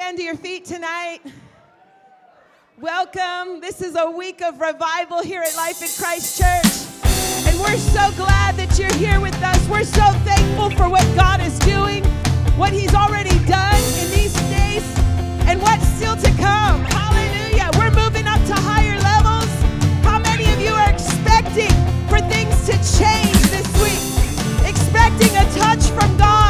Stand to your feet tonight. Welcome. This is a week of revival here at Life in Christ Church. And we're so glad that you're here with us. We're so thankful for what God is doing, what He's already done in these days, and what's still to come. Hallelujah. We're moving up to higher levels. How many of you are expecting for things to change this week? Expecting a touch from God?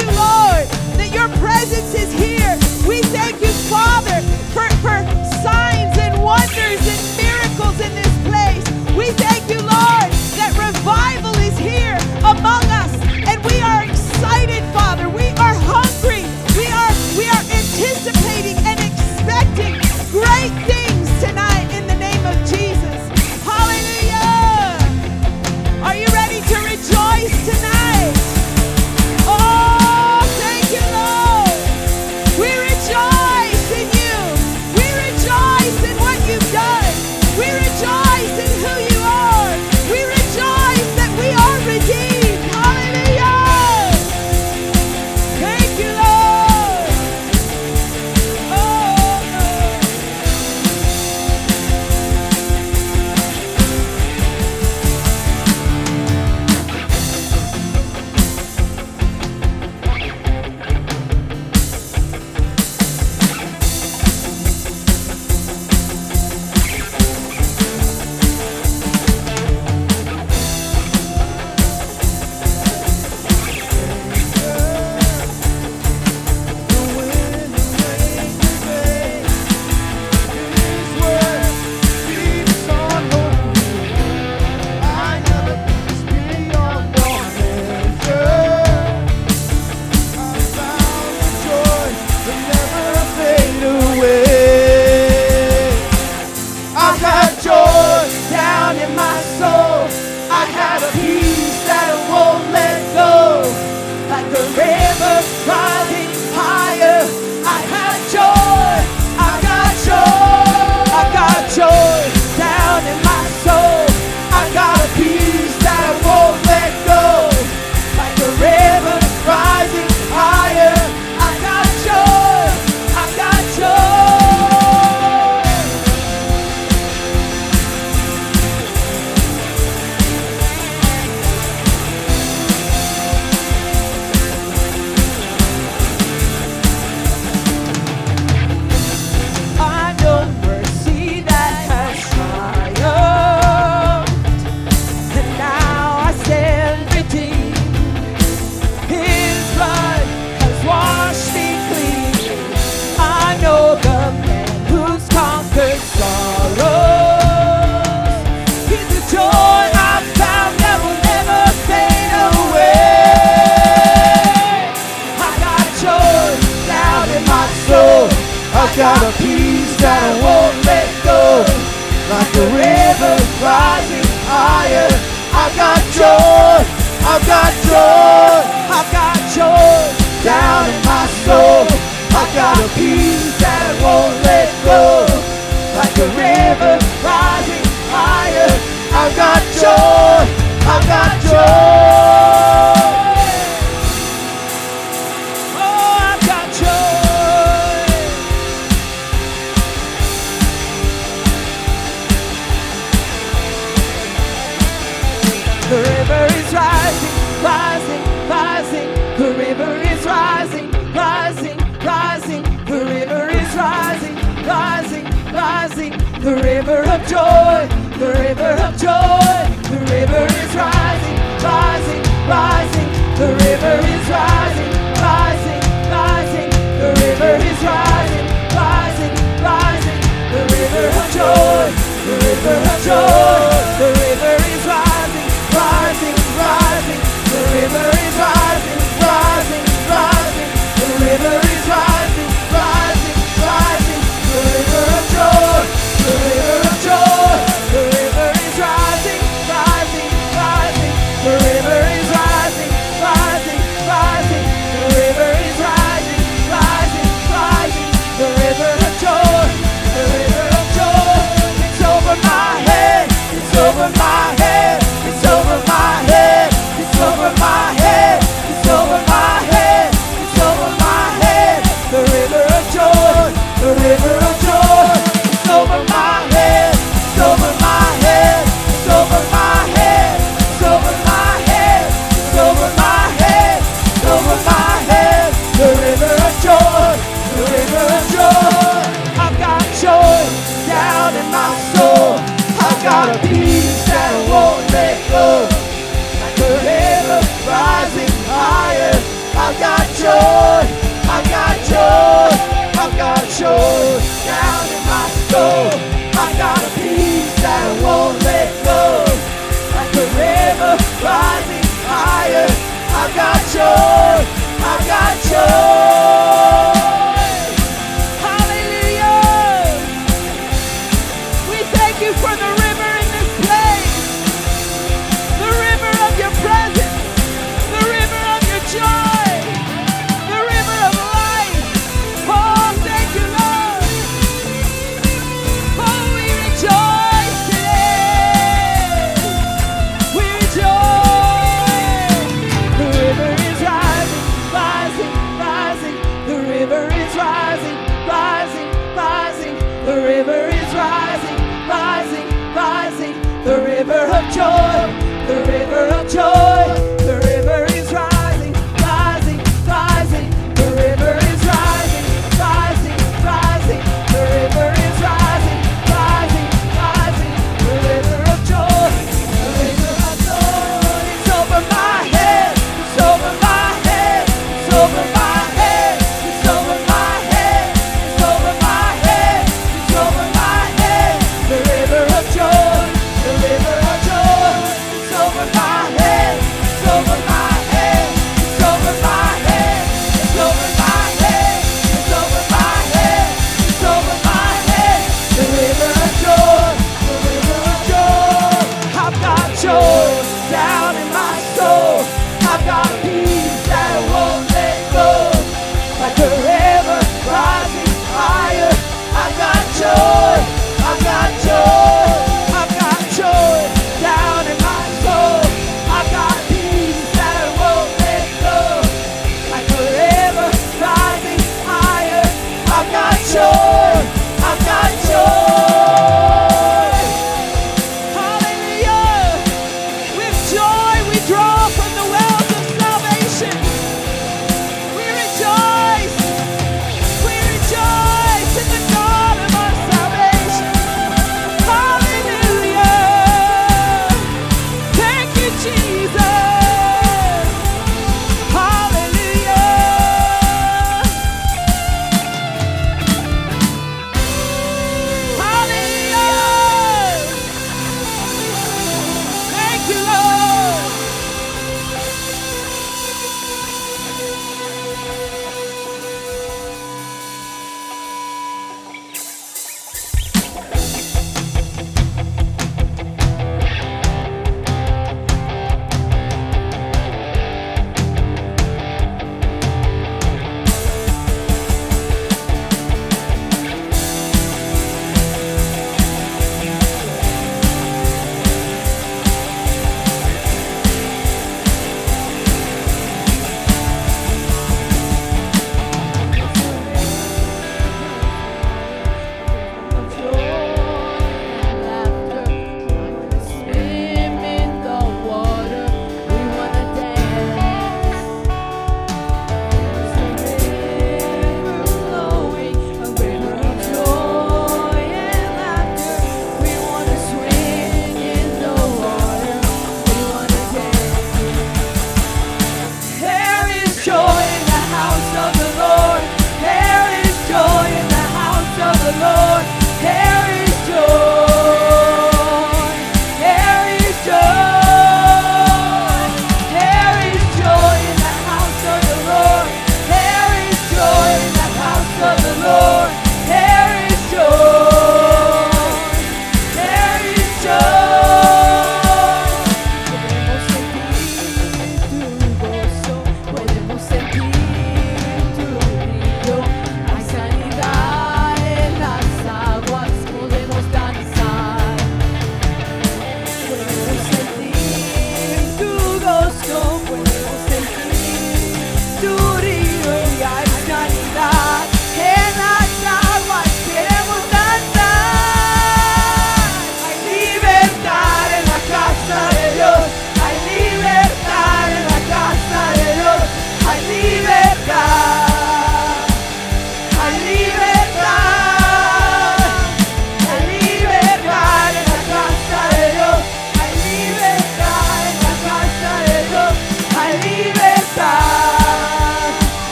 you, Lord, that your presence is here. We thank you, Father,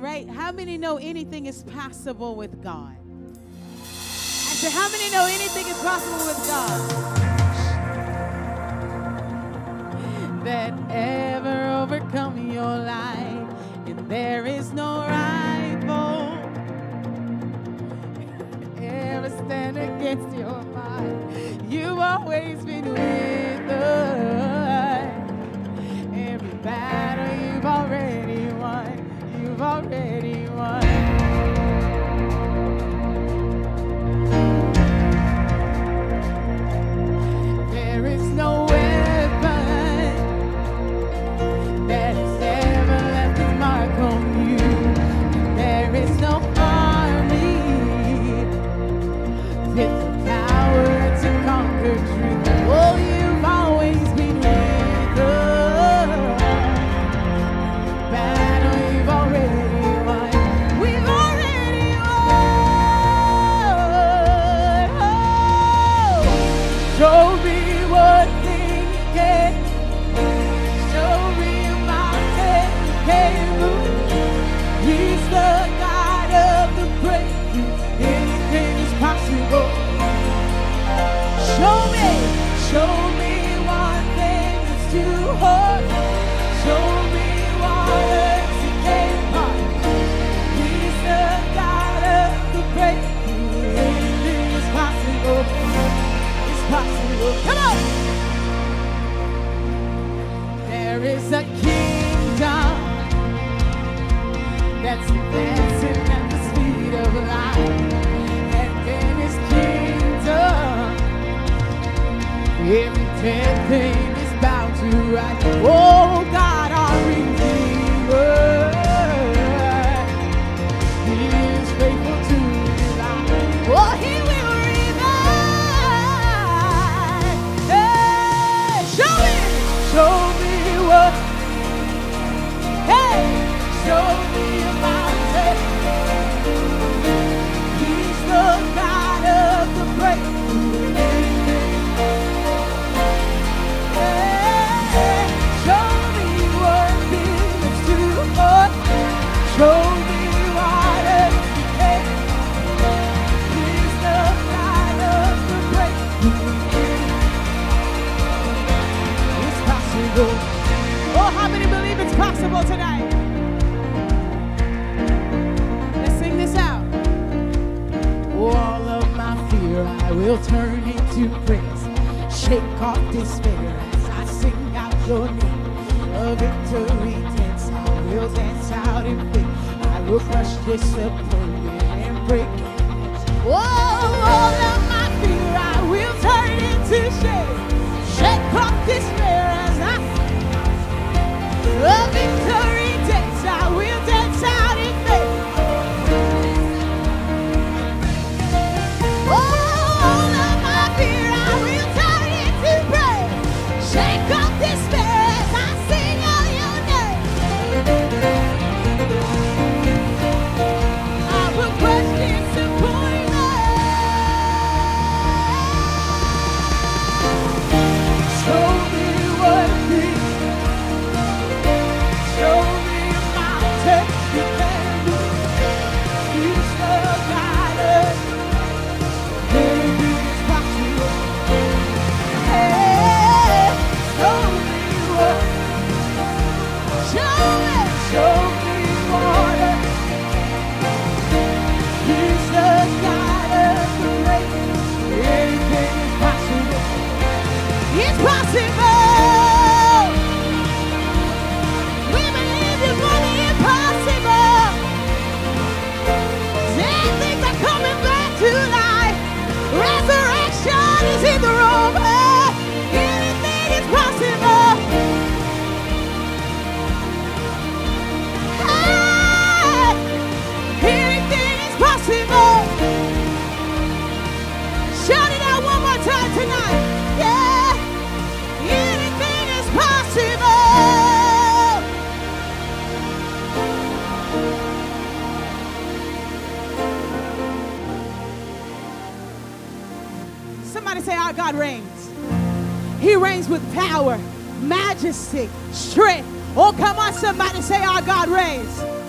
right. How many know anything is possible with God? I said, How many know anything is possible with God? will turn into praise. Shake off despair as I sing out your name. A victory dance, I will dance out in faith. I will crush disappointment and break. Whoa, oh, all of my fear I will turn into shame. Shake off despair as I sing out. A victory majesty, strength. Oh, come on, somebody say, Our God reigns.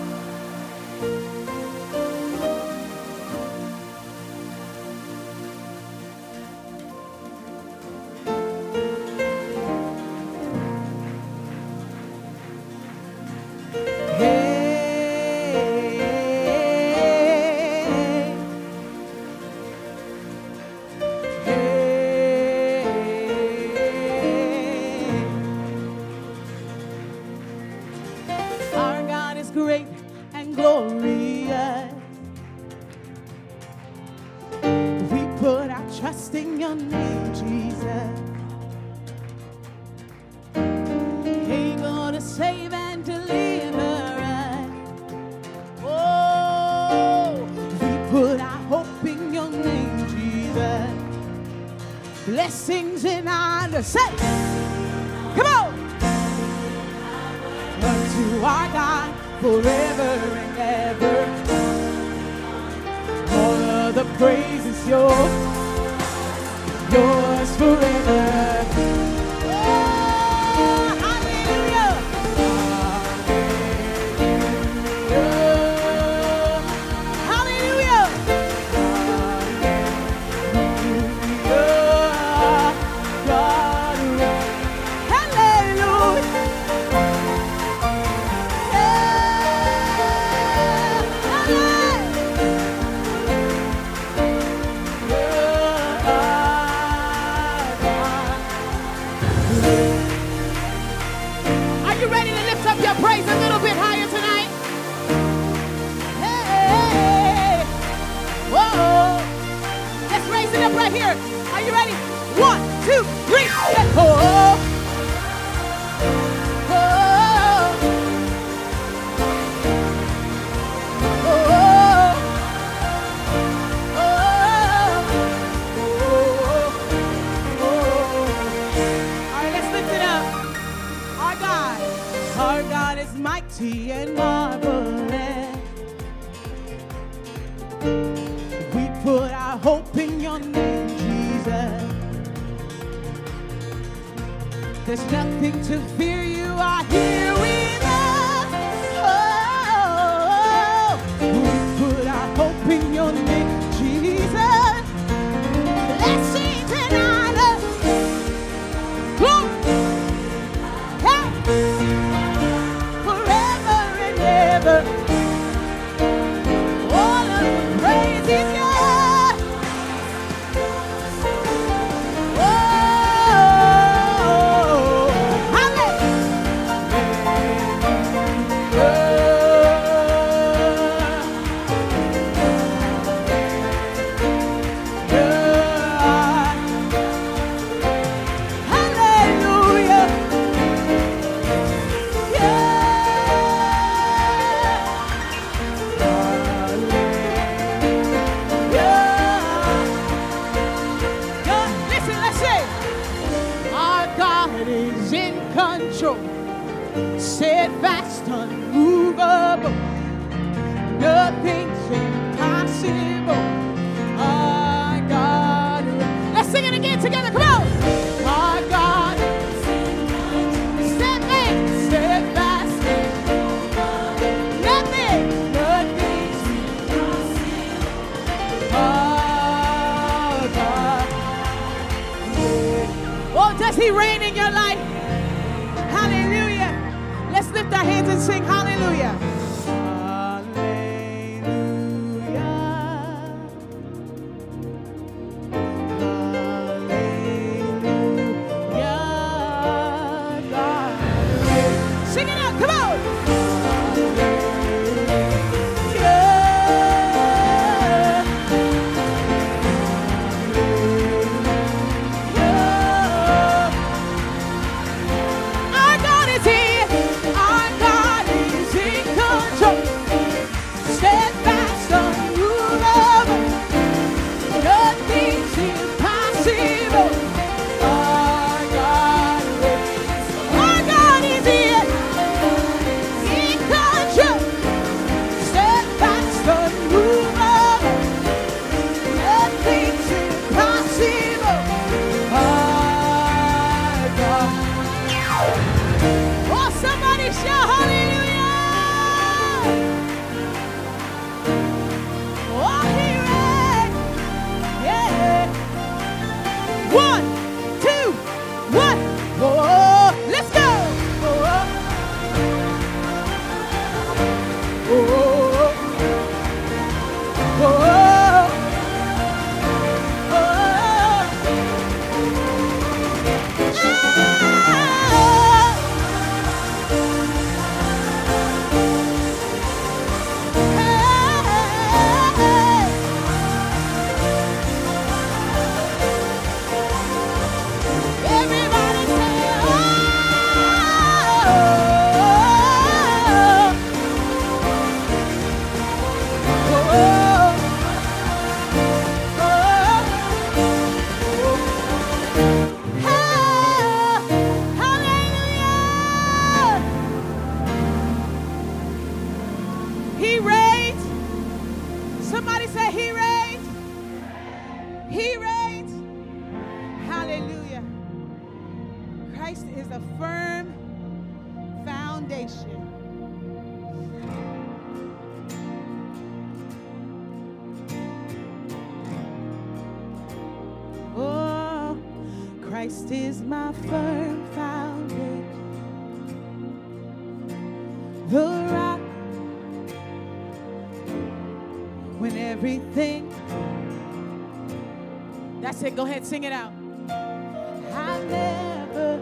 sing it out. I never,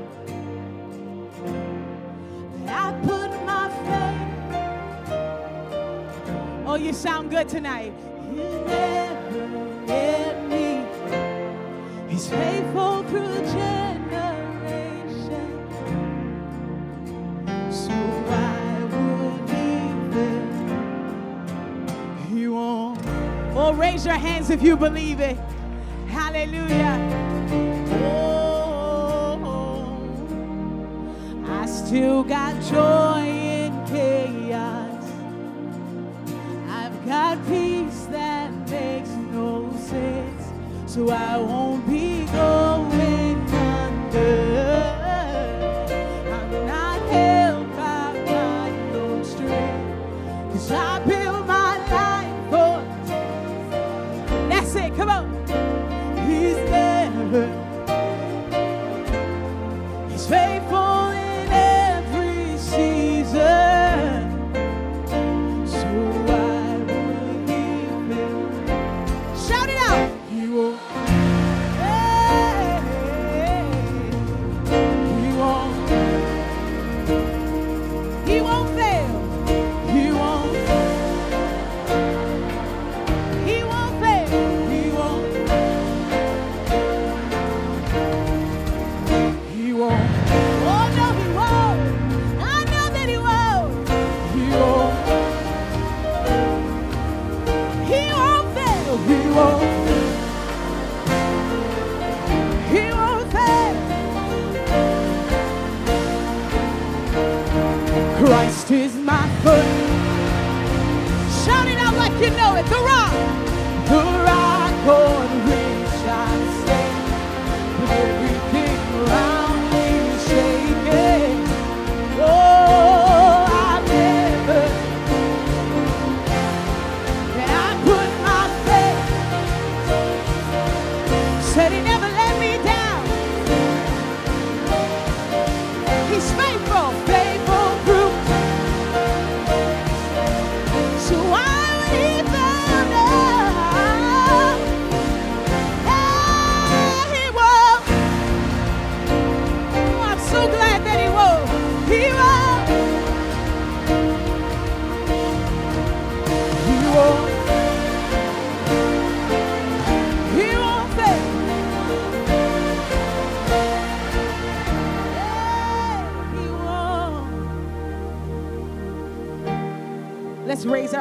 I put my faith. Oh, you sound good tonight. You never get me. He's faithful through generation. So why would he fail? He won't. Well, raise your hands if you believe.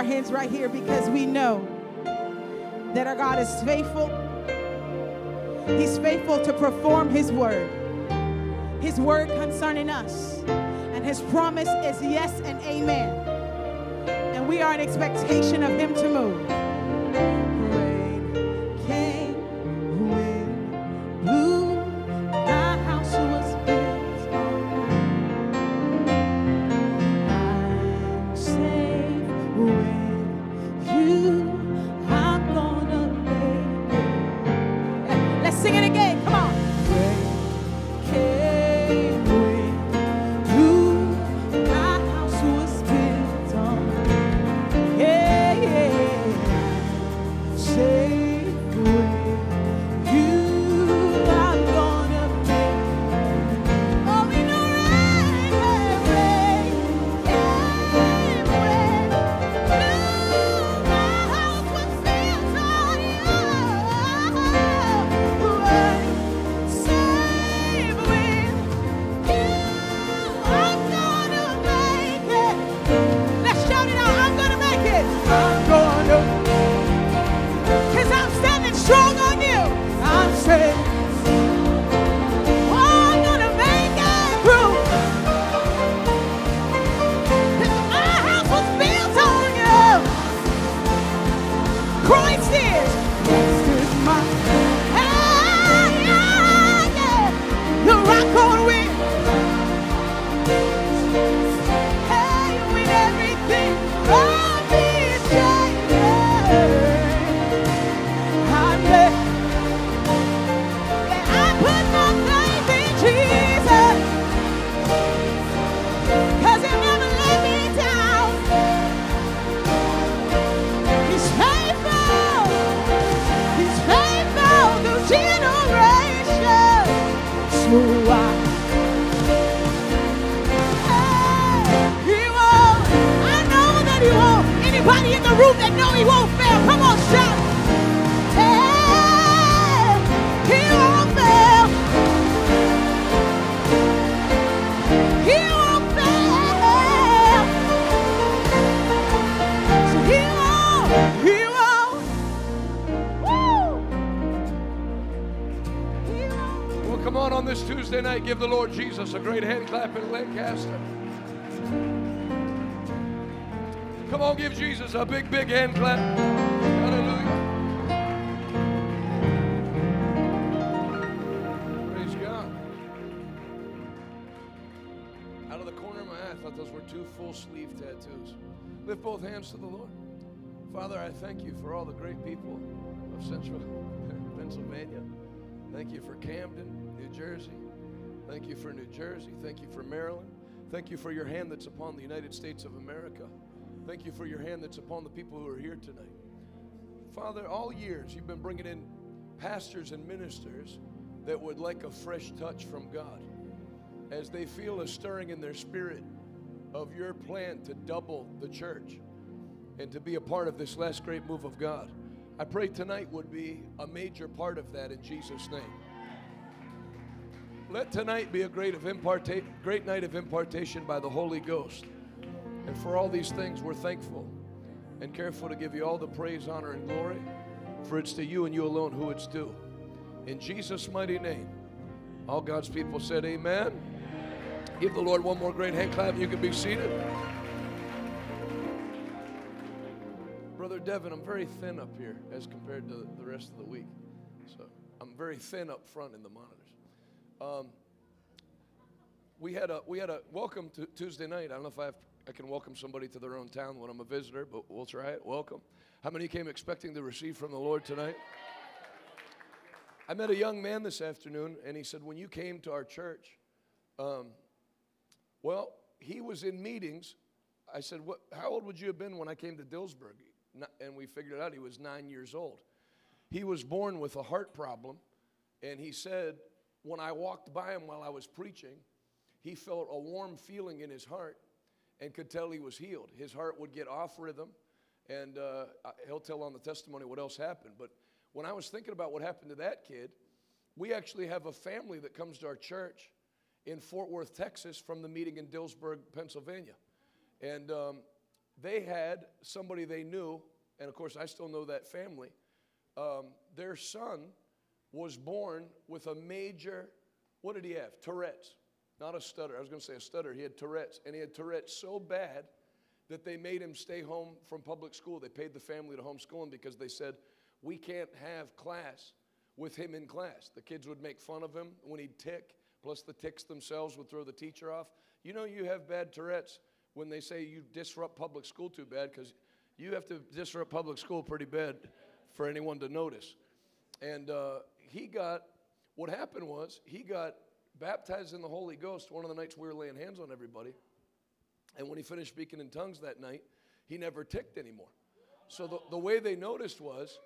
Hands right here because we know that our God is faithful. He's faithful to perform His word, His word concerning us. And His promise is yes and amen. And we are in expectation That know he won't fail, come on, shout. He won't fail. He won't fail. So he won't. He won't. Woo. He won't. Well, come on on this Tuesday night. Give the Lord Jesus a great hand clap in Lancaster. Come on, give Jesus a big, big hand clap. Hallelujah. Praise God. Out of the corner of my eye, I thought those were two full sleeve tattoos. Lift both hands to the Lord. Father, I thank you for all the great people of central Pennsylvania. Thank you for Camden, New Jersey. Thank you for New Jersey. Thank you for Maryland. Thank you for your hand that's upon the United States of America. Thank you for your hand that's upon the people who are here tonight. Father, all years you've been bringing in pastors and ministers that would like a fresh touch from God as they feel a stirring in their spirit of your plan to double the church and to be a part of this last great move of God. I pray tonight would be a major part of that in Jesus' name. Let tonight be a great of imparta- great night of impartation by the Holy Ghost. And for all these things, we're thankful and careful to give you all the praise, honor, and glory. For it's to you and you alone who it's due. In Jesus' mighty name, all God's people said, Amen. Give the Lord one more great hand clap. And you can be seated. Brother Devin, I'm very thin up here as compared to the rest of the week. So I'm very thin up front in the monitors. Um, we had a we had a welcome to Tuesday night. I don't know if I have, I can welcome somebody to their own town when I'm a visitor, but we'll try it. Welcome. How many came expecting to receive from the Lord tonight? I met a young man this afternoon, and he said, "When you came to our church, um, well, he was in meetings. I said, what, How old would you have been when I came to Dillsburg? And we figured it out he was nine years old. He was born with a heart problem, and he said, When I walked by him while I was preaching, he felt a warm feeling in his heart and could tell he was healed. His heart would get off rhythm, and uh, he'll tell on the testimony what else happened. But when I was thinking about what happened to that kid, we actually have a family that comes to our church in Fort Worth, Texas, from the meeting in Dillsburg, Pennsylvania. And um, they had somebody they knew, and of course, I still know that family. Um, their son was born with a major, what did he have? Tourette's. Not a stutter. I was going to say a stutter. He had Tourette's. And he had Tourette's so bad that they made him stay home from public school. They paid the family to homeschool him because they said, we can't have class with him in class. The kids would make fun of him when he'd tick plus the ticks themselves would throw the teacher off. You know, you have bad Tourette's when they say you disrupt public school too bad because you have to disrupt public school pretty bad for anyone to notice. And uh, he got, what happened was, he got baptized in the Holy Ghost one of the nights we were laying hands on everybody. And when he finished speaking in tongues that night, he never ticked anymore. So the, the way they noticed was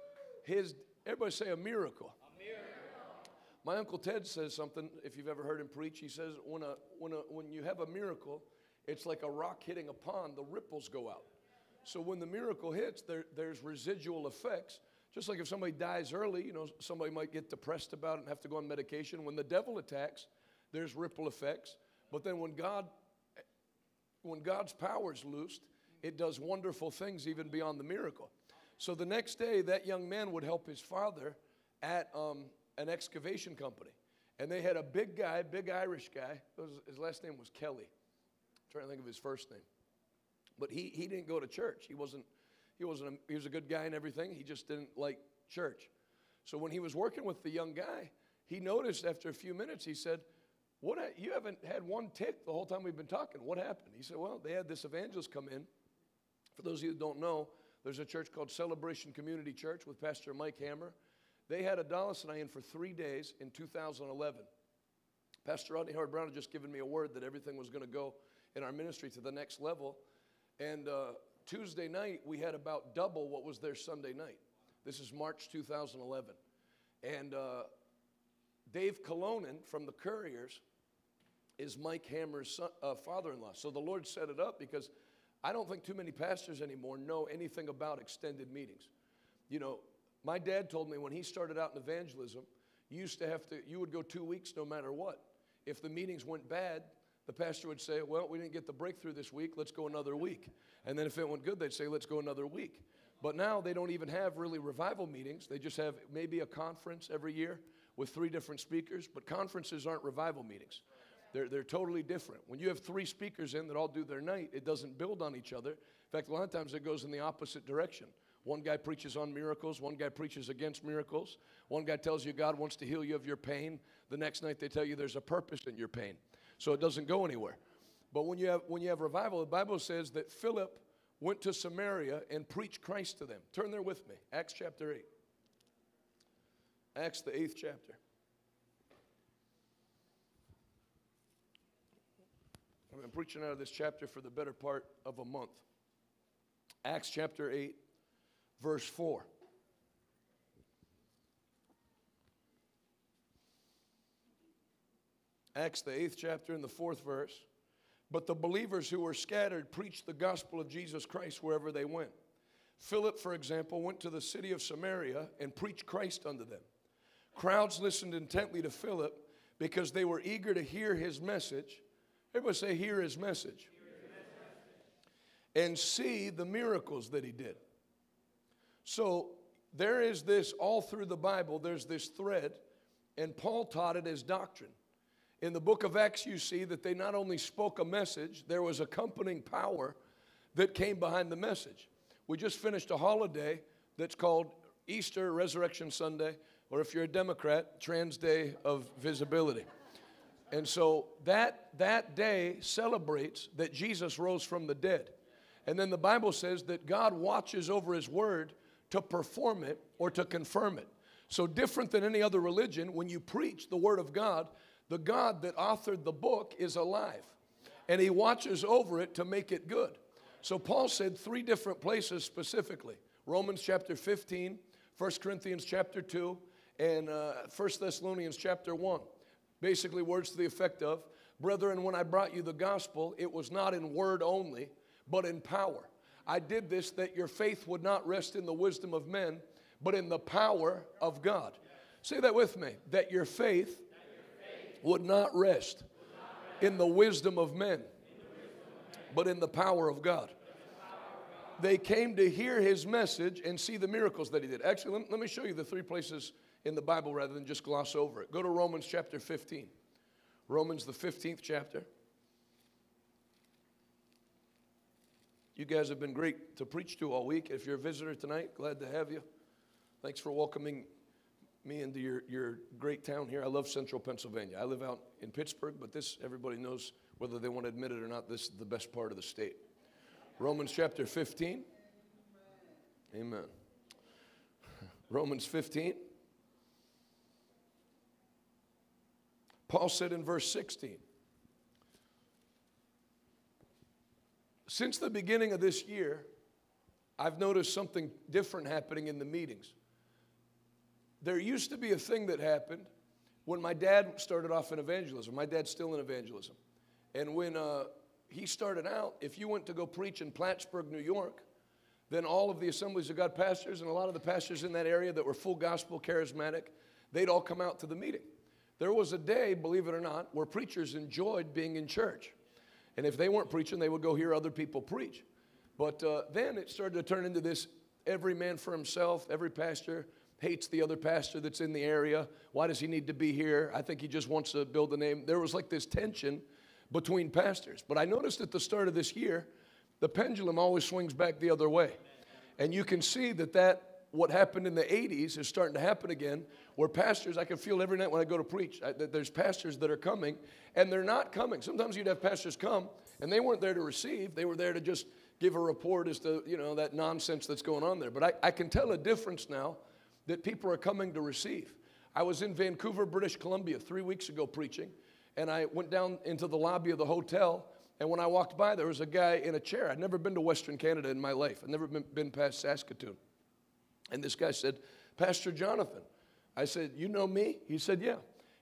his, everybody say a miracle. a miracle. My Uncle Ted says something, if you've ever heard him preach, he says, when, a, when, a, when you have a miracle, it's like a rock hitting a pond, the ripples go out. So when the miracle hits, there, there's residual effects. Just like if somebody dies early, you know, somebody might get depressed about it and have to go on medication. When the devil attacks, there's ripple effects. But then when God, when God's power is loosed, it does wonderful things even beyond the miracle. So the next day, that young man would help his father at um, an excavation company. And they had a big guy, big Irish guy. his last name was Kelly. I'm trying to think of his first name. But he, he didn't go to church. He wasn't, he wasn't a, he was a good guy and everything. He just didn't like church. So when he was working with the young guy, he noticed after a few minutes, he said, what, you haven't had one tick the whole time we've been talking. What happened? He said, well, they had this evangelist come in. For those of you who don't know, there's a church called Celebration Community Church with Pastor Mike Hammer. They had Adalis in for three days in 2011. Pastor Rodney Howard-Browne had just given me a word that everything was going to go in our ministry to the next level. And uh, Tuesday night, we had about double what was there Sunday night. This is March 2011. And uh, Dave Kyllonen from the Couriers is Mike Hammer's uh, father in law. So the Lord set it up because I don't think too many pastors anymore know anything about extended meetings. You know, my dad told me when he started out in evangelism, you used to have to, you would go two weeks no matter what. If the meetings went bad, the pastor would say, Well, we didn't get the breakthrough this week, let's go another week. And then if it went good, they'd say, Let's go another week. But now they don't even have really revival meetings. They just have maybe a conference every year with three different speakers, but conferences aren't revival meetings. They're, they're totally different. When you have three speakers in that all do their night, it doesn't build on each other. In fact, a lot of times it goes in the opposite direction. One guy preaches on miracles, one guy preaches against miracles. One guy tells you God wants to heal you of your pain. The next night they tell you there's a purpose in your pain. So it doesn't go anywhere. But when you have, when you have revival, the Bible says that Philip went to Samaria and preached Christ to them. Turn there with me. Acts chapter 8. Acts, the eighth chapter. I've been preaching out of this chapter for the better part of a month. Acts chapter 8 verse 4. Acts, the eighth chapter, and the fourth verse. But the believers who were scattered preached the gospel of Jesus Christ wherever they went. Philip, for example, went to the city of Samaria and preached Christ unto them. Crowds listened intently to Philip because they were eager to hear his message. Everybody say, hear his message. And see the miracles that he did. So there is this all through the Bible, there's this thread, and Paul taught it as doctrine. In the book of Acts, you see that they not only spoke a message, there was accompanying power that came behind the message. We just finished a holiday that's called Easter Resurrection Sunday, or if you're a Democrat, Trans Day of Visibility. And so that, that day celebrates that Jesus rose from the dead. And then the Bible says that God watches over his word to perform it or to confirm it. So, different than any other religion, when you preach the word of God, the God that authored the book is alive and he watches over it to make it good. So, Paul said three different places specifically Romans chapter 15, 1 Corinthians chapter 2, and uh, 1 Thessalonians chapter 1. Basically, words to the effect of, Brethren, when I brought you the gospel, it was not in word only, but in power. I did this that your faith would not rest in the wisdom of men, but in the power of God. Say that with me that your faith would not rest in the wisdom of men, but in the power of God. They came to hear his message and see the miracles that he did. Actually, let, me show you the three places in the Bible rather than just gloss over it. Go to Romans chapter 15. Romans, the 15th chapter. You guys have been great to preach to all week. If you're a visitor tonight, glad to have you. Thanks for welcoming me into your, your great town here. I love central Pennsylvania. I live out in Pittsburgh, but this, everybody knows whether they want to admit it or not, this is the best part of the state. Romans chapter 15. Amen. Romans 15. Paul said in verse 16, Since the beginning of this year, I've noticed something different happening in the meetings. There used to be a thing that happened when my dad started off in evangelism. My dad's still in evangelism. And when uh, he started out, if you went to go preach in Plattsburgh, New York, then all of the Assemblies of God pastors and a lot of the pastors in that area that were full gospel charismatic, they'd all come out to the meeting. There was a day, believe it or not, where preachers enjoyed being in church. And if they weren't preaching, they would go hear other people preach. But uh, then it started to turn into this every man for himself, every pastor hates the other pastor that's in the area. Why does he need to be here? I think he just wants to build a name. There was like this tension between pastors. But I noticed at the start of this year, the pendulum always swings back the other way. And you can see that that what happened in the 80s is starting to happen again where pastors i can feel every night when i go to preach I, there's pastors that are coming and they're not coming. Sometimes you'd have pastors come and they weren't there to receive. They were there to just give a report as to you know that nonsense that's going on there. But i, I can tell a difference now that people are coming to receive. I was in vancouver british columbia three weeks ago preaching and i went down into the lobby of the hotel and when i walked by there was a guy in a chair. I'd never been to western canada in my life. I'd never been, been past saskatoon and this guy said, Pastor Jonathan. I said, You know me? He said, Yeah.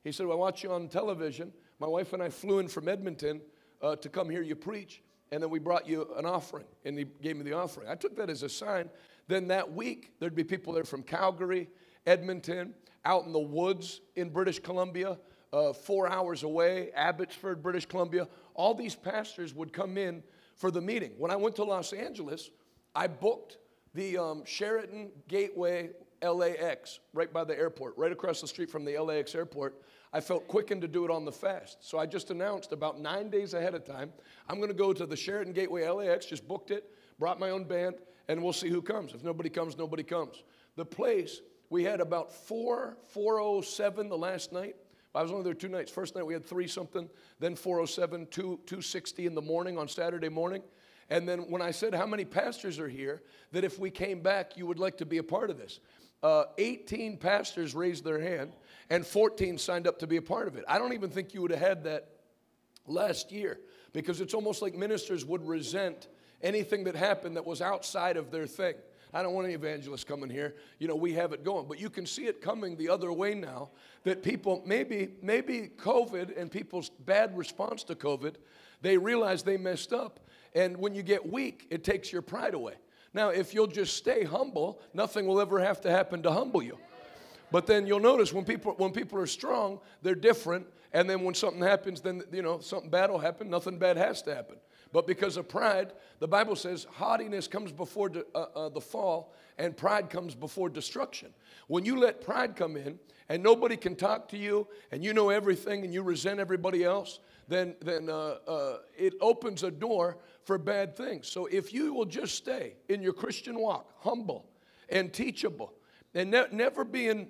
He said, well, I watch you on television. My wife and I flew in from Edmonton uh, to come hear you preach, and then we brought you an offering, and he gave me the offering. I took that as a sign. Then that week, there'd be people there from Calgary, Edmonton, out in the woods in British Columbia, uh, four hours away, Abbotsford, British Columbia. All these pastors would come in for the meeting. When I went to Los Angeles, I booked the um, Sheraton Gateway LAX, right by the airport, right across the street from the LAX airport. I felt quickened to do it on the fast. So I just announced about nine days ahead of time, I'm going to go to the Sheraton Gateway LAX, just booked it, brought my own band, and we'll see who comes. If nobody comes, nobody comes. The place, we had about 4, 407 the last night. I was only there two nights. First night we had three something, then 407, 2, 260 in the morning on Saturday morning. And then when I said, How many pastors are here that if we came back, you would like to be a part of this? Uh, 18 pastors raised their hand and 14 signed up to be a part of it. I don't even think you would have had that last year because it's almost like ministers would resent anything that happened that was outside of their thing. I don't want any evangelists coming here. You know, we have it going. But you can see it coming the other way now that people, maybe, maybe COVID and people's bad response to COVID, they realize they messed up and when you get weak, it takes your pride away. Now, if you'll just stay humble, nothing will ever have to happen to humble you. But then you'll notice when people when people are strong, they're different. And then when something happens, then you know something bad will happen. Nothing bad has to happen. But because of pride, the Bible says haughtiness comes before de- uh, uh, the fall and pride comes before destruction. When you let pride come in and nobody can talk to you and you know everything and you resent everybody else, then, then uh, uh, it opens a door for bad things. So if you will just stay in your Christian walk, humble and teachable, and ne- never being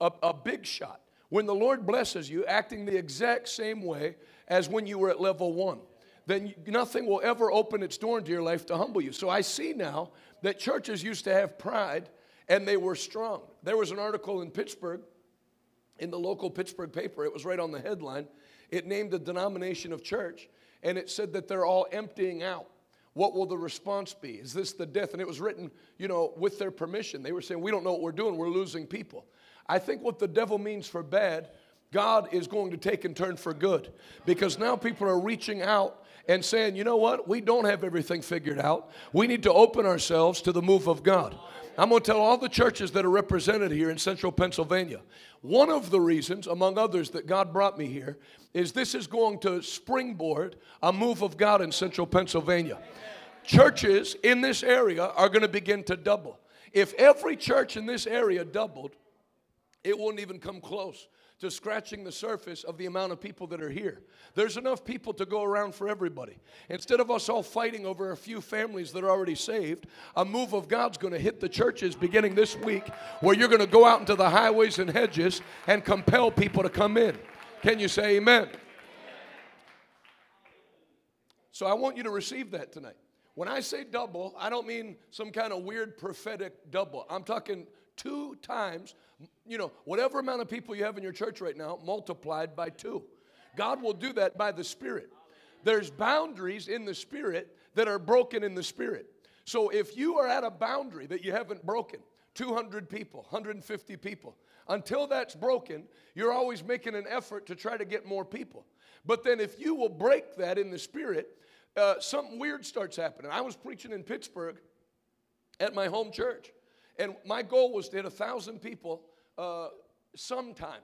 a, a big shot, when the Lord blesses you, acting the exact same way as when you were at level one, then nothing will ever open its door into your life to humble you. So I see now that churches used to have pride and they were strong. There was an article in Pittsburgh, in the local Pittsburgh paper, it was right on the headline. It named the denomination of church and it said that they're all emptying out. What will the response be? Is this the death? And it was written, you know, with their permission. They were saying, We don't know what we're doing, we're losing people. I think what the devil means for bad, God is going to take and turn for good. Because now people are reaching out and saying, you know what? We don't have everything figured out. We need to open ourselves to the move of God. I'm going to tell all the churches that are represented here in central Pennsylvania. One of the reasons, among others, that God brought me here is this is going to springboard a move of God in central Pennsylvania. Churches in this area are going to begin to double. If every church in this area doubled, it won't even come close to scratching the surface of the amount of people that are here. There's enough people to go around for everybody. Instead of us all fighting over a few families that are already saved, a move of God's going to hit the churches beginning this week where you're going to go out into the highways and hedges and compel people to come in. Can you say amen? So I want you to receive that tonight. When I say double, I don't mean some kind of weird prophetic double. I'm talking two times, you know, whatever amount of people you have in your church right now, multiplied by two. God will do that by the Spirit. There's boundaries in the Spirit that are broken in the Spirit. So if you are at a boundary that you haven't broken, 200 people, 150 people, until that's broken, you're always making an effort to try to get more people. But then if you will break that in the Spirit, uh, something weird starts happening. I was preaching in Pittsburgh at my home church. And my goal was to hit a thousand people uh, sometime.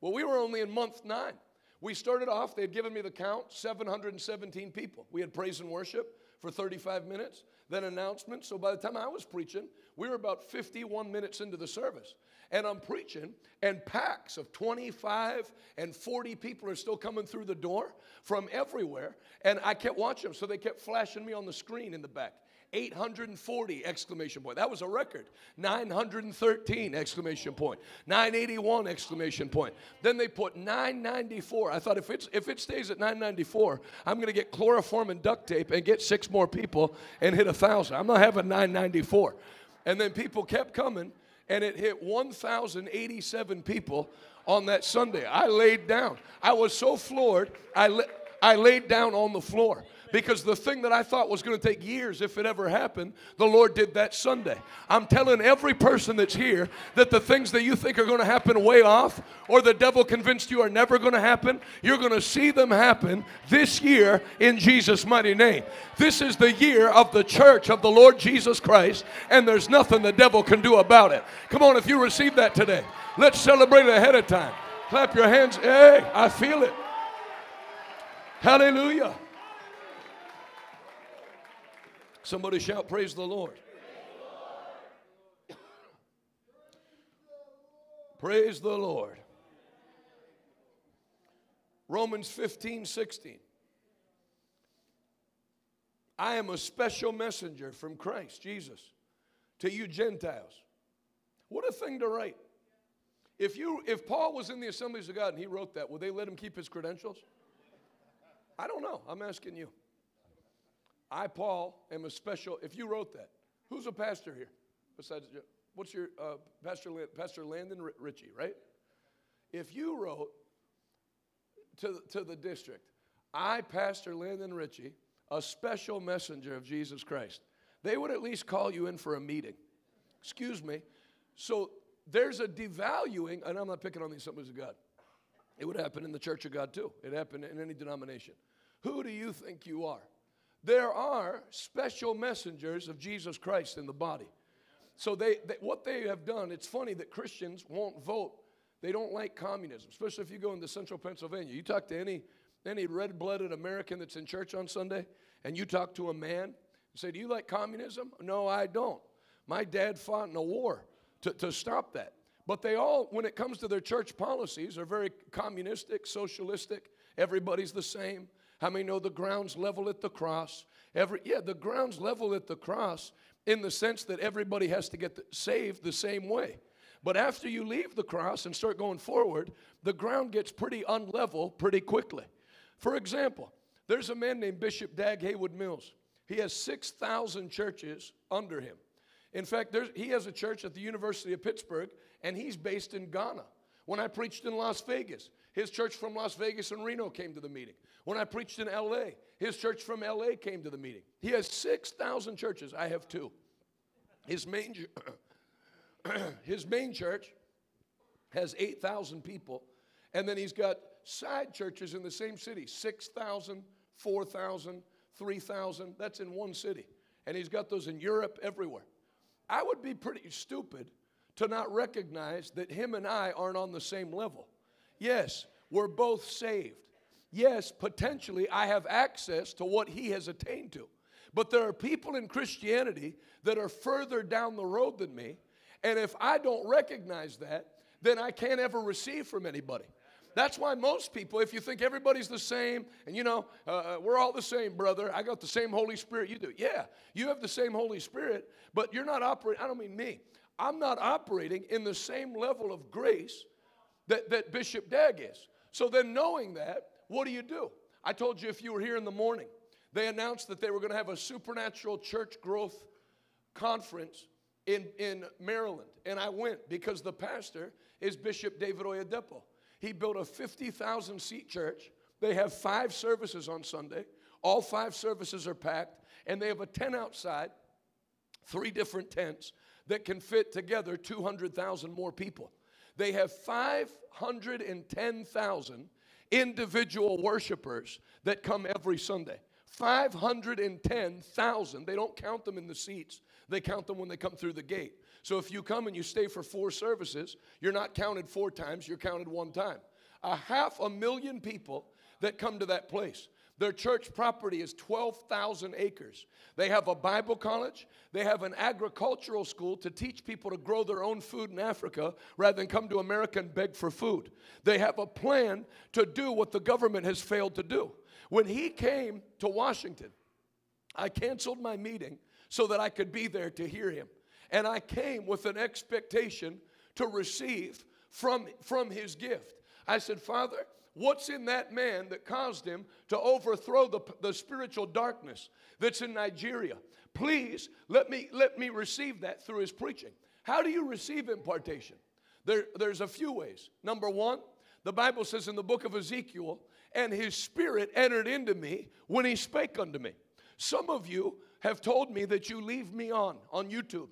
Well, we were only in month nine. We started off, they had given me the count 717 people. We had praise and worship for 35 minutes, then announcements. So by the time I was preaching, we were about 51 minutes into the service. And I'm preaching, and packs of 25 and 40 people are still coming through the door from everywhere. And I kept watching them, so they kept flashing me on the screen in the back. 840 exclamation point. That was a record. 913 exclamation point. 981 exclamation point. Then they put 994. I thought if it's if it stays at 994, I'm going to get chloroform and duct tape and get six more people and hit a thousand. I'm not having 994. And then people kept coming and it hit 1,087 people on that Sunday. I laid down. I was so floored. I, la- I laid down on the floor because the thing that I thought was going to take years, if it ever happened, the Lord did that Sunday. I'm telling every person that's here that the things that you think are going to happen way off, or the devil convinced you are never going to happen, you're going to see them happen this year in Jesus' mighty name. This is the year of the church of the Lord Jesus Christ, and there's nothing the devil can do about it. Come on, if you receive that today, let's celebrate it ahead of time. Clap your hands. Hey, I feel it. Hallelujah. Somebody shout, Praise the Lord. Praise the Lord. Romans 15, 16. I am a special messenger from Christ Jesus to you Gentiles. What a thing to write. If, you, if Paul was in the assemblies of God and he wrote that, would they let him keep his credentials? I don't know. I'm asking you. I, Paul, am a special. If you wrote that, who's a pastor here? Besides, what's your uh, pastor? Pastor Landon Ritchie, right? If you wrote to to the district, I, Pastor Landon Ritchie, a special messenger of Jesus Christ, they would at least call you in for a meeting. Excuse me. So there's a devaluing, and I'm not picking on the assemblies of God. It would happen in the Church of God too. It happened in any denomination. Who do you think you are? There are special messengers of Jesus Christ in the body. So they, they, what they have done, it's funny that Christians won't vote. They don't like communism, especially if you go into central Pennsylvania. You talk to any any red blooded American that's in church on Sunday, and you talk to a man and say, Do you like communism? No, I don't. My dad fought in a war to, to stop that. But they all, when it comes to their church policies, are very communistic, socialistic. Everybody's the same. How many know the ground's level at the cross? Every yeah, the ground's level at the cross in the sense that everybody has to get saved the same way. But after you leave the cross and start going forward, the ground gets pretty unlevel pretty quickly. For example, there's a man named Bishop Dag Heward Mills. He has 6,000 churches under him. In fact, he has a church at the University of Pittsburgh, and he's based in Ghana. When I preached in Las Vegas, his church from Las Vegas and Reno came to the meeting. When I preached in LA, his church from LA came to the meeting. He has 6,000 churches. I have two. His main, his main church has 8,000 people, and then he's got side churches in the same city 6,000, 4,000, 3,000. That's in one city. And he's got those in Europe, everywhere. I would be pretty stupid to not recognize that him and I aren't on the same level. Yes, we're both saved. Yes, potentially I have access to what he has attained to. But there are people in Christianity that are further down the road than me. And if I don't recognize that, then I can't ever receive from anybody. That's why most people, if you think everybody's the same, and you know, uh, uh, we're all the same, brother, I got the same Holy Spirit you do. Yeah, you have the same Holy Spirit, but you're not operating, I don't mean me, I'm not operating in the same level of grace that, that Bishop Dag is. So then, knowing that, what do you do? I told you if you were here in the morning, they announced that they were going to have a supernatural church growth conference in, in Maryland. And I went because the pastor is Bishop David Oyedepo. He built a 50,000 seat church. They have five services on Sunday. All five services are packed, and they have a tent outside, three different tents that can fit together 200,000 more people. They have 510,000 individual worshipers that come every Sunday. 510,000. They don't count them in the seats, they count them when they come through the gate. So if you come and you stay for four services, you're not counted four times, you're counted one time. A half a million people that come to that place. Their church property is 12,000 acres. They have a Bible college. They have an agricultural school to teach people to grow their own food in Africa rather than come to America and beg for food. They have a plan to do what the government has failed to do. When he came to Washington, I canceled my meeting so that I could be there to hear him. And I came with an expectation to receive from, from his gift. I said, Father, What's in that man that caused him to overthrow the, the spiritual darkness that's in Nigeria? Please let me, let me receive that through his preaching. How do you receive impartation? There, there's a few ways. Number one, the Bible says in the book of Ezekiel, and his spirit entered into me when he spake unto me. Some of you have told me that you leave me on on YouTube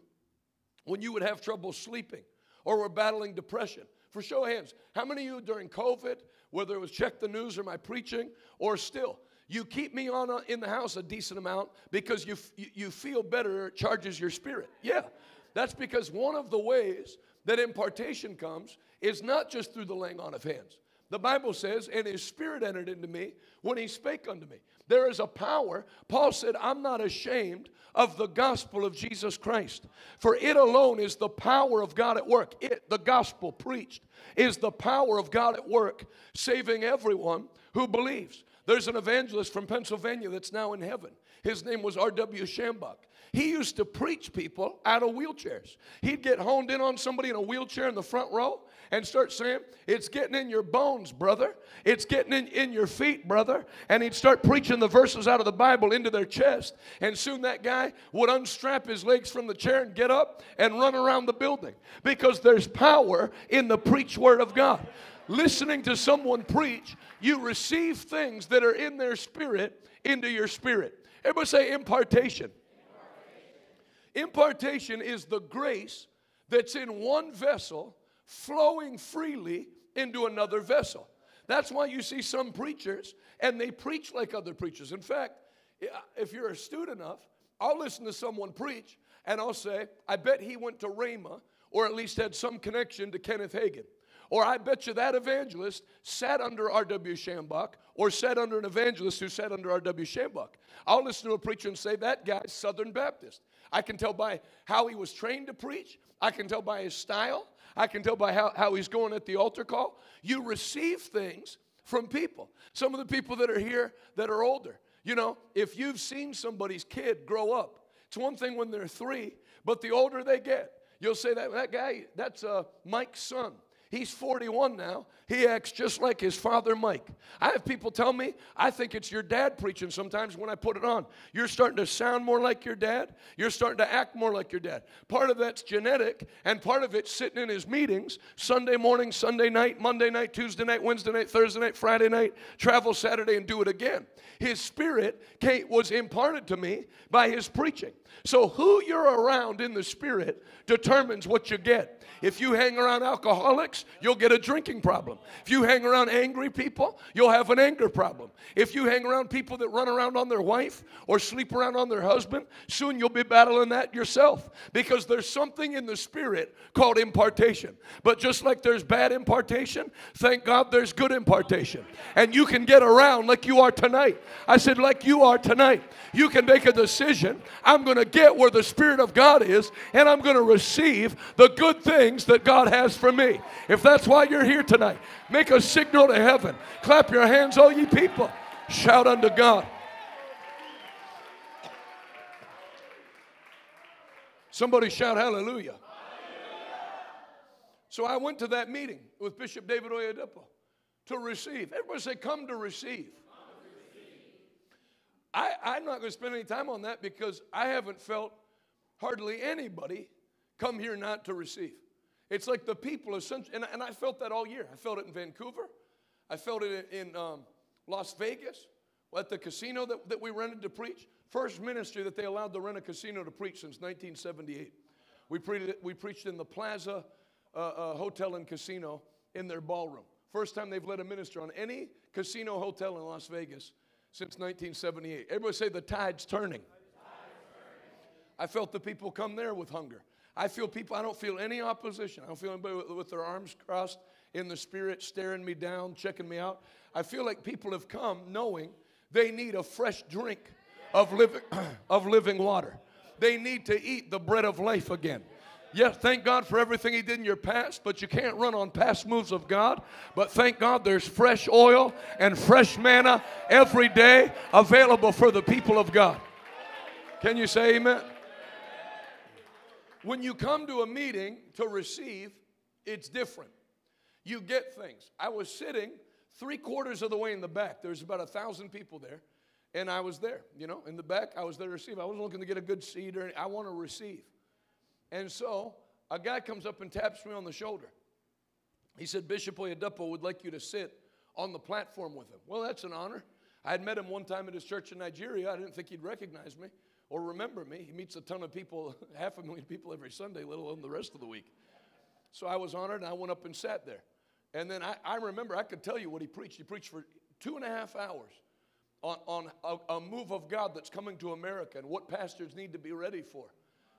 when you would have trouble sleeping or were battling depression. For show of hands, how many of you during COVID, whether it was check the news or my preaching, or still, you keep me on uh, in the house a decent amount because you, you feel better, it charges your spirit. Yeah, that's because one of the ways that impartation comes is not just through the laying on of hands. The Bible says, and his spirit entered into me when he spake unto me. There is a power. Paul said, I'm not ashamed of the gospel of Jesus Christ, for it alone is the power of God at work. It, the gospel preached, is the power of God at work, saving everyone who believes. There's an evangelist from Pennsylvania that's now in heaven. His name was R.W. Schambach. He used to preach people out of wheelchairs. He'd get honed in on somebody in a wheelchair in the front row and start saying, It's getting in your bones, brother. It's getting in, in your feet, brother. And he'd start preaching the verses out of the Bible into their chest. And soon that guy would unstrap his legs from the chair and get up and run around the building because there's power in the preach word of God. Listening to someone preach, you receive things that are in their spirit into your spirit. Everybody say impartation. Impartation is the grace that's in one vessel flowing freely into another vessel. That's why you see some preachers and they preach like other preachers. In fact, if you're astute enough, I'll listen to someone preach and I'll say, I bet he went to Rhema or at least had some connection to Kenneth Hagin. Or I bet you that evangelist sat under R.W. Schambach or sat under an evangelist who sat under R.W. Schambach. I'll listen to a preacher and say, that guy's Southern Baptist. I can tell by how he was trained to preach. I can tell by his style. I can tell by how, how he's going at the altar call. You receive things from people. Some of the people that are here that are older, you know, if you've seen somebody's kid grow up, it's one thing when they're three, but the older they get, you'll say that that guy, that's uh, Mike's son. He's 41 now. He acts just like his father, Mike. I have people tell me, I think it's your dad preaching sometimes when I put it on. You're starting to sound more like your dad. You're starting to act more like your dad. Part of that's genetic, and part of it's sitting in his meetings Sunday morning, Sunday night, Monday night, Tuesday night, Wednesday night, Thursday night, Friday night, travel Saturday, and do it again. His spirit was imparted to me by his preaching. So, who you're around in the spirit determines what you get. If you hang around alcoholics, you'll get a drinking problem. If you hang around angry people, you'll have an anger problem. If you hang around people that run around on their wife or sleep around on their husband, soon you'll be battling that yourself because there's something in the spirit called impartation. But just like there's bad impartation, thank God there's good impartation. And you can get around like you are tonight. I said, like you are tonight. You can make a decision. I'm going to get where the Spirit of God is, and I'm going to receive the good things that God has for me. If that's why you're here tonight, make a signal to heaven. Clap your hands, all ye people. Shout unto God. Somebody shout hallelujah. So I went to that meeting with Bishop David Oyedepo to receive. Everybody say, come to receive. I, I'm not going to spend any time on that because I haven't felt hardly anybody come here not to receive. It's like the people essentially, and, and I felt that all year. I felt it in Vancouver. I felt it in, um, Las Vegas at the casino that, that we rented to preach. First ministry that they allowed to rent a casino to preach since 1978. We, pre- we preached in the Plaza uh, uh, Hotel and Casino in their ballroom. First time they've let a minister on any casino hotel in Las Vegas since 1978. Everybody say the tide's turning. I felt the people come there with hunger. I feel people, I don't feel any opposition. I don't feel anybody with, with their arms crossed in the spirit, staring me down, checking me out. I feel like people have come knowing they need a fresh drink of living, of living water. They need to eat the bread of life again. Yes, thank God for everything He did in your past, but you can't run on past moves of God. But thank God there's fresh oil and fresh manna every day available for the people of God. Can you say amen? When you come to a meeting to receive, it's different. You get things. I was sitting three quarters of the way in the back. There's about a thousand people there. And I was there, you know, in the back. I was there to receive. I wasn't looking to get a good seat or anything. I want to receive. And so a guy comes up and taps me on the shoulder. He said, Bishop Oyedepo would like you to sit on the platform with him. Well, that's an honor. I had met him one time at his church in Nigeria. I didn't think he'd recognize me or remember me. He meets a ton of people, half a million people every Sunday, let alone the rest of the week. So I was honored and I went up and sat there. And then I, I remember, I could tell you what he preached. He preached for two and a half hours on, on a, a move of God that's coming to America and what pastors need to be ready for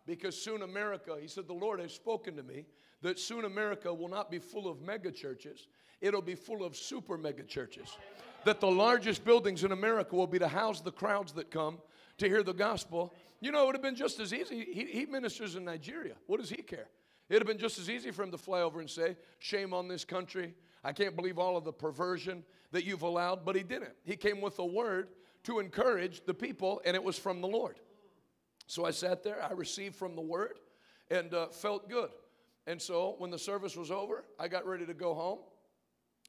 because soon America, he said, the Lord has spoken to me that soon America will not be full of mega churches, it'll be full of super mega churches. That the largest buildings in America will be to house the crowds that come to hear the gospel. You know, it would have been just as easy. He, he ministers in Nigeria. What does he care? It'd have been just as easy for him to fly over and say, Shame on this country. I can't believe all of the perversion that you've allowed. But he didn't. He came with a word to encourage the people, and it was from the Lord. So I sat there, I received from the word, and uh, felt good. And so when the service was over, I got ready to go home.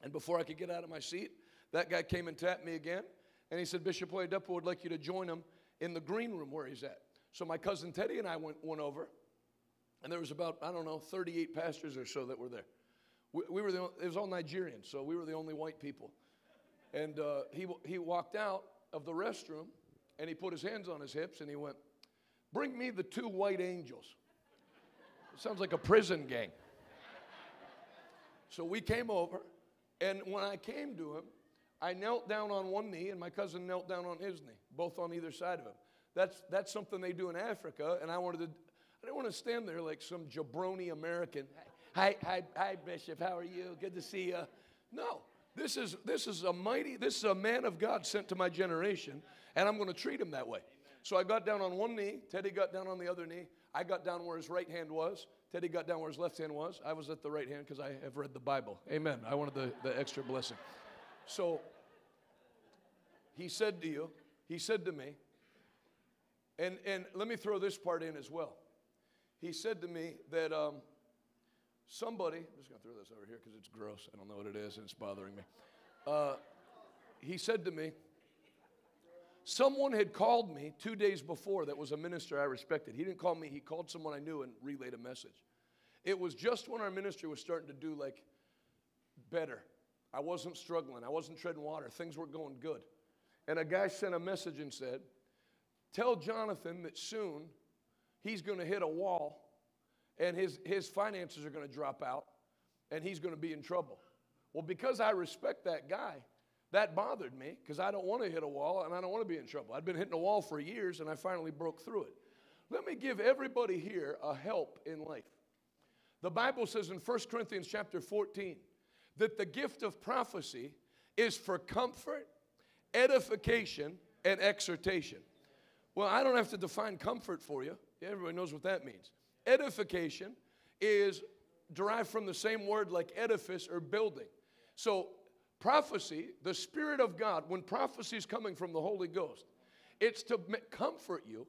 And before I could get out of my seat, that guy came and tapped me again. And he said, Bishop Oyedepo would like you to join him in the green room where he's at. So my cousin Teddy and I went, went over. And there was about, I don't know, 38 pastors or so that were there. We, we were the, it was all Nigerians, so we were the only white people. And uh, he, he walked out of the restroom and he put his hands on his hips and he went, Bring me the two white angels. It sounds like a prison gang. So we came over, and when I came to him, I knelt down on one knee, and my cousin knelt down on his knee, both on either side of him. That's, that's something they do in Africa, and I wanted to, I didn't want to stand there like some jabroni American. Hi, hi, hi, Bishop. How are you? Good to see you. No, this is this is a mighty. This is a man of God sent to my generation, and I'm going to treat him that way. So I got down on one knee. Teddy got down on the other knee. I got down where his right hand was. Teddy got down where his left hand was. I was at the right hand because I have read the Bible. Amen. I wanted the, the extra blessing. So he said to you, he said to me, and, and let me throw this part in as well. He said to me that um, somebody, I'm just going to throw this over here because it's gross. I don't know what it is and it's bothering me. Uh, he said to me, Someone had called me two days before that was a minister I respected. He didn't call me, he called someone I knew and relayed a message. It was just when our ministry was starting to do like better. I wasn't struggling, I wasn't treading water, things were going good. And a guy sent a message and said, Tell Jonathan that soon he's going to hit a wall and his, his finances are going to drop out and he's going to be in trouble. Well, because I respect that guy, that bothered me because I don't want to hit a wall and I don't want to be in trouble. I'd been hitting a wall for years and I finally broke through it. Let me give everybody here a help in life. The Bible says in 1 Corinthians chapter 14 that the gift of prophecy is for comfort, edification, and exhortation. Well, I don't have to define comfort for you. Everybody knows what that means. Edification is derived from the same word like edifice or building. So Prophecy, the Spirit of God, when prophecy is coming from the Holy Ghost, it's to comfort you,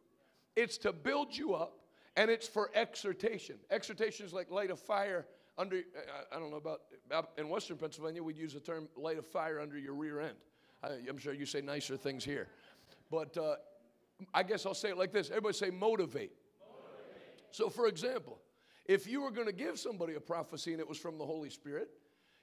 it's to build you up, and it's for exhortation. Exhortation is like light a fire under, uh, I don't know about, uh, in Western Pennsylvania, we'd use the term light a fire under your rear end. I, am sure you say nicer things here. But uh, I guess I'll say it like this everybody say motivate. motivate. So, for example, if you were going to give somebody a prophecy and it was from the Holy Spirit,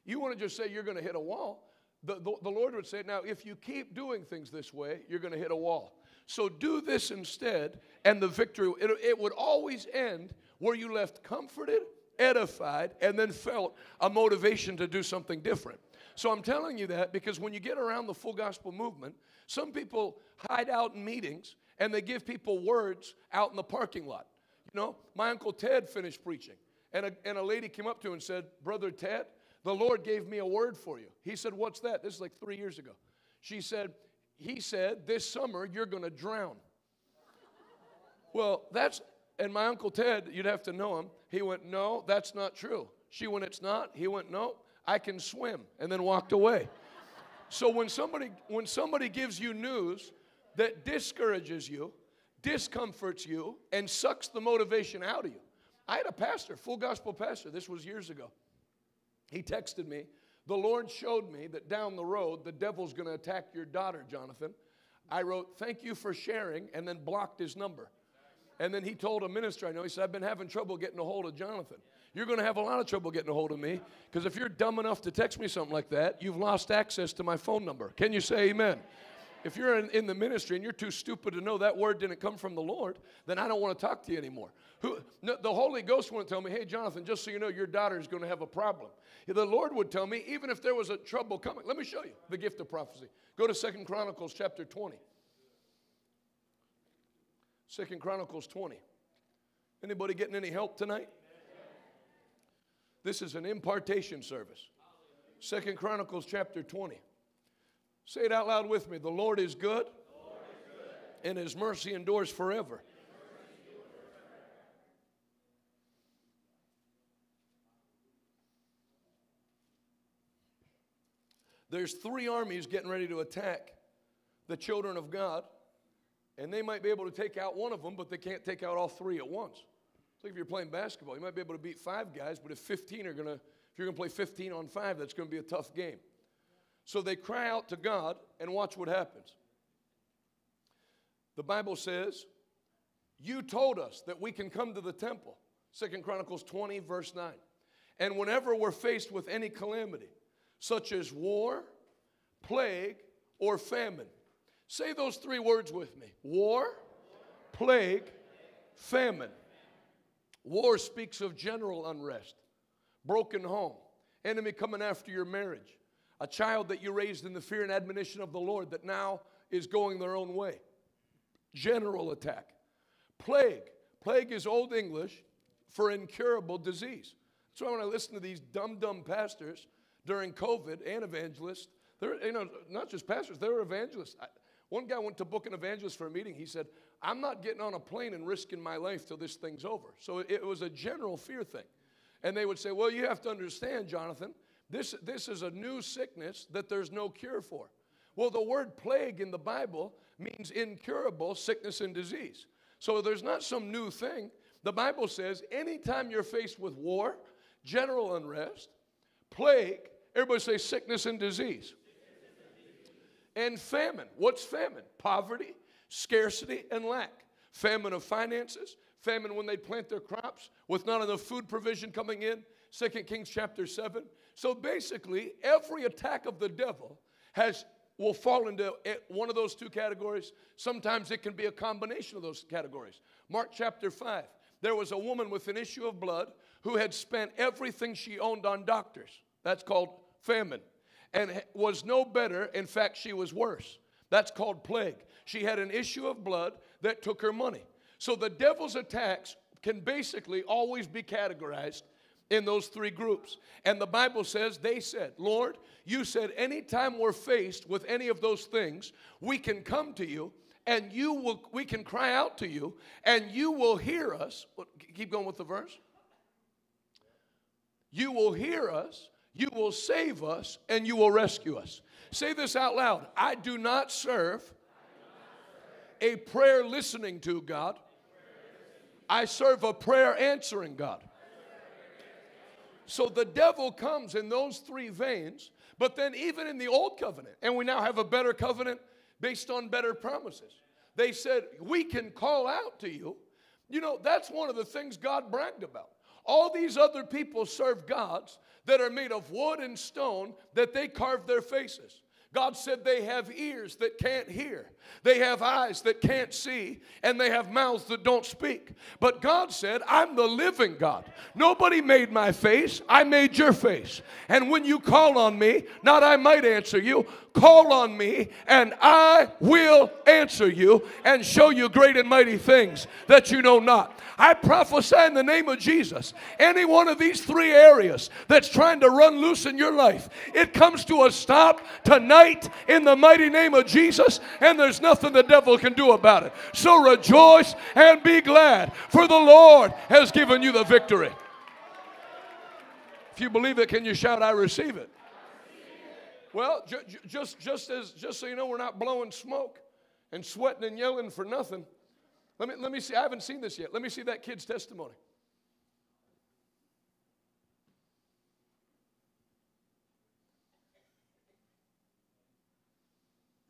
you want to just say you're going to hit a wall. The, the, the, Lord would say, now, if you keep doing things this way, you're going to hit a wall. So do this instead, and the victory, it, it would always end where you left comforted, edified, and then felt a motivation to do something different. So I'm telling you that because when you get around the full gospel movement, some people hide out in meetings and they give people words out in the parking lot. You know, my Uncle Ted finished preaching, and a, and a lady came up to him and said, Brother Ted, the Lord gave me a word for you. He said, What's that? This is like three years ago. She said, He said, This summer you're going to drown. well, that's, and my Uncle Ted, you'd have to know him. He went, No, that's not true. She went, It's not. He went, No, I can swim, and then walked away. so when somebody, when somebody gives you news that discourages you, discomforts you, and sucks the motivation out of you, I had a pastor, full gospel pastor, this was years ago. He texted me, The Lord showed me that down the road the devil's going to attack your daughter, Jonathan. I wrote, Thank you for sharing, and then blocked his number. And then he told a minister I know, he said, I've been having trouble getting a hold of Jonathan. You're going to have a lot of trouble getting a hold of me because if you're dumb enough to text me something like that, you've lost access to my phone number. Can you say amen? If you're in, in, the ministry and you're too stupid to know that word didn't come from the Lord, then I don't want to talk to you anymore. Who, no, the Holy Ghost wouldn't tell me, hey, Jonathan, just so you know, your daughter is going to have a problem. The Lord would tell me, even if there was a trouble coming. Let me show you the gift of prophecy. Go to Second Chronicles chapter 20. Second Chronicles 20. Anybody getting any help tonight? This is an impartation service. Second Chronicles chapter 20. Say it out loud with me. The Lord is good, Lord is good. and his mercy endures forever. There's three armies getting ready to attack the children of God, and they might be able to take out one of them, but they can't take out all three at once. If you're playing basketball, you might be able to beat five guys, but if 15 are gonna, if you're gonna play 15 on five, that's gonna be a tough game. So they cry out to God, and watch what happens. The Bible says, You told us that we can come to the temple. Second Chronicles 20, verse 9. And whenever we're faced with any calamity, such as war, plague, or famine, say those three words with me war, plague, famine. War speaks of general unrest, broken home, enemy coming after your marriage, a child that you raised in the fear and admonition of the Lord that now is going their own way. General attack. Plague. Plague is Old English for incurable disease. That's why when I listen to these dumb, dumb pastors during COVID and evangelists, they're, you know, not just pastors, they were evangelists. I, one guy went to book an evangelist for a meeting. He said, I'm not getting on a plane and risking my life till this thing's over. So it, was a general fear thing. And they would say, Well, you have to understand, Jonathan, this, this is a new sickness that there's no cure for. Well, the word plague in the Bible means incurable sickness and disease. So there's not some new thing. The Bible says anytime you're faced with war, general unrest, plague, everybody say sickness and disease, and famine. What's famine? Poverty, scarcity, and lack. Famine of finances, famine when they plant their crops with not enough food provision coming in. Second Kings chapter 7. So basically, every attack of the devil has will fall into one of those two categories. Sometimes it can be a combination of those categories. Mark chapter 5. There was a woman with an issue of blood who had spent everything she owned on doctors. That's called famine. And was no better. In fact, she was worse. That's called plague. She had an issue of blood that took her money. So the devil's attacks can basically always be categorized in those three groups. And the Bible says, they said, Lord, you said anytime we're faced with any of those things, we can come to you and you will we can cry out to you and you will hear us. Keep going with the verse. You will hear us, you will save us, and you will rescue us. Say this out loud. I do not serve a prayer listening to God. I serve a prayer answering God. So the devil comes in those three veins, but then even in the old covenant, and we now have a better covenant based on better promises. They said, We can call out to you. You know, that's one of the things God bragged about. All these other people serve gods that are made of wood and stone that they carve their faces. God said they have ears that can't hear, they have eyes that can't see, and they have mouths that don't speak. But God said, I'm the living God. Nobody made my face, I made your face. And when you call on me, not I might answer you, call on me, and I will answer you and show you great and mighty things that you know not. I prophesy in the name of Jesus, any one of these three areas that's trying to run loose in your life, it comes to a stop tonight in the mighty name of Jesus, and there's nothing the devil can do about it. So rejoice and be glad, for the Lord has given you the victory. If you believe it, can you shout, I receive it? Well, ju- ju- just, just, as, just so you know, we're not blowing smoke and sweating and yelling for nothing. Let me, let me see. I haven't seen this yet. Let me see that kid's testimony.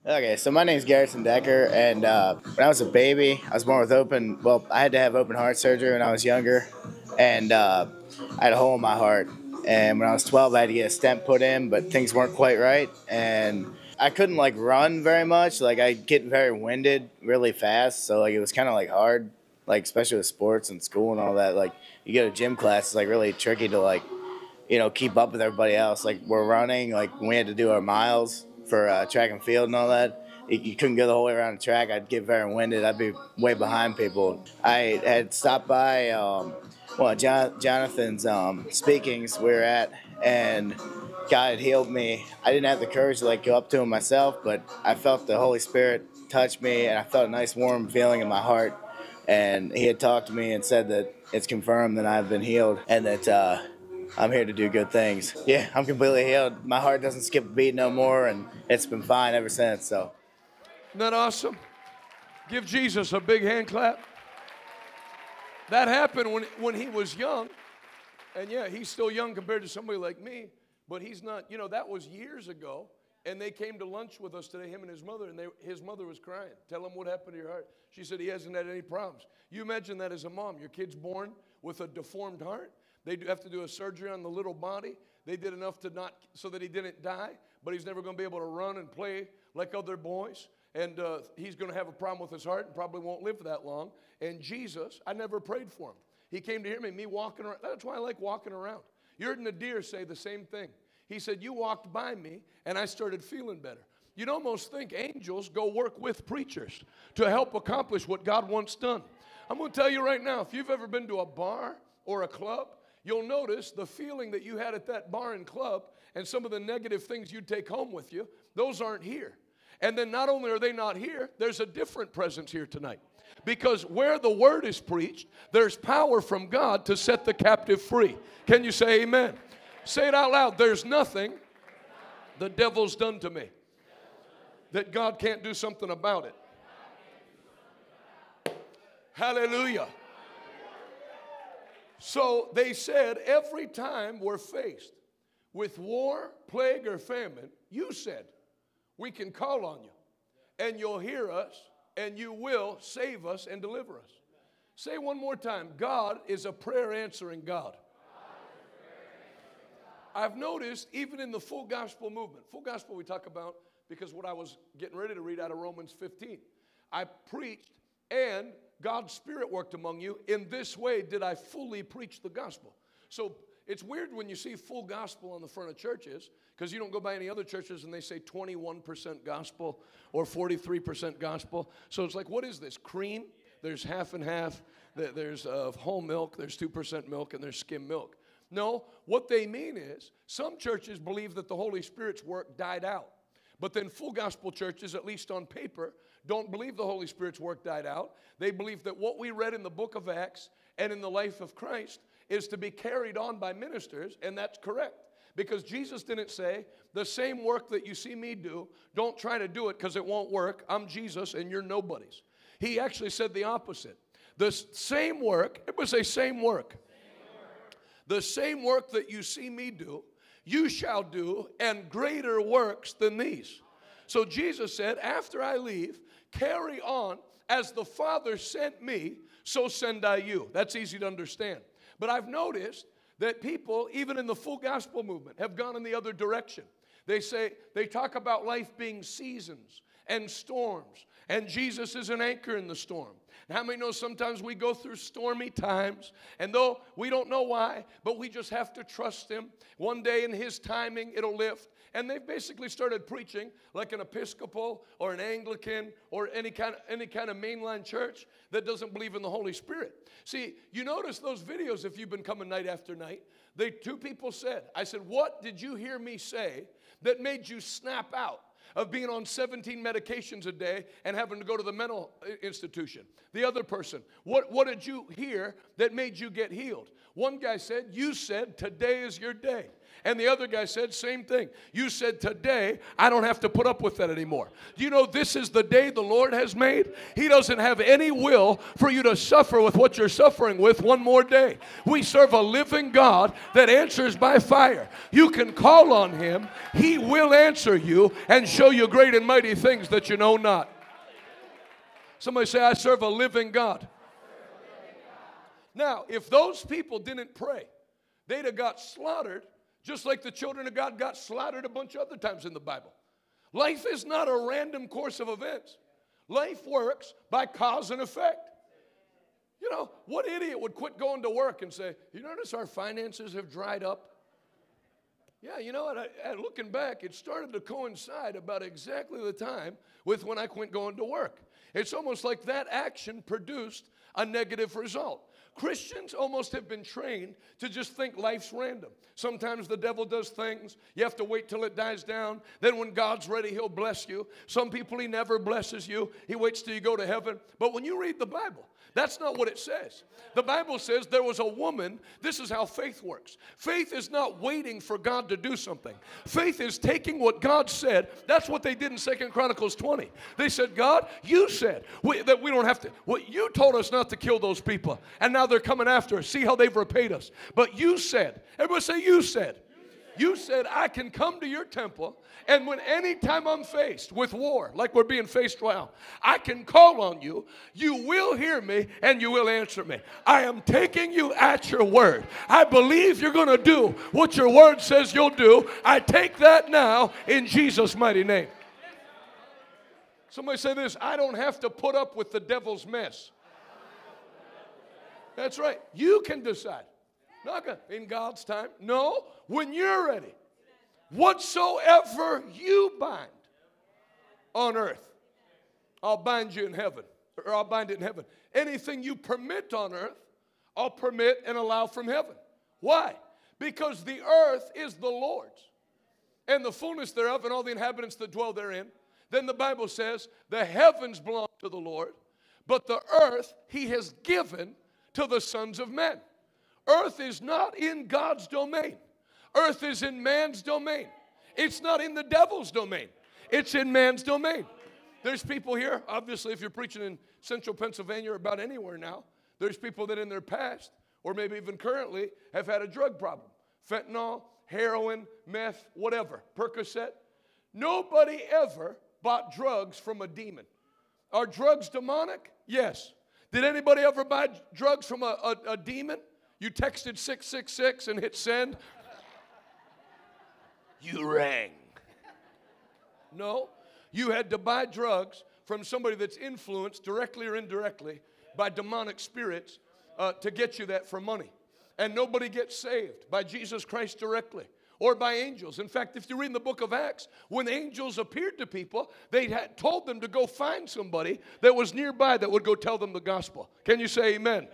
Okay, so my name is Garrison Decker, and uh, when I was a baby, I was born with open. Well, I had to have open heart surgery when I was younger, and uh, I had a hole in my heart. And when I was 12, I had to get a stent put in, but things weren't quite right, and I couldn't like run very much. Like I get very winded really fast, so like it was kind of like hard, like especially with sports and school and all that. Like you go to gym class, it's like really tricky to like, you know, keep up with everybody else. Like we're running, like we had to do our miles for uh, track and field and all that. You couldn't go the whole way around the track. I'd get very winded. I'd be way behind people. I had stopped by um, well, John, Jonathan's um, speakings we were at, and God had healed me. I didn't have the courage to like go up to him myself, but I felt the Holy Spirit touch me, and I felt a nice warm feeling in my heart. And he had talked to me and said that it's confirmed that I've been healed and that uh, I'm here to do good things. Yeah, I'm completely healed. My heart doesn't skip a beat no more, and it's been fine ever since. So, isn't that awesome? Give Jesus a big hand clap. That happened when, when he was young. And yeah, he's still young compared to somebody like me, but he's not, you know, that was years ago. And they came to lunch with us today, him and his mother, and they, his mother was crying. Tell him what happened to your heart. She said he hasn't had any problems. You imagine that as a mom. Your kid's born with a deformed heart. They do have to do a surgery on the little body. They did enough to not, so that he didn't die, but he's never going to be able to run and play like other boys. And uh, he's going to have a problem with his heart and probably won't live for that long. And Jesus, I never prayed for him. He came to hear me, me walking around. That's why I like walking around. You heard Nadir say the same thing. He said, You walked by me and I started feeling better. You'd almost think angels go work with preachers to help accomplish what God wants done. I'm going to tell you right now if you've ever been to a bar or a club, you'll notice the feeling that you had at that bar and club and some of the negative things you'd take home with you, those aren't here. And then not only are they not here, there's a different presence here tonight. Because where the word is preached, there's power from God to set the captive free. Can you say amen? Say it out loud. There's nothing the devil's done to me that God can't do something about it. Hallelujah. So they said, every time we're faced with war, plague, or famine, you said, we can call on you and you'll hear us and you will save us and deliver us. Say one more time God is a prayer answering God. I've noticed even in the full gospel movement, full gospel we talk about because what I was getting ready to read out of Romans 15. I preached and God's Spirit worked among you. In this way did I fully preach the gospel. So it's weird when you see full gospel on the front of churches because you don't go by any other churches and they say 21% gospel or 43% gospel. So it's like, what is this? Cream? There's half and half. There's uh, whole milk, there's 2% milk, and there's skim milk. No, what they mean is some churches believe that the Holy Spirit's work died out. But then full gospel churches, at least on paper, don't believe the Holy Spirit's work died out. They believe that what we read in the book of Acts and in the life of Christ is to be carried on by ministers, and that's correct. Because Jesus didn't say, the same work that you see me do, don't try to do it because it won't work. I'm Jesus and you're nobody's. He actually said the opposite. The same work, it was a same work. The same work that you see me do, you shall do, and greater works than these. So Jesus said, After I leave, carry on as the Father sent me, so send I you. That's easy to understand. But I've noticed that people, even in the full gospel movement, have gone in the other direction. They say, they talk about life being seasons and storms, and Jesus is an anchor in the storm. How many know sometimes we go through stormy times, and though we don't know why, but we just have to trust Him. One day in His timing, it'll lift. And they've basically started preaching like an Episcopal or an Anglican or any kind of, any kind of mainline church that doesn't believe in the Holy Spirit. See, you notice those videos if you've been coming night after night. The two people said, I said, What did you hear me say that made you snap out? of being on 17 medications a day and having to go to the mental uh, institution. The other person, what, what did you hear that made you get healed? One guy said, You said today is your day. And the other guy said, Same thing. You said, Today, I don't have to put up with that anymore. You know this is the day the Lord has made? He doesn't have any will for you to suffer with what you're suffering with one more day. We serve a living God that answers by fire. You can call on Him, He will answer you and show you great and mighty things that you know not. Somebody say, I serve a living God. Now, if those people didn't pray, they'd have got slaughtered just like the children of God got slaughtered a bunch of other times in the Bible. Life is not a random course of events, life works by cause and effect. You know, what idiot would quit going to work and say, You notice our finances have dried up? Yeah, you know what? I, looking back, it started to coincide about exactly the time with when I quit going to work. It's almost like that action produced a negative result. Christians almost have been trained to just think life's random. Sometimes the devil does things, you have to wait till it dies down. Then, when God's ready, he'll bless you. Some people, he never blesses you, he waits till you go to heaven. But when you read the Bible, that's not what it says. The Bible says there was a woman. This is how faith works. Faith is not waiting for God to do something. Faith is taking what God said. That's what they did in Second Chronicles 20. They said, God, you said we, that we don't have to. Well, you told us not to kill those people, and now they're coming after us. See how they've repaid us. But you said, everybody say, you said. You said, I can come to your temple, and when anytime I'm faced with war, like we're being faced now, I can call on you. You will hear me and you will answer me. I am taking you at your word. I believe you're going to do what your word says you'll do. I take that now in Jesus' mighty name. Somebody say this I don't have to put up with the devil's mess. That's right. You can decide. Not in God's time. No, when you're ready. Whatsoever you bind on earth, I'll bind you in heaven, or I'll bind it in heaven. Anything you permit on earth, I'll permit and allow from heaven. Why? Because the earth is the Lord's and the fullness thereof, and all the inhabitants that dwell therein. Then the Bible says, the heavens belong to the Lord, but the earth he has given to the sons of men. Earth is not in God's domain, earth is in man's domain. It's not in the devil's domain, it's in man's domain. There's people here, obviously, if you're preaching in central Pennsylvania or about anywhere now, there's people that in their past, or maybe even currently, have had a drug problem fentanyl, heroin, meth, whatever, Percocet. Nobody ever bought drugs from a demon. Are drugs demonic? Yes. Did anybody ever buy drugs from a, a, a demon? You texted 666 and hit send. You rang. No. You had to buy drugs from somebody that's influenced directly or indirectly by demonic spirits uh, to get you that for money. And nobody gets saved by Jesus Christ directly or by angels. In fact, if you read in the book of Acts, when angels appeared to people, they had told them to go find somebody that was nearby that would go tell them the gospel. Can you say amen? amen.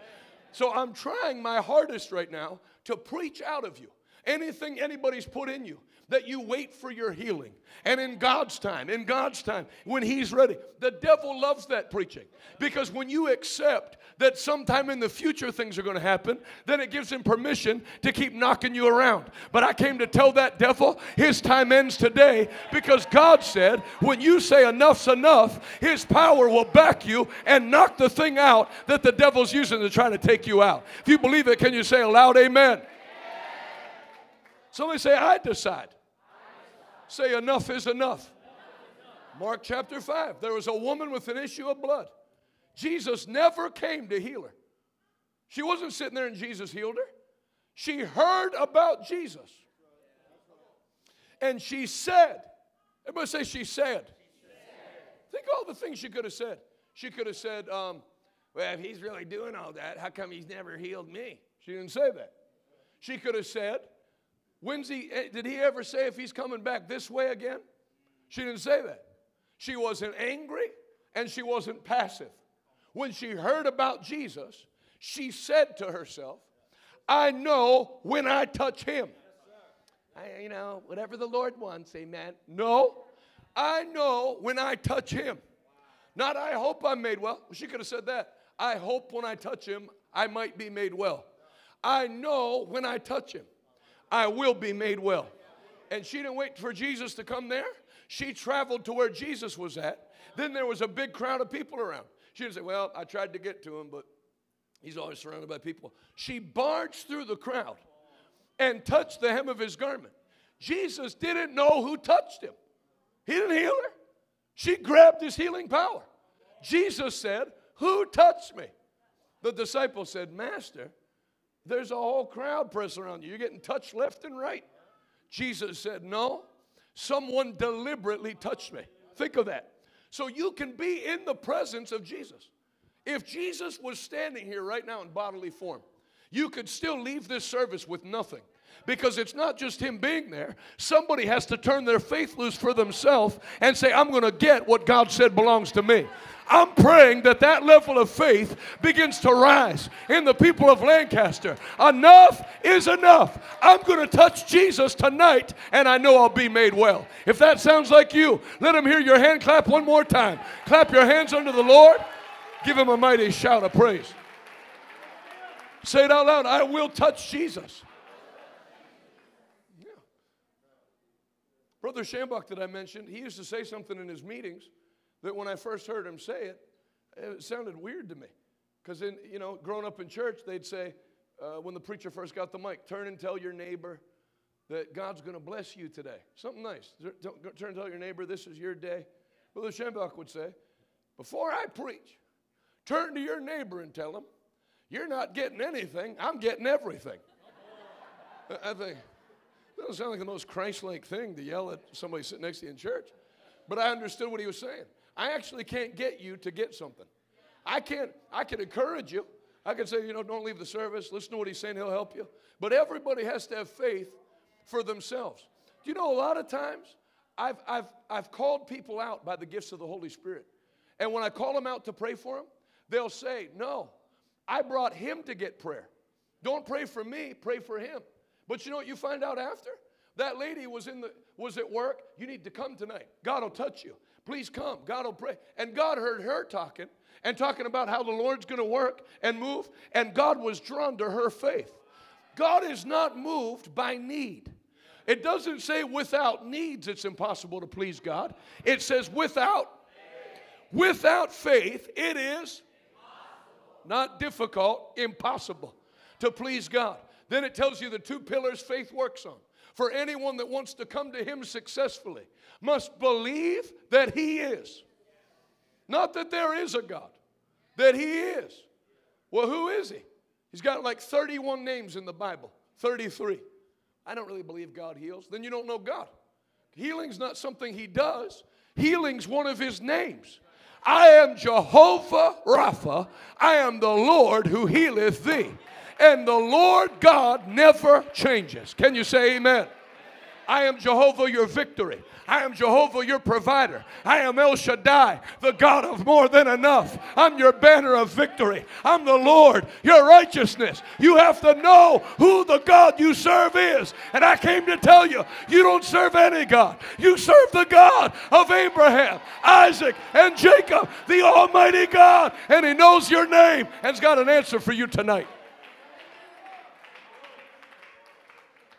So I'm trying my hardest right now to preach out of you. Anything anybody's put in you that you wait for your healing. And in God's time, in God's time, when He's ready, the devil loves that preaching. Because when you accept that sometime in the future things are going to happen, then it gives him permission to keep knocking you around. But I came to tell that devil his time ends today because God said, when you say enough's enough, his power will back you and knock the thing out that the devil's using to try to take you out. If you believe it, can you say aloud, Amen? Somebody say, I decide. Say, enough is enough. Mark chapter 5. There was a woman with an issue of blood. Jesus never came to heal her. She wasn't sitting there and Jesus healed her. She heard about Jesus. And she said, everybody say she said. Think all the things she could have said. She could have said, um, well, if he's really doing all that, how come he's never healed me? She didn't say that. She could have said, When's he, eh, did he ever say if he's coming back this way again? She didn't say that. She wasn't angry and she wasn't passive. When she heard about Jesus, she said to herself, I know when I touch him. I, you know, whatever the Lord wants, amen. No, I know when I touch him. Not, I hope I'm made well. She could have said that. I hope when I touch him, I might be made well. I know when I touch him. I will be made well. And she didn't wait for Jesus to come there. She traveled to where Jesus was at. Then there was a big crowd of people around. She didn't say, Well, I tried to get to him, but he's always surrounded by people. She barged through the crowd and touched the hem of his garment. Jesus didn't know who touched him, he didn't heal her. She grabbed his healing power. Jesus said, Who touched me? The disciple said, Master, there's a whole crowd pressing around you. You're getting touched left and right. Jesus said, No, someone deliberately touched me. Think of that. So you can be in the presence of Jesus. If Jesus was standing here right now in bodily form, you could still leave this service with nothing because it's not just him being there. Somebody has to turn their faith loose for themselves and say, I'm going to get what God said belongs to me. I'm praying that that level of faith begins to rise in the people of Lancaster. Enough is enough. I'm going to touch Jesus tonight and I know I'll be made well. If that sounds like you, let him hear your hand clap one more time. Clap your hands unto the Lord. Give him a mighty shout of praise. Say it out loud I will touch Jesus. Yeah. Brother Schambach that I mentioned, he used to say something in his meetings that when I first heard him say it, it sounded weird to me. Because, you know, growing up in church, they'd say, uh, when the preacher first got the mic, turn and tell your neighbor that God's going to bless you today. Something nice. Turn and tell your neighbor this is your day. Brother Schambach would say, before I preach, turn to your neighbor and tell him, you're not getting anything, I'm getting everything. I think, that doesn't sound like the most Christ like thing to yell at somebody sitting next to you in church. But I understood what he was saying. I actually can't get you to get something. I can't, I can encourage you. I can say, you know, don't leave the service. Listen to what he's saying, he'll help you. But everybody has to have faith for themselves. Do you know a lot of times I've, I've, I've called people out by the gifts of the Holy Spirit. And when I call them out to pray for them, they'll say, No, I brought him to get prayer. Don't pray for me, pray for him. But you know what you find out after? That lady was in the was at work. You need to come tonight. God will touch you. Please come. God will pray. And God heard her talking and talking about how the Lord's going to work and move. And God was drawn to her faith. God is not moved by need. It doesn't say without needs it's impossible to please God. It says without without faith it is not difficult, impossible to please God. Then it tells you the two pillars faith works on. For anyone that wants to come to Him successfully must believe that He is. Not that there is a God, that He is. Well, who is He? He's got like 31 names in the Bible, 33. I don't really believe God heals. Then you don't know God. Healing's not something He does, healing's one of His names. I am Jehovah Rapha. I am the Lord who healeth thee. And the Lord God never changes. Can you say amen? I am Jehovah your victory. I am Jehovah your provider. I am El Shaddai, the God of more than enough. I'm your banner of victory. I'm the Lord, your righteousness. You have to know who the God you serve is. And I came to tell you, you don't serve any God. You serve the God of Abraham, Isaac, and Jacob, the Almighty God. And He knows your name and's got an answer for you tonight.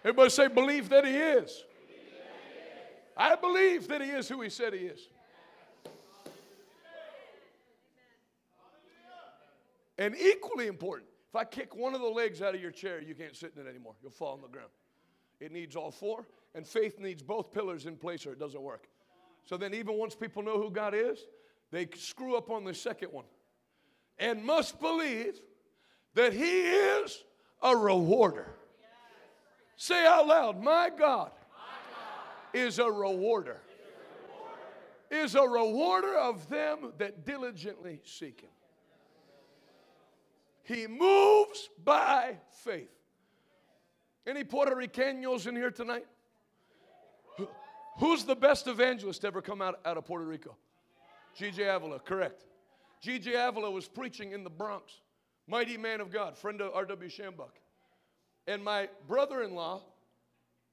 Everybody say, believe that He is. I believe that He is who He said He is. And equally important, if I kick one of the legs out of your chair, you can't sit in it anymore. You'll fall on the ground. It needs all four, and faith needs both pillars in place or it doesn't work. So then, even once people know who God is, they screw up on the second one and must believe that He is a rewarder. Say out loud, my God, is a rewarder. Is a rewarder of them that diligently seek him. He moves by faith. Any Puerto Ricanos in here tonight? Who's the best evangelist ever come out, out of Puerto Rico? Yiye Avila, correct. Yiye Avila was preaching in the Bronx. Mighty man of God, friend of R.W. Schambach. And my brother in law,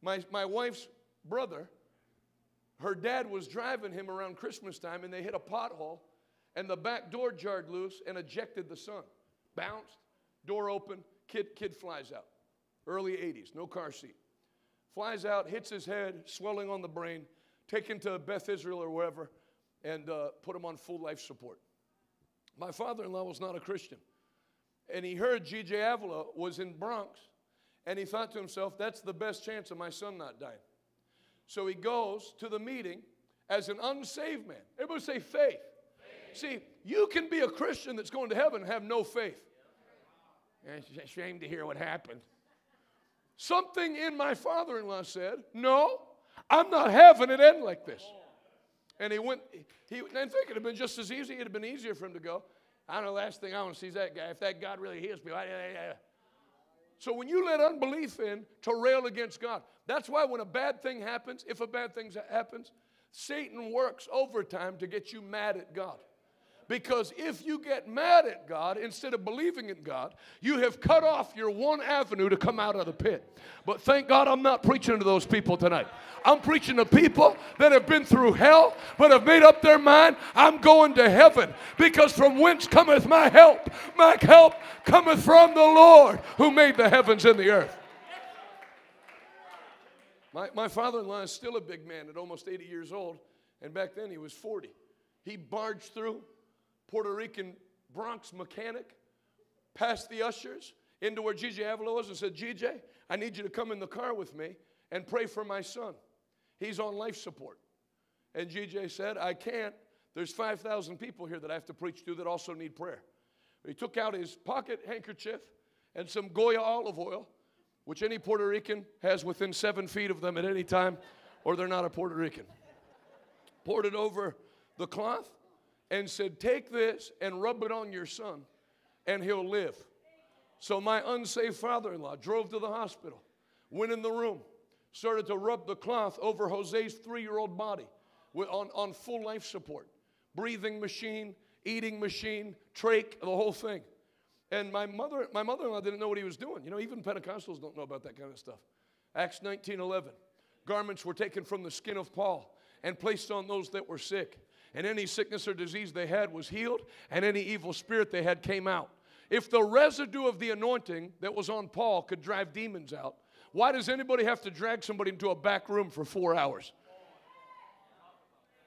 my, my wife's brother, her dad was driving him around Christmas time and they hit a pothole and the back door jarred loose and ejected the son. Bounced, door open, kid, kid flies out. Early 80s, no car seat. Flies out, hits his head, swelling on the brain, taken to Beth Israel or wherever, and uh, put him on full life support. My father in law was not a Christian. And he heard Yiye Avila was in Bronx and he thought to himself, that's the best chance of my son not dying. So he goes to the meeting as an unsaved man. Everybody say faith. faith. See, you can be a Christian that's going to heaven and have no faith. It's a shame to hear what happened. Something in my father in law said, No, I'm not having it end like this. And he went, he, I think it'd have been just as easy. It'd have been easier for him to go. I don't know, the last thing I want to see is that guy. If that God really heals me, I, I, I, so when you let unbelief in to rail against God, that's why when a bad thing happens, if a bad thing happens, Satan works overtime to get you mad at God. Because if you get mad at God instead of believing in God, you have cut off your one avenue to come out of the pit. But thank God I'm not preaching to those people tonight. I'm preaching to people that have been through hell but have made up their mind I'm going to heaven because from whence cometh my help? My help cometh from the Lord who made the heavens and the earth. My, my father in law is still a big man at almost 80 years old, and back then he was 40. He barged through Puerto Rican Bronx mechanic, past the ushers into where Yiye Avila was and said, Yiye, I need you to come in the car with me and pray for my son. He's on life support. And Yiye said, I can't. There's 5,000 people here that I have to preach to that also need prayer. He took out his pocket handkerchief and some Goya olive oil, which any Puerto Rican has within seven feet of them at any time, or they're not a Puerto Rican. Poured it over the cloth and said, Take this and rub it on your son, and he'll live. So my unsaved father in law drove to the hospital, went in the room, started to rub the cloth over Jose's three year old body on, on full life support, breathing machine, eating machine, trach, the whole thing. And my mother, my mother-in-law didn't know what he was doing. You know, even Pentecostals don't know about that kind of stuff. Acts 19:11. Garments were taken from the skin of Paul and placed on those that were sick. And any sickness or disease they had was healed, and any evil spirit they had came out. If the residue of the anointing that was on Paul could drive demons out, why does anybody have to drag somebody into a back room for four hours?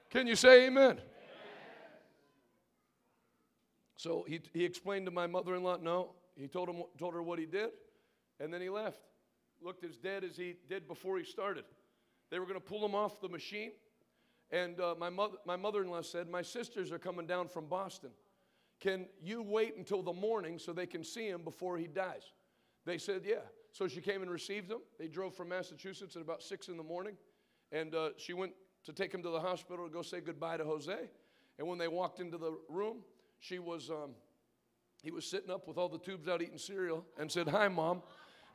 Can you say amen? So he, he explained to my mother in law, no. He told, him, told her what he did, and then he left. Looked as dead as he did before he started. They were going to pull him off the machine. And uh, my, mother, my mother in law said, My sisters are coming down from Boston. Can you wait until the morning so they can see him before he dies? They said, Yeah. So she came and received him. They drove from Massachusetts at about 6 in the morning. And uh, she went to take him to the hospital to go say goodbye to Jose. And when they walked into the room, she was, um, he was sitting up with all the tubes out eating cereal and said, Hi, Mom.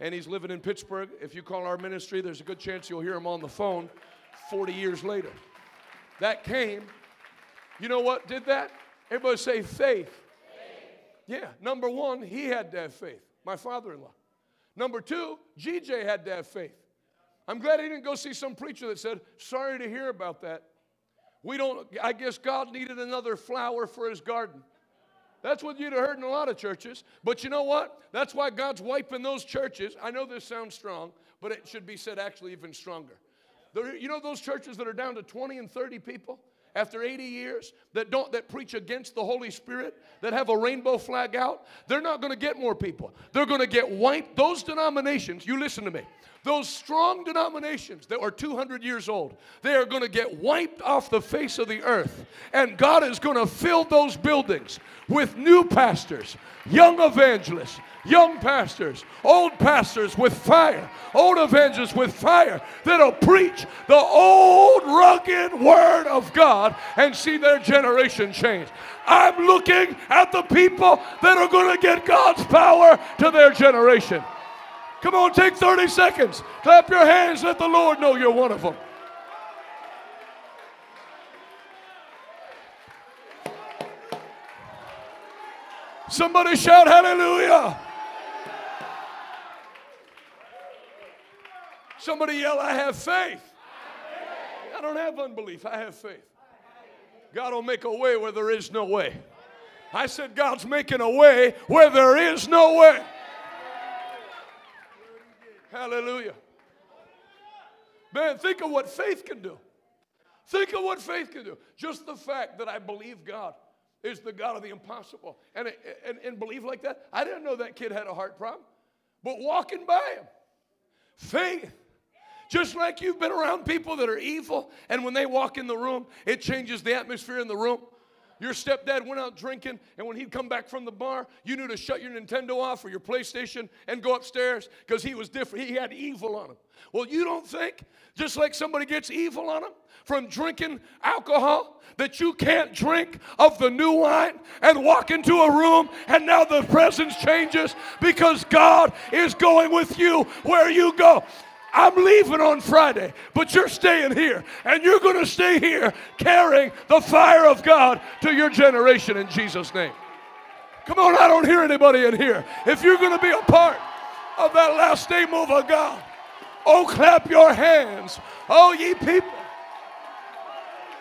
And he's living in Pittsburgh. If you call our ministry, there's a good chance you'll hear him on the phone 40 years later. That came. You know what did that? Everybody say faith. faith. Yeah, number one, he had to have faith. My father in law. Number two, Yiye had to have faith. I'm glad he didn't go see some preacher that said, Sorry to hear about that. We don't, I guess God needed another flower for his garden. That's what you'd have heard in a lot of churches. But you know what? That's why God's wiping those churches. I know this sounds strong, but it should be said actually even stronger. You know those churches that are down to 20 and 30 people? after 80 years that don't that preach against the Holy Spirit, that have a rainbow flag out, they're not going to get more people. They're going to get wiped Those denominations, you listen to me. Those strong denominations that are 200 years old, they are going to get wiped off the face of the earth. And God is going to fill those buildings with new pastors, young evangelists, young pastors, old pastors with fire, old evangelists with fire that'll preach the old rugged word of God and see their generation change. I'm looking at the people that are going to get God's power to their generation. Come on, take 30 seconds. Clap your hands. Let the Lord know you're one of them. Somebody shout hallelujah. Somebody yell, I have faith. I don't have unbelief, I have faith. God will make a way where there is no way. I said, God's making a way where there is no way. Hallelujah. Man, think of what faith can do. Think of what faith can do. Just the fact that I believe God is the God of the impossible and, and, and believe like that. I didn't know that kid had a heart problem, but walking by him, faith just like you've been around people that are evil, and when they walk in the room, it changes the atmosphere in the room. Your stepdad went out drinking, and when he'd come back from the bar, you knew to shut your Nintendo off or your PlayStation and go upstairs because he was different. He had evil on him. Well, you don't think, just like somebody gets evil on him from drinking alcohol, that you can't drink of the new wine and walk into a room and now the presence changes because God is going with you where you go. I'm leaving on Friday, but you're staying here. And you're going to stay here carrying the fire of God to your generation in Jesus' name. Come on, I don't hear anybody in here. If you're going to be a part of that last day move of God, oh, clap your hands. Oh, ye people.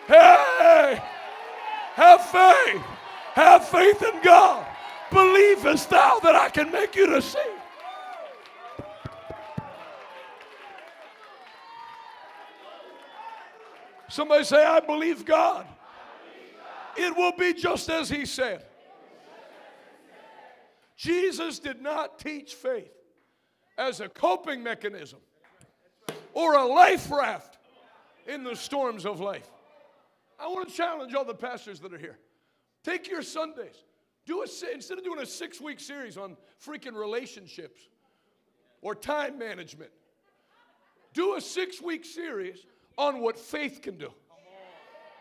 Hey, have faith. Have faith in God. Believest thou that I can make you to see? Somebody say, I believe God. It will be just as He said. Jesus did not teach faith as a coping mechanism or a life raft in the storms of life. I want to challenge all the pastors that are here. Take your Sundays. Do a, instead of doing a six week series on freaking relationships or time management, do a six week series on what faith can do.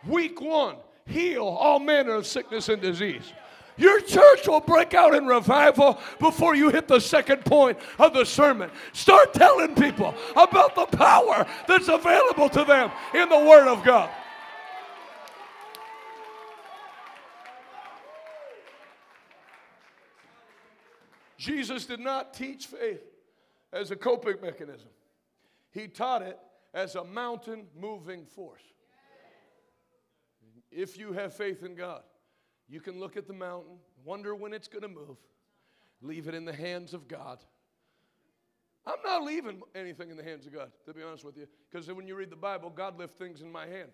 Week one, heal all manner of sickness and disease. Your church will break out in revival before you hit the second point of the sermon. Start telling people about the power that's available to them in the Word of God. Jesus did not teach faith as a coping mechanism, He taught it as a mountain moving force. If you have faith in God, you can look at the mountain, wonder when it's going to move, leave it in the hands of God. I'm not leaving anything in the hands of God, to be honest with you, because when you read the Bible, God left things in my hand.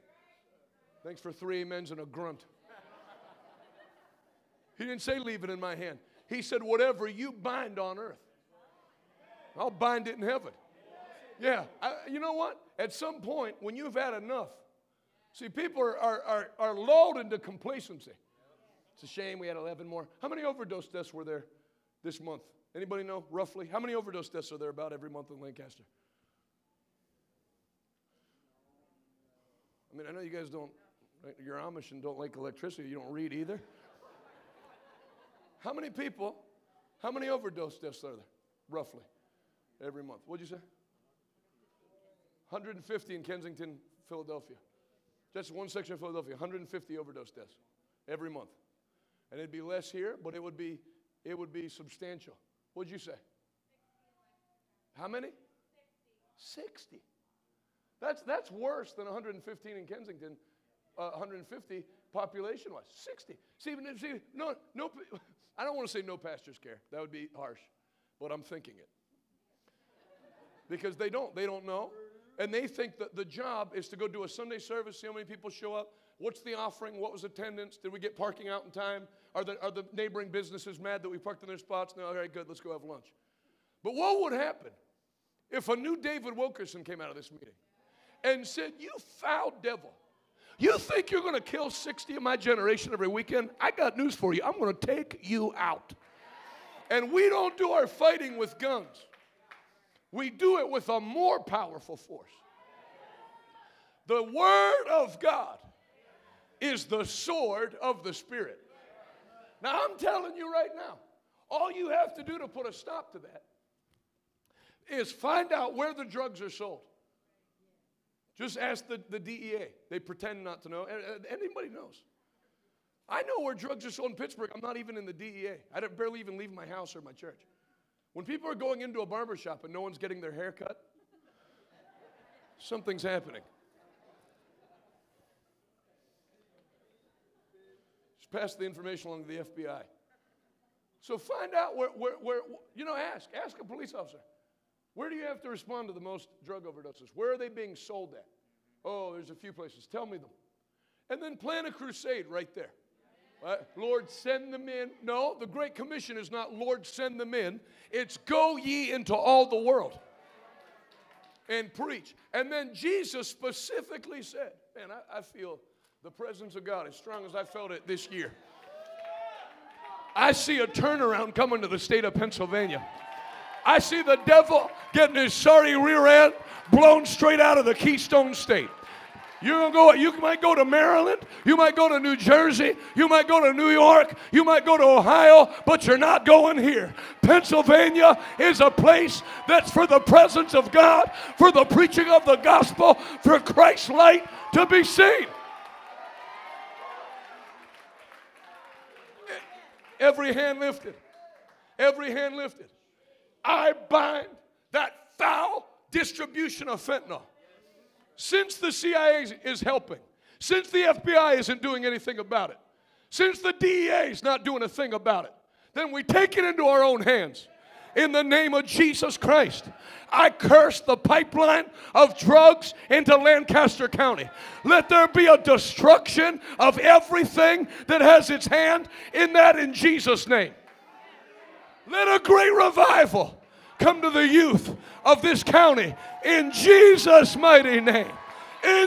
Thanks for three amens and a grunt. He didn't say leave it in my hand. He said, whatever you bind on earth, I'll bind it in heaven. Yeah, I, you know what? At some point, when you've had enough, see, people are, are, are, are lulled into complacency. It's a shame we had 11 more. How many overdose deaths were there this month? Anybody know roughly? How many overdose deaths are there about every month in Lancaster? I mean, I know you guys don't, right? you're Amish and don't like electricity. You don't read either. how many people, how many overdose deaths are there, roughly, every month? What'd you say? 150 in Kensington, Philadelphia. Just one section of Philadelphia, 150 overdose deaths every month. And it'd be less here, but it would be, it would be substantial. What'd you say? How many? 60. That's, that's worse than 115 in Kensington, uh, 150 population wise. 60. See, see, no, no, I don't want to say no pastor's care. That would be harsh, but I'm thinking it. Because they don't. They don't know. And they think that the job is to go do a Sunday service, see how many people show up. What's the offering? What was attendance? Did we get parking out in time? Are the, are the neighboring businesses mad that we parked in their spots? No, all right, good, let's go have lunch. But what would happen if a new David Wilkerson came out of this meeting and said, You foul devil, you think you're going to kill 60 of my generation every weekend? I got news for you. I'm going to take you out. And we don't do our fighting with guns, we do it with a more powerful force. The Word of God is the sword of the Spirit. Now, I'm telling you right now, all you have to do to put a stop to that is find out where the drugs are sold. Just ask the, the DEA. They pretend not to know. Anybody knows. I know where drugs are sold in Pittsburgh. I'm not even in the DEA. I don't barely even leave my house or my church. When people are going into a barber shop and no one's getting their hair cut, something's happening. Just pass the information along to the FBI. So find out where, where, where, you know, ask. Ask a police officer. Where do you have to respond to the most drug overdoses? Where are they being sold at? Oh, there's a few places. Tell me them. And then plan a crusade right there. Right? Lord, send them in. No, the Great Commission is not Lord, send them in. It's go ye into all the world and preach. And then Jesus specifically said, man, I, I feel the presence of God as strong as I felt it this year. I see a turnaround coming to the state of Pennsylvania. I see the devil getting his sorry rear end blown straight out of the Keystone State. You're gonna go, you might go to Maryland, you might go to New Jersey, you might go to New York, you might go to Ohio, but you're not going here. Pennsylvania is a place that's for the presence of God, for the preaching of the gospel, for Christ's light to be seen. Every hand lifted. Every hand lifted. I bind that foul distribution of fentanyl. Since the CIA is helping, since the FBI isn't doing anything about it, since the DEA is not doing a thing about it, then we take it into our own hands in the name of Jesus Christ. I curse the pipeline of drugs into Lancaster County. Let there be a destruction of everything that has its hand in that in Jesus' name. Let a great revival come to the youth of this county in Jesus' mighty name.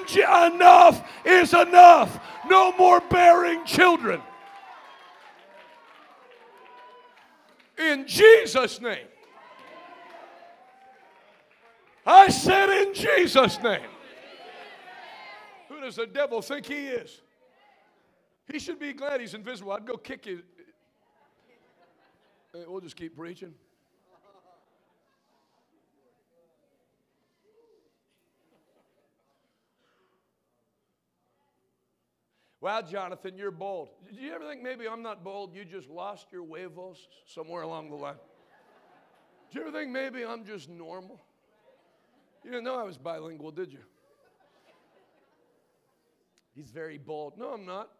G- enough is enough. No more bearing children. In Jesus' name. I said in Jesus' name. Who does the devil think he is? He should be glad he's invisible. I'd go kick you. We'll just keep preaching. Well, Jonathan, you're bold. Did you ever think maybe I'm not bold? You just lost your huevos somewhere along the line. Do you ever think maybe I'm just normal? You didn't know I was bilingual, did you? He's very bold. No, I'm not.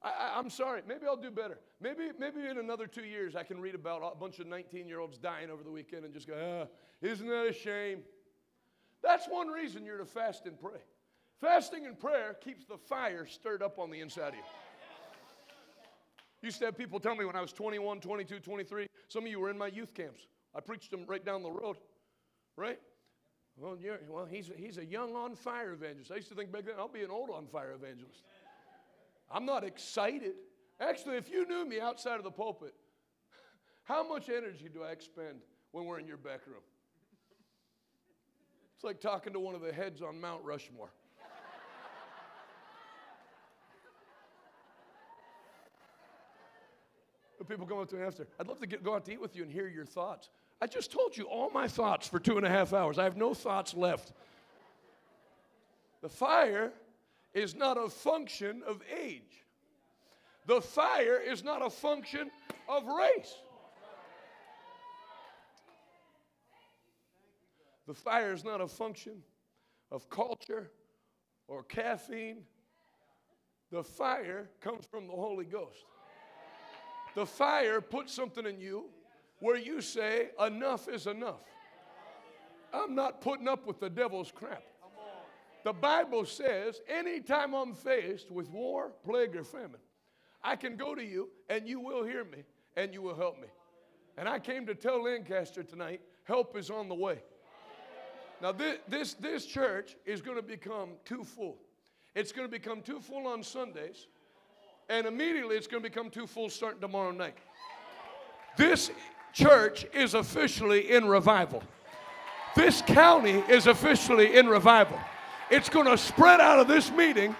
I, am sorry. Maybe I'll do better. Maybe, maybe in another two years I can read about a bunch of 19 year olds dying over the weekend and just go, ah, isn't that a shame? That's one reason you're to fast and pray. Fasting and prayer keeps the fire stirred up on the inside of you. Used to have people tell me when I was 21, 22, 23, some of you were in my youth camps. I preached them right down the road, right? Well, well he's, he's a young on fire evangelist. I used to think back then, I'll be an old on fire evangelist. I'm not excited. Actually, if you knew me outside of the pulpit, how much energy do I expend when we're in your back room? It's like talking to one of the heads on Mount Rushmore. People come up to me after. I'd love to get, go out to eat with you and hear your thoughts. I just told you all my thoughts for two and a half hours. I have no thoughts left. The fire is not a function of age. The fire is not a function of race. The fire is not a function of culture or caffeine. The fire comes from the Holy Ghost. The fire puts something in you where you say, enough is enough. I'm not putting up with the devil's crap. The Bible says, anytime I'm faced with war, plague, or famine, I can go to you and you will hear me and you will help me. And I came to tell Lancaster tonight, help is on the way. Now, this, this, this church is going to become too full. It's going to become too full on Sundays, and immediately it's going to become too full starting tomorrow night. This church is officially in revival. This county is officially in revival. It's going to spread out of this meeting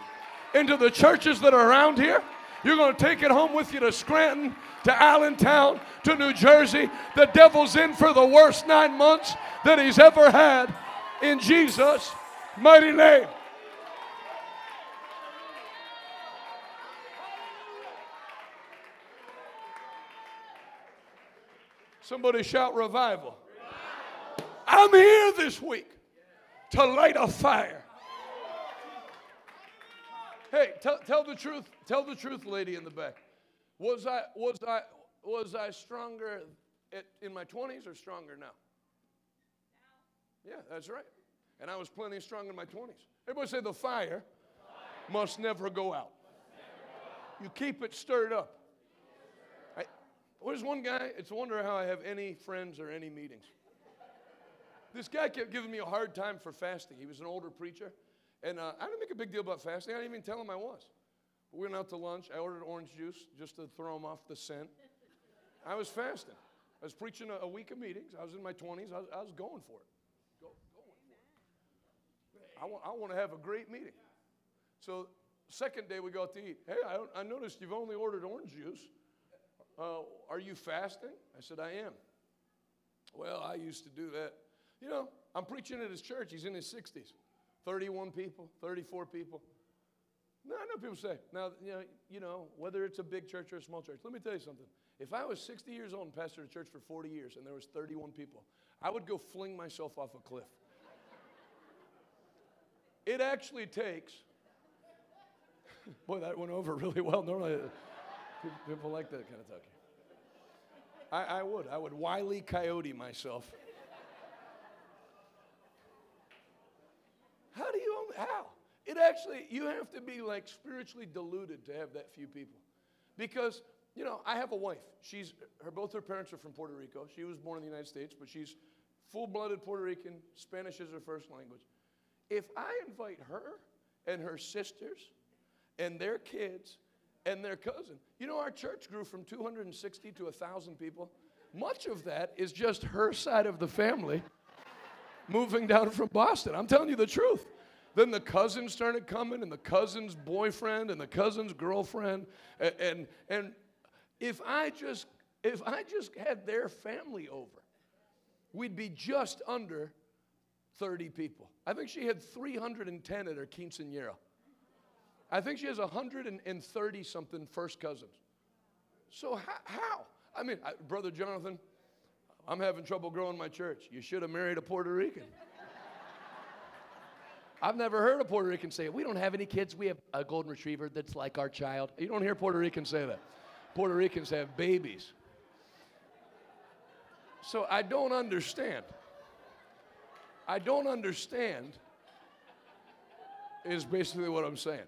into the churches that are around here. You're going to take it home with you to Scranton, to Allentown, to New Jersey. The devil's in for the worst nine months that he's ever had in Jesus' mighty name. Somebody shout revival. I'm here this week to light a fire Hey, tell, tell the truth. Tell the truth, lady in the back. Was I, was I, was I stronger at, in my 20s or stronger now? Yeah, that's right. And I was plenty strong in my 20s. Everybody say the fire, the fire. Must, never go out. You keep it stirred up. I, there's one guy, it's a wonder how I have any friends or any meetings. This guy kept giving me a hard time for fasting. He was an older preacher. And uh, I didn't make a big deal about fasting. I didn't even tell him I was. But we went out to lunch. I ordered orange juice just to throw him off the scent. I was fasting. I was preaching a, a week of meetings. I was in my 20s. I was, I was going for it. Go, going for it. I want, I want to have a great meeting. So, second day we go out to eat. Hey, I, I noticed you've only ordered orange juice. Uh, are you fasting? I said, I am. Well, I used to do that. You know, I'm preaching at his church. He's in his 60s. 31 people, 34 people. No, I know people say, now, you know, you know, whether it's a big church or a small church, let me tell you something. If I was 60 years old and pastored a church for 40 years and there was 31 people, I would go fling myself off a cliff. it actually takes, boy, that went over really well. Normally, people like that kind of talking. I, I would. I would wily coyote myself. how? Do you, how? It actually, you have to be like spiritually deluded to have that few people. Because, you know, I have a wife. She's, her, both her parents are from Puerto Rico. She was born in the United States, but she's full blooded Puerto Rican. Spanish is her first language. If I invite her and her sisters and their kids and their cousin, you know, our church grew from 260 to 1,000 people. Much of that is just her side of the family moving down from Boston. I'm telling you the truth. Then the cousins started coming, and the cousin's boyfriend, and the cousin's girlfriend, and, and, and if I just if I just had their family over, we'd be just under 30 people. I think she had 310 at her quinceanera. I think she has 130 something first cousins. So how? I mean, I, brother Jonathan, I'm having trouble growing my church. You should have married a Puerto Rican. I've never heard a Puerto Rican say, We don't have any kids. We have a golden retriever that's like our child. You don't hear Puerto Ricans say that. Puerto Ricans have babies. So I don't understand. I don't understand, is basically what I'm saying.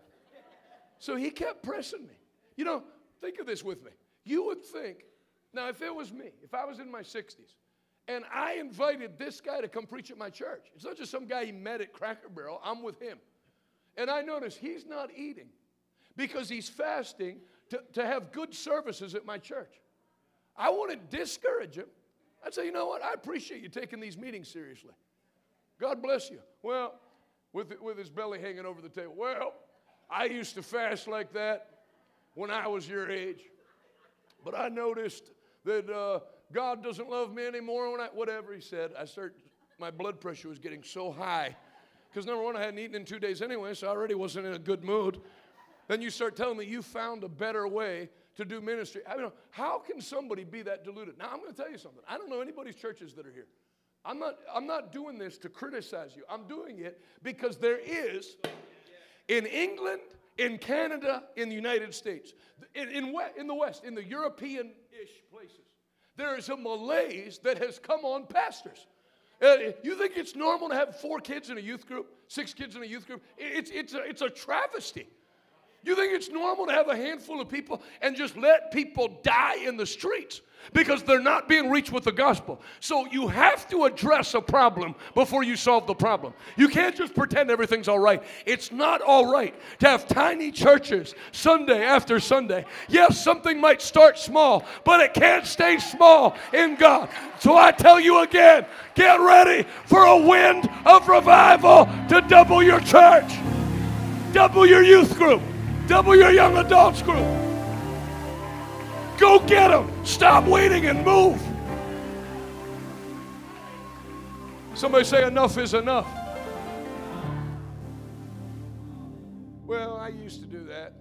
So he kept pressing me. You know, think of this with me. You would think, now if it was me, if I was in my 60s, and I invited this guy to come preach at my church, it's not just some guy he met at Cracker Barrel, I'm with him. And I notice he's not eating because he's fasting to, to have good services at my church. I want to discourage him. I'd say, you know what? I appreciate you taking these meetings seriously. God bless you. Well, with, with his belly hanging over the table. Well, I used to fast like that when I was your age. But I noticed that uh, God doesn't love me anymore when I, whatever he said. I start, my blood pressure was getting so high. Because number one, I hadn't eaten in two days anyway, so I already wasn't in a good mood. Then you start telling me you found a better way to do ministry. I mean, how can somebody be that deluded? Now, I'm going to tell you something. I don't know anybody's churches that are here. I'm not, I'm not doing this to criticize you. I'm doing it because there is in England, in Canada, in the United States, in, in, in the West, in the European ish places, there is a malaise that has come on pastors. Uh, you think it's normal to have four kids in a youth group, six kids in a youth group? It's, it's, a, it's a travesty. You think it's normal to have a handful of people and just let people die in the streets? Because they're not being reached with the gospel. So you have to address a problem before you solve the problem. You can't just pretend everything's all right. It's not all right to have tiny churches Sunday after Sunday. Yes, something might start small, but it can't stay small in God. So I tell you again get ready for a wind of revival to double your church, double your youth group, double your young adults group. Go get them. Stop waiting and move. Somebody say, enough is enough. Well, I used to do that.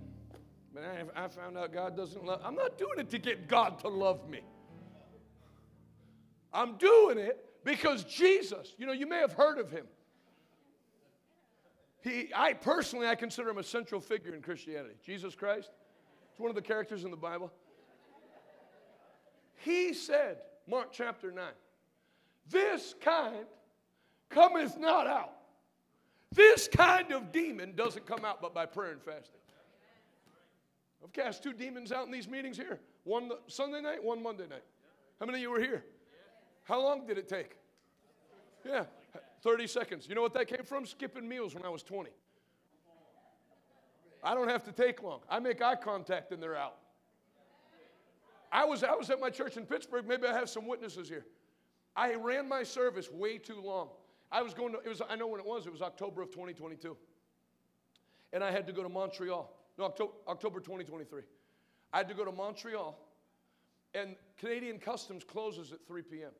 But I, I found out God doesn't love. I'm not doing it to get God to love me. I'm doing it because Jesus, you know, you may have heard of him. He, I personally, I consider him a central figure in Christianity. Jesus Christ. It's one of the characters in the Bible. He said, Mark chapter 9, this kind cometh not out. This kind of demon doesn't come out but by prayer and fasting. I've cast two demons out in these meetings here one Sunday night, one Monday night. How many of you were here? How long did it take? Yeah, 30 seconds. You know what that came from? Skipping meals when I was 20. I don't have to take long. I make eye contact and they're out. I was, I was at my church in Pittsburgh. Maybe I have some witnesses here. I ran my service way too long. I was going to, it was, I know when it was, it was October of 2022. And I had to go to Montreal. No, October, October 2023. I had to go to Montreal, and Canadian Customs closes at 3 p.m.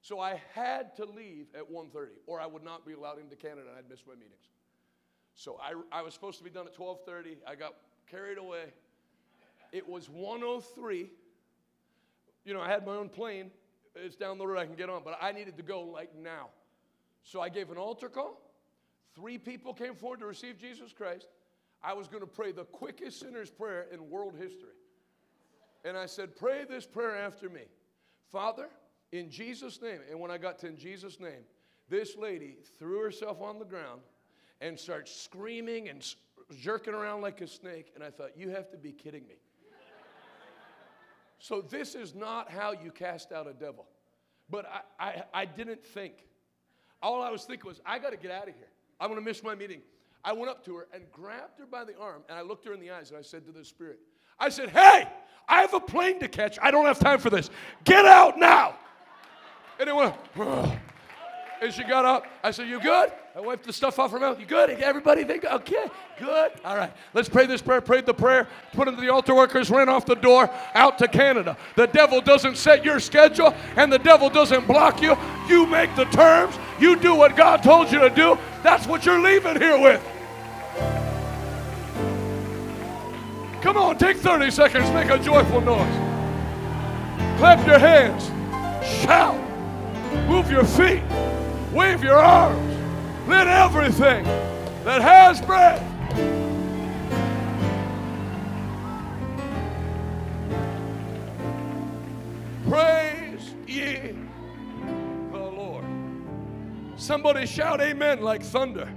So I had to leave at 1.30, or I would not be allowed into Canada, and I'd miss my meetings. So I, I was supposed to be done at 12.30. I got carried away. It was 103 you know, I had my own plane. It's down the road, I can get on, but I needed to go like now. So I gave an altar call. Three people came forward to receive Jesus Christ. I was going to pray the quickest sinner's prayer in world history. And I said, Pray this prayer after me. Father, in Jesus' name. And when I got to in Jesus' name, this lady threw herself on the ground and started screaming and jerking around like a snake. And I thought, You have to be kidding me. So, this is not how you cast out a devil. But I, I, I didn't think. All I was thinking was, I got to get out of here. I'm going to miss my meeting. I went up to her and grabbed her by the arm, and I looked her in the eyes, and I said to the spirit, I said, Hey, I have a plane to catch. I don't have time for this. Get out now. And it went, Ugh. And she got up. I said, You good? I wiped the stuff off her mouth. You good? Everybody think, okay, good. All right, let's pray this prayer. Prayed the prayer, put into the altar workers, ran off the door, out to Canada. The devil doesn't set your schedule, and the devil doesn't block you. You make the terms, you do what God told you to do. That's what you're leaving here with. Come on, take 30 seconds, make a joyful noise. Clap your hands, shout. Move your feet. Wave your arms. Let everything that has breath. Praise ye the Lord. Somebody shout amen like thunder.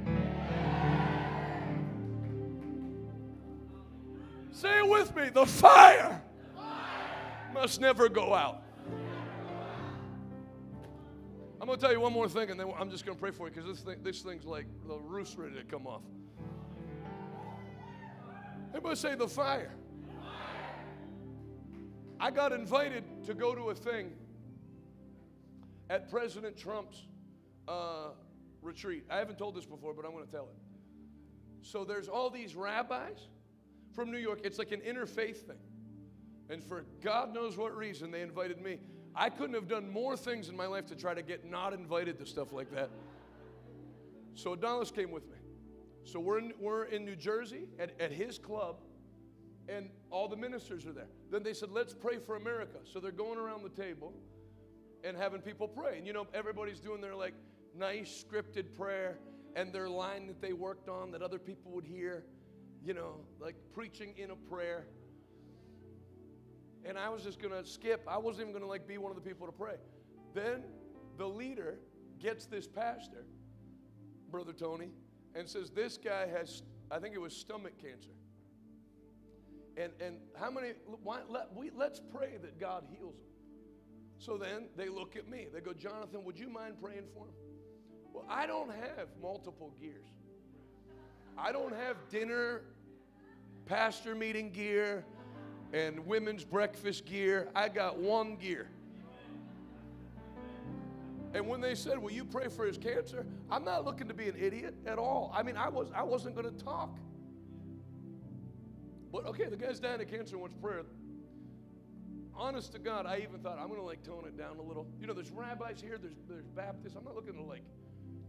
Say it with me the fire must never go out. I'm going to tell you one more thing, and then I'm just going to pray for you because this, thing, this thing's like the roof's ready to come off. Everybody say the fire. I got invited to go to a thing at President Trump's uh, retreat. I haven't told this before, but I'm going to tell it. So there's all these rabbis from New York. It's like an interfaith thing. And for God knows what reason, they invited me. I couldn't have done more things in my life to try to get not invited to stuff like that. So Adonis came with me. So we're in, we're in New Jersey at, at his club, and all the ministers are there. Then they said, let's pray for America. So they're going around the table and having people pray. And you know, everybody's doing their like nice scripted prayer and their line that they worked on that other people would hear, you know, like preaching in a prayer. And I was just gonna skip. I wasn't even gonna like be one of the people to pray. Then the leader gets this pastor, Brother Tony, and says, This guy has, I think it was stomach cancer. And, and how many, why, let, we, let's pray that God heals him. So then they look at me. They go, Jonathan, would you mind praying for him? Well, I don't have multiple gears. I don't have dinner, pastor meeting gear, and women's breakfast gear. I got one gear. And when they said, "Will you pray for his cancer?" I'm not looking to be an idiot at all. I mean, I was I wasn't going to talk. But okay, the guy's dying of cancer wants prayer. Honest to God, I even thought I'm going to like tone it down a little. You know, there's rabbis here, there's there's Baptists. I'm not looking to like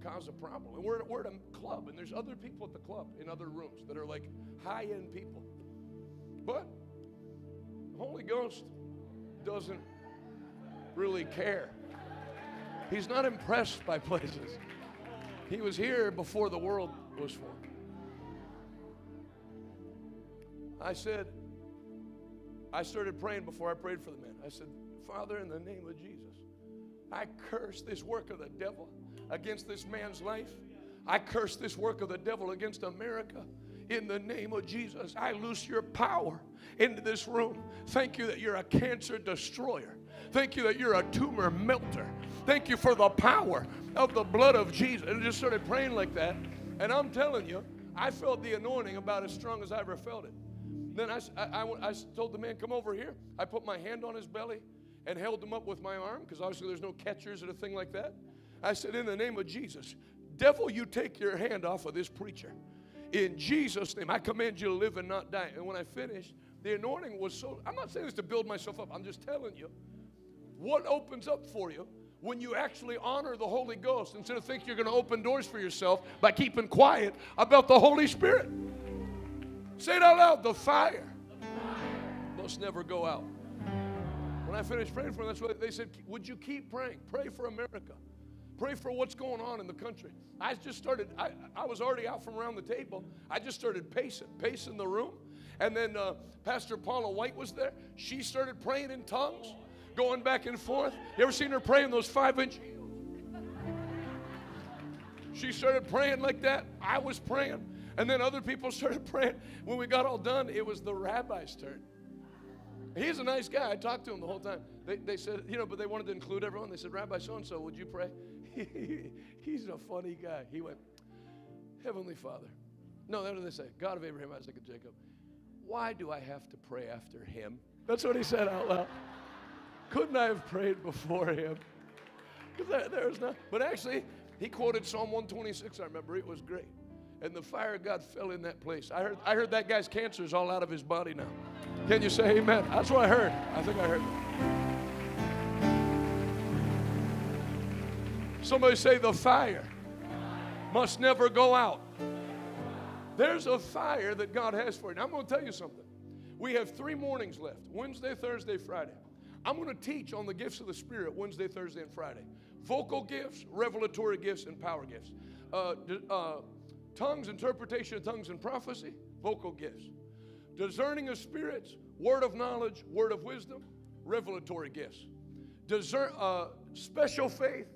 cause a problem. And we're, we're at a club, and there's other people at the club in other rooms that are like high end people. But Holy Ghost doesn't really care. He's not impressed by places. He was here before the world was formed. I said, I started praying before I prayed for the man. I said, Father, in the name of Jesus, I curse this work of the devil against this man's life. I curse this work of the devil against America. In the name of Jesus, I loose your power into this room. Thank you that you're a cancer destroyer. Thank you that you're a tumor melter. Thank you for the power of the blood of Jesus. And I just started praying like that. And I'm telling you, I felt the anointing about as strong as I ever felt it. Then I, I, I, I told the man, come over here. I put my hand on his belly and held him up with my arm because obviously there's no catchers or a thing like that. I said, in the name of Jesus, devil, you take your hand off of this preacher. In Jesus' name, I command you to live and not die. And when I finished, the anointing was so, I'm not saying this to build myself up, I'm just telling you what opens up for you when you actually honor the Holy Ghost instead of think you're going to open doors for yourself by keeping quiet about the Holy Spirit. Say it out loud the fire must never go out. When I finished praying for them, that's what they said. Would you keep praying? Pray for America. Pray for what's going on in the country. I just started, I, I was already out from around the table. I just started pacing, pacing the room. And then uh, Pastor Paula White was there. She started praying in tongues, going back and forth. You ever seen her praying those five inch? She started praying like that. I was praying. And then other people started praying. When we got all done, it was the rabbi's turn. He's a nice guy. I talked to him the whole time. They, they said, you know, but they wanted to include everyone. They said, Rabbi so and so, would you pray? He's a funny guy. He went, Heavenly Father. No, that's what they say. God of Abraham, Isaac, and Jacob. Why do I have to pray after him? That's what he said out loud. Couldn't I have prayed before him? There, there's not. But actually, he quoted Psalm 126. I remember it was great, and the fire of God fell in that place. I heard. I heard that guy's cancer is all out of his body now. Can you say Amen? That's what I heard. I think I heard. Somebody say the fire must never go out. There's a fire that God has for you. Now, I'm going to tell you something. We have three mornings left Wednesday, Thursday, Friday. I'm going to teach on the gifts of the Spirit Wednesday, Thursday, and Friday. vocal gifts, revelatory gifts, and power gifts. Uh, uh, tongues, interpretation of tongues and prophecy, vocal gifts. Discerning of spirits, word of knowledge, word of wisdom, revelatory gifts. Discern, uh, special faith,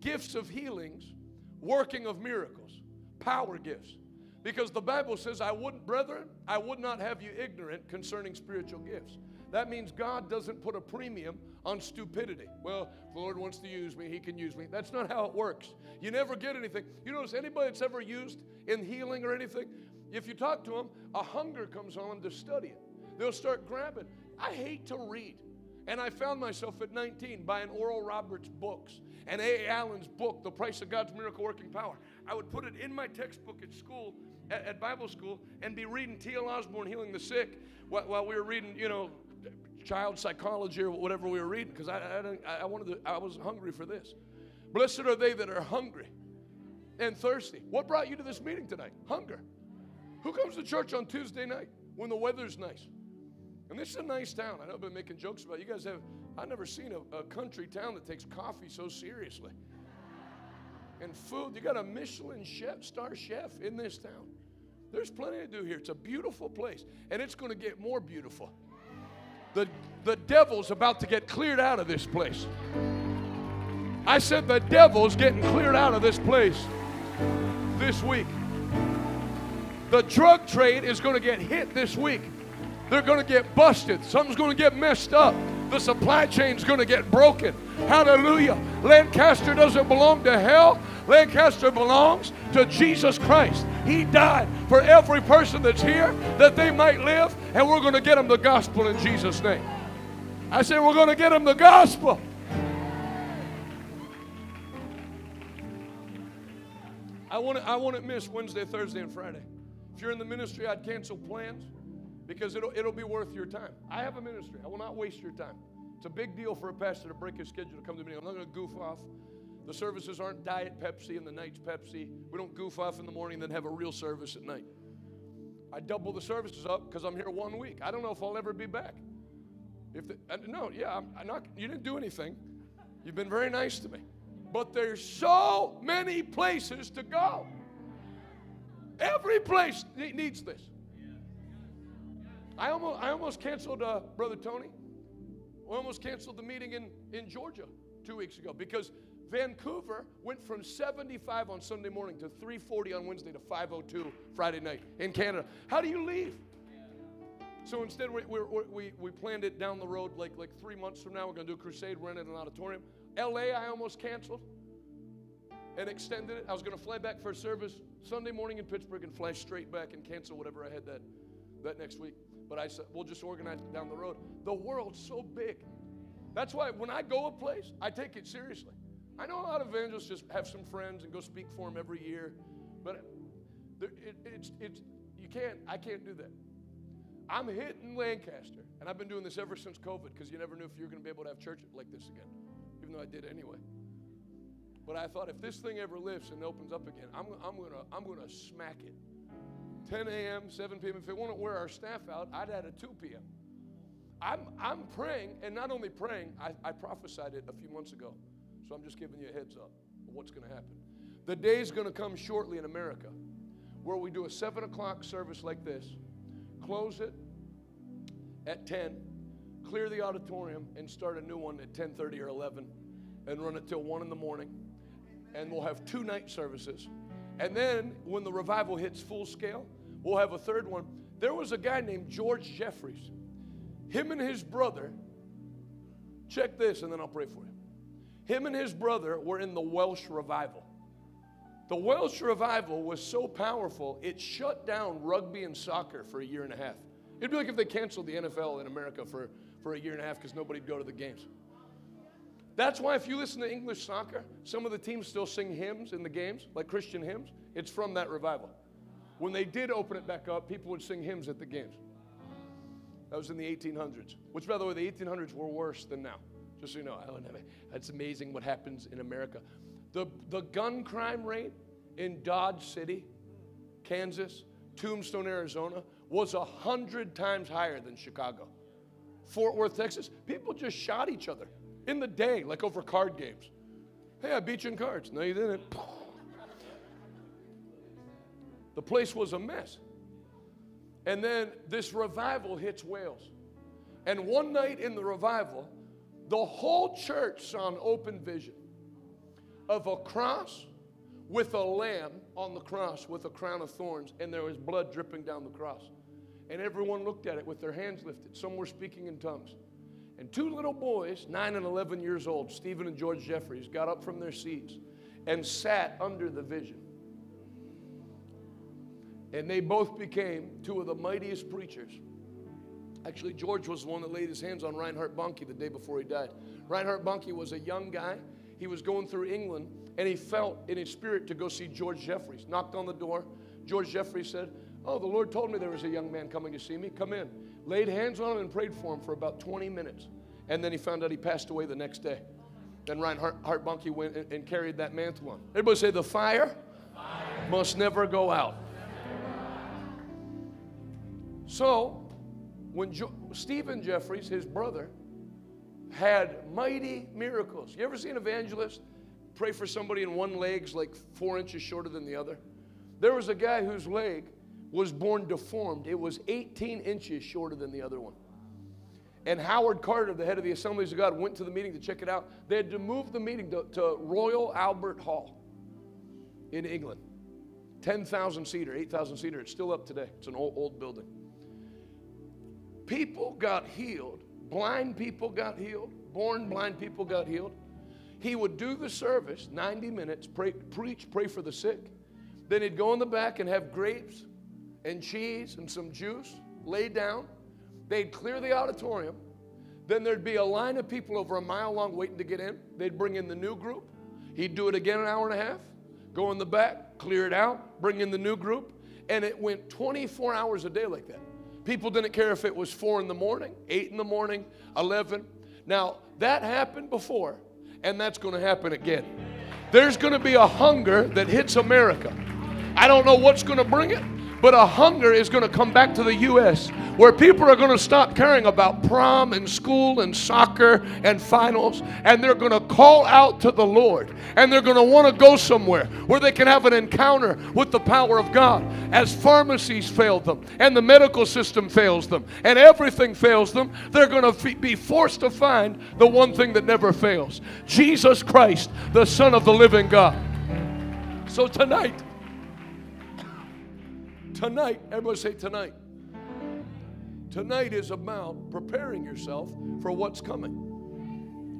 gifts of healings, working of miracles, power gifts. Because the Bible says, I wouldn't, brethren, I would not have you ignorant concerning spiritual gifts. That means God doesn't put a premium on stupidity. Well, if the Lord wants to use me, He can use me. That's not how it works. You never get anything. You notice anybody that's ever used in healing or anything, if you talk to them, a hunger comes on them to study it. They'll start grabbing. I hate to read. And I found myself at 19 buying Oral Roberts books and A. Allen's book, The Price of God's Miracle Working Power. I would put it in my textbook at school, at, at Bible school, and be reading T.L. Osborn, Healing the Sick while, while we were reading, you know, child psychology or whatever we were reading because I, I, I, wanted to, I was hungry for this. Blessed are they that are hungry and thirsty. What brought you to this meeting tonight? Hunger. Who comes to church on Tuesday night when the weather's nice? And this is a nice town. I know I've been making jokes about it. You guys have, I've never seen a, a country town that takes coffee so seriously. And food, you got a Michelin chef, star chef in this town. There's plenty to do here. It's a beautiful place, and it's going to get more beautiful. The, the devil's about to get cleared out of this place. I said the devil's getting cleared out of this place this week. The drug trade is going to get hit this week. They're going to get busted. Something's going to get messed up. The supply chain's going to get broken. Hallelujah. Lancaster doesn't belong to hell. Lancaster belongs to Jesus Christ. He died for every person that's here that they might live, and we're going to get them the gospel in Jesus' name. I said, We're going to get them the gospel. I want to I want to miss Wednesday, Thursday, and Friday. If you're in the ministry, I'd cancel plans because it'll, it'll be worth your time. I have a ministry. I will not waste your time. It's a big deal for a pastor to break his schedule to come to me. I'm not going to goof off. The services aren't Diet Pepsi and the night's Pepsi. We don't goof off in the morning, then have a real service at night. I double the services up because I'm here one week. I don't know if I'll ever be back. If the, uh, no, yeah, I'm, I'm not. You didn't do anything. You've been very nice to me, but there's so many places to go. Every place needs this. I almost, I almost canceled uh, Brother Tony. I almost canceled the meeting in, in Georgia two weeks ago because Vancouver went from 75 on Sunday morning to 340 on Wednesday to 502 Friday night in Canada. How do you leave? So instead, we, we, we, we planned it down the road like, like three months from now. We're going to do a crusade, We rent an auditorium. LA, I almost canceled and extended it. I was going to fly back for service Sunday morning in Pittsburgh and fly straight back and cancel whatever I had that, that next week. But I said, we'll just organize it down the road. The world's so big. That's why when I go a place, I take it seriously. I know a lot of evangelists just have some friends and go speak for them every year, but it, it's, it's, you can't, I can't do that. I'm hitting Lancaster, and I've been doing this ever since COVID because you never knew if you were going to be able to have church like this again, even though I did anyway. But I thought if this thing ever lifts and opens up again, I'm, I'm going to I'm gonna smack it. 10 a.m., 7 p.m. If they want to wear our staff out, I'd add a 2 p.m. I'm, I'm praying, and not only praying, I, I prophesied it a few months ago. So I'm just giving you a heads up of what's going to happen. The day is going to come shortly in America where we do a 7 o'clock service like this, close it at 10, clear the auditorium, and start a new one at 10.30 or 11, and run it till 1 in the morning. And we'll have two night services. And then when the revival hits full scale, we'll have a third one. There was a guy named George Jeffreys. Him and his brother, check this and then I'll pray for you. Him and his brother were in the Welsh revival. The Welsh revival was so powerful, it shut down rugby and soccer for a year and a half. It'd be like if they canceled the NFL in America for, for a year and a half because nobody'd go to the games. That's why if you listen to English soccer, some of the teams still sing hymns in the games, like Christian hymns. It's from that revival. When they did open it back up, people would sing hymns at the games. That was in the 1800s, which, by the way, the 1800s were worse than now. Just so you know, it's amazing what happens in America. The, the gun crime rate in Dodge City, Kansas, Tombstone, Arizona, was a hundred times higher than Chicago. Fort Worth, Texas, people just shot each other in the day, like over card games. Hey, I beat you in cards. No, you didn't. The place was a mess. And then this revival hits Wales. And one night in the revival, the whole church saw an open vision of a cross with a lamb on the cross with a crown of thorns, and there was blood dripping down the cross. And everyone looked at it with their hands lifted. Some were speaking in tongues. And two little boys, nine and 11 years old, Stephen and George Jeffreys, got up from their seats and sat under the vision. And they both became two of the mightiest preachers. Actually, George was the one that laid his hands on Reinhard Bonnke the day before he died. Reinhard Bonnke was a young guy. He was going through England and he felt in his spirit to go see George Jeffreys. Knocked on the door. George Jeffreys said, Oh, the Lord told me there was a young man coming to see me. Come in. Laid hands on him and prayed for him for about 20 minutes. And then he found out he passed away the next day. Then Reinhard Bonnke went and, and, carried that mantle on. Everybody say, The fire, fire. must never go out. So, when jo- Stephen Jeffreys, his brother, had mighty miracles. You ever see an evangelist pray for somebody and one leg's like four inches shorter than the other? There was a guy whose leg was born deformed. It was 18 inches shorter than the other one. And Howard Carter, the head of the Assemblies of God, went to the meeting to check it out. They had to move the meeting to, to Royal Albert Hall in England. 10,000 seater, 8,000 seater. It's still up today. It's an old, old building. People got healed. Blind people got healed. Born blind people got healed. He would do the service, 90 minutes, pray, preach, pray for the sick. Then he'd go in the back and have grapes and cheese and some juice, lay down. They'd clear the auditorium. Then there'd be a line of people over a mile long waiting to get in. They'd bring in the new group. He'd do it again an hour and a half, go in the back, clear it out, bring in the new group. And it went 24 hours a day like that. People didn't care if it was 4 in the morning, 8 in the morning, 11. Now, that happened before, and that's going to happen again. There's going to be a hunger that hits America. I don't know what's going to bring it. But a hunger is going to come back to the U.S. where people are going to stop caring about prom and school and soccer and finals, and they're going to call out to the Lord. And they're going to want to go somewhere where they can have an encounter with the power of God. As pharmacies failed them, and the medical system fails them, and everything fails them, they're going to be forced to find the one thing that never fails Jesus Christ, the Son of the living God. So tonight, Tonight, everybody say tonight. Tonight is about preparing yourself for what's coming.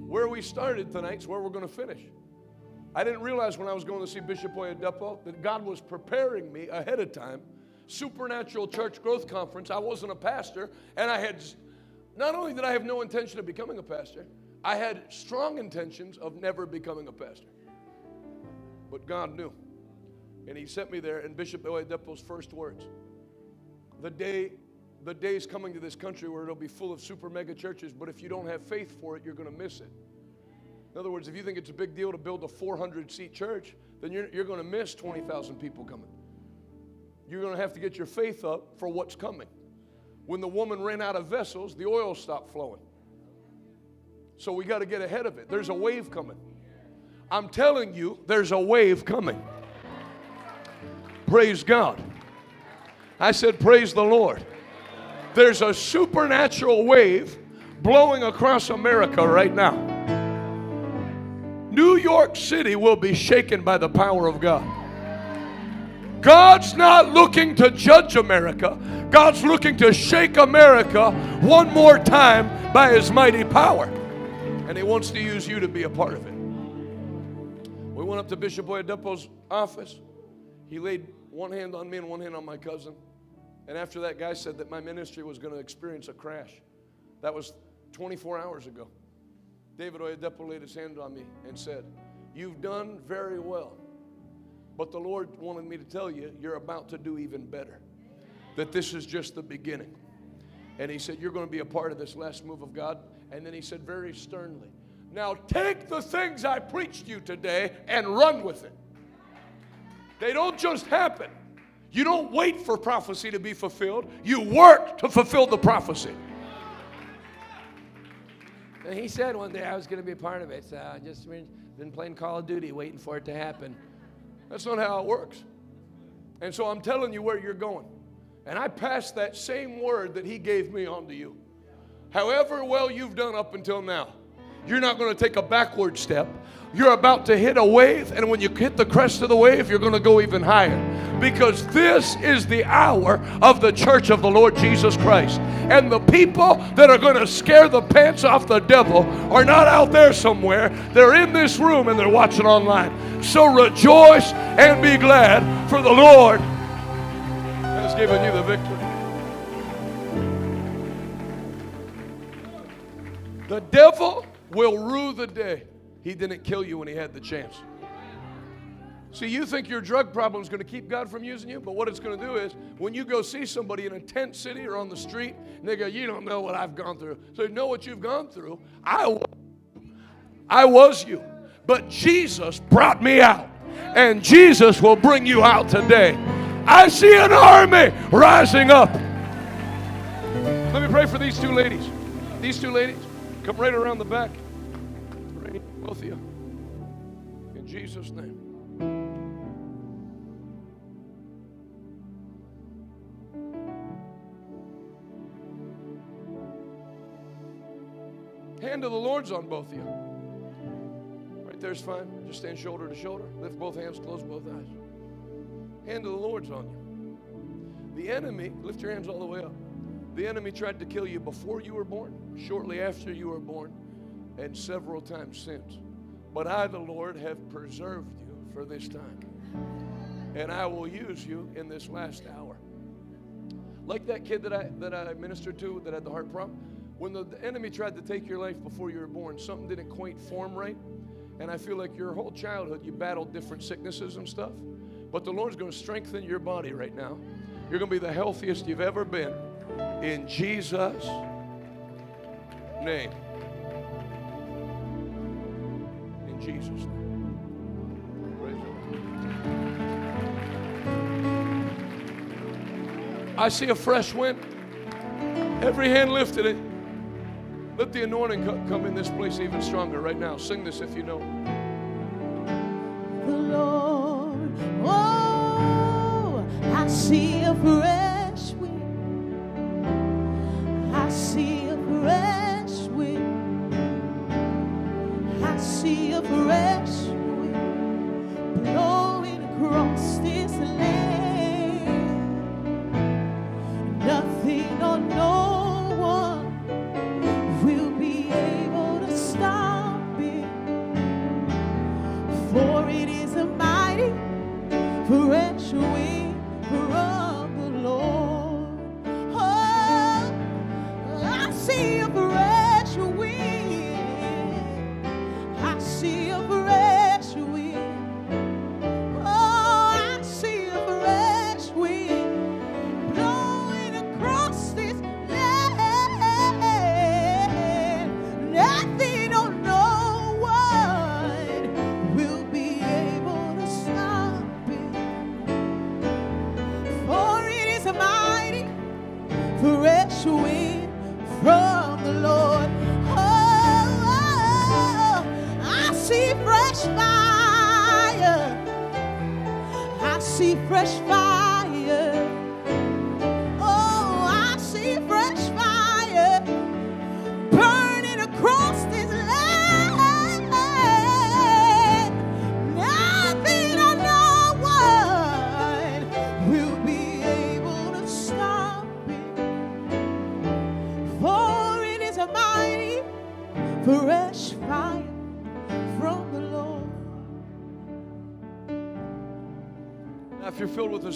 Where we started tonight is where we're going to finish. I didn't realize when I was going to see Bishop Oyedepo that God was preparing me ahead of time. Supernatural Church Growth Conference. I wasn't a pastor, and I had not only did I have no intention of becoming a pastor, I had strong intentions of never becoming a pastor. But God knew. And he sent me there, and Bishop Oyedepo's first words the day the day is coming to this country where it'll be full of super mega churches, but if you don't have faith for it, you're going to miss it. In other words, if you think it's a big deal to build a 400 seat church, then you're, you're going to miss 20,000 people coming. You're going to have to get your faith up for what's coming. When the woman ran out of vessels, the oil stopped flowing. So we got to get ahead of it. There's a wave coming. I'm telling you, there's a wave coming. Praise God. I said, Praise the Lord. There's a supernatural wave blowing across America right now. New York City will be shaken by the power of God. God's not looking to judge America. God's looking to shake America one more time by His mighty power. And He wants to use you to be a part of it. We went up to Bishop Oyedepo's office. He laid one hand on me and one hand on my cousin. And after that guy said that my ministry was going to experience a crash, that was 24 hours ago. David Oyedepo laid his hand on me and said, You've done very well. But the Lord wanted me to tell you, you're about to do even better. That this is just the beginning. And he said, You're going to be a part of this last move of God. And then he said very sternly, Now take the things I preached you today and run with it. They don't just happen. You don't wait for prophecy to be fulfilled, you work to fulfill the prophecy. And he said one day I was going to be a part of it. So I just been playing Call of Duty waiting for it to happen. That's not how it works. And so I'm telling you where you're going. And I pass that same word that he gave me on to you. However well you've done up until now, you're not going to take a backward step. You're about to hit a wave, and when you hit the crest of the wave, you're going to go even higher. Because this is the hour of the church of the Lord Jesus Christ. And the people that are going to scare the pants off the devil are not out there somewhere. They're in this room and they're watching online. So rejoice and be glad, for the Lord has given you the victory. The devil will rue the day he didn't kill you when he had the chance. See, you think your drug problem is going to keep God from using you, but what it's going to do is when you go see somebody in a tent city or on the street, and they go, You don't know what I've gone through. So, you know what you've gone through. I, I was you, but Jesus brought me out, and Jesus will bring you out today. I see an army rising up. Let me pray for these two ladies. These two ladies, come right around the back. You. In Jesus' name. Hand of the Lord's on both of you. Right there's fine. Just stand shoulder to shoulder. Lift both hands, close both eyes. Hand of the Lord's on you. The enemy, lift your hands all the way up. The enemy tried to kill you before you were born, shortly after you were born, and several times since. But I, the Lord, have preserved you for this time. And I will use you in this last hour. Like that kid that I, that I ministered to that had the heart problem. When the, the enemy tried to take your life before you were born, something didn't quite form right. And I feel like your whole childhood, you battled different sicknesses and stuff. But the Lord's going to strengthen your body right now. You're going to be the healthiest you've ever been. In Jesus' name. Jesus'. I see a fresh wind. Every hand lifted it. Let the anointing come in this place even stronger right now. Sing this if you know.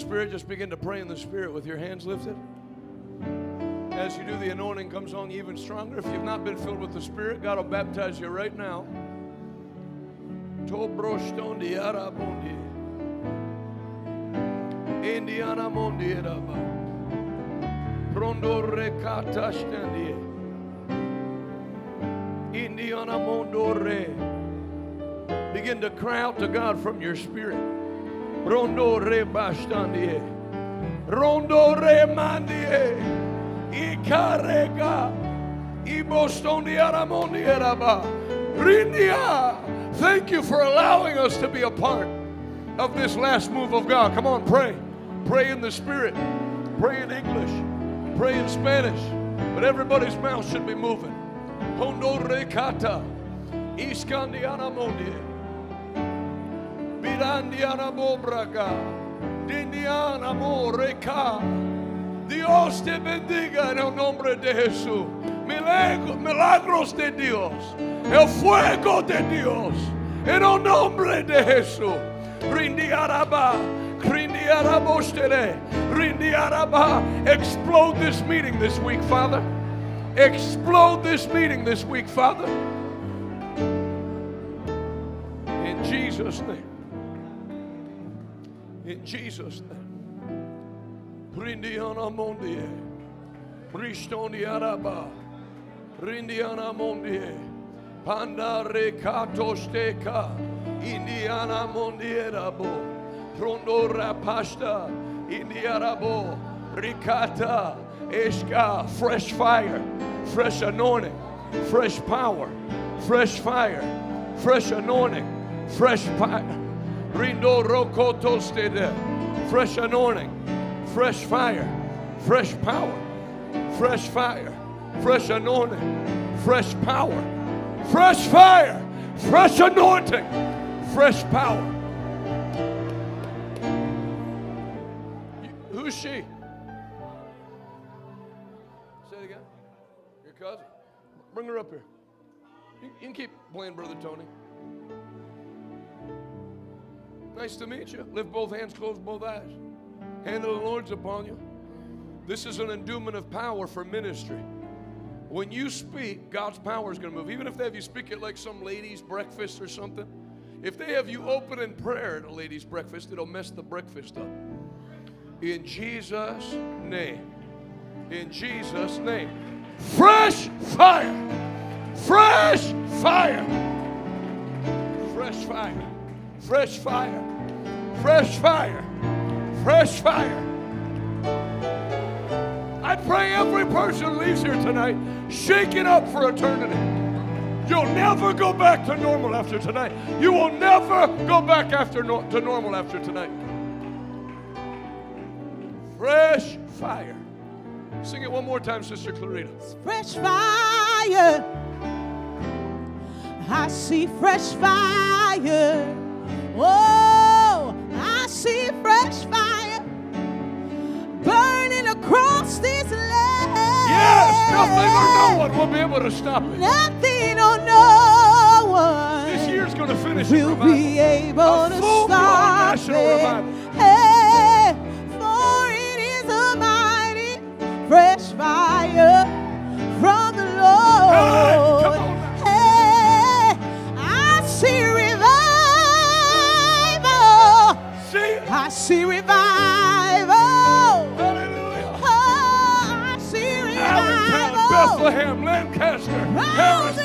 Spirit, just begin to pray in the Spirit with your hands lifted. As you do, the anointing comes on even stronger. If you've not been filled with the Spirit, God will baptize you right now. Indiana mondi. Begin to cry out to God from your spirit. Rondo re bastandie. Rondo re mandie. Ikarega. Ibostondi aramondi eraba. Rindia. Thank you for allowing us to be a part of this last move of God. Come on, pray. Pray in the Spirit. Pray in English. Pray in Spanish. But everybody's mouth should be moving. Hondo rekata. Iskandiana mondi. Birandiana bobraga. Dindiana moreka. Dios te bendiga en el nombre de Jesús. Milagro- Milagros de Dios. El fuego de Dios. En el nombre de Jesús. Rindiaraba. Rindiarabostere. Rindiaraba. Explode this meeting this week, Father. Explode this meeting this week, Father. In Jesus' name. In Jesus' name. Rindiana mondie. Bristoni araba. Rindiana mondie. Panda rekato steka. Indiana mondierabo. Prondo rapasta. Indiarabo. Ricata. Eska. Fresh fire. Fresh anointing. Fresh power. Fresh fire. Fresh anointing. Fresh fire. Rindo rokoto stede. Fresh anointing fresh fire, fresh power, fresh fire, fresh anointing, fresh power, fresh fire, fresh anointing, fresh power. Who's she? Say it again. Your cousin. Bring her up here. You can keep playing, Brother Tony. Nice to meet you. Lift both hands, close both eyes. Hand of the Lord's upon you. This is an endowment of power for ministry. When you speak, God's power is going to move. Even if they have you speak at like some ladies' breakfast or something, if they have you open in prayer at a ladies' breakfast, it'll mess the breakfast up. In Jesus' name. In Jesus' name. Fresh fire. Fresh fire. Fresh fire. Fresh fire. Fresh fire. Fresh fire. I pray every person leaves here tonight shaken up for eternity. You'll never go back to normal after tonight. You will never go back after nor- to normal after tonight. Fresh fire. Sing it one more time, Sister Clarita. fresh fire. I see fresh fire. Oh, I see fresh fire burning across this land. Yes, nothing or no one will be able to stop it. Nothing or no one This year's going to finish revival. be able A to stop it. revival. Hey, for it is a mighty fresh fire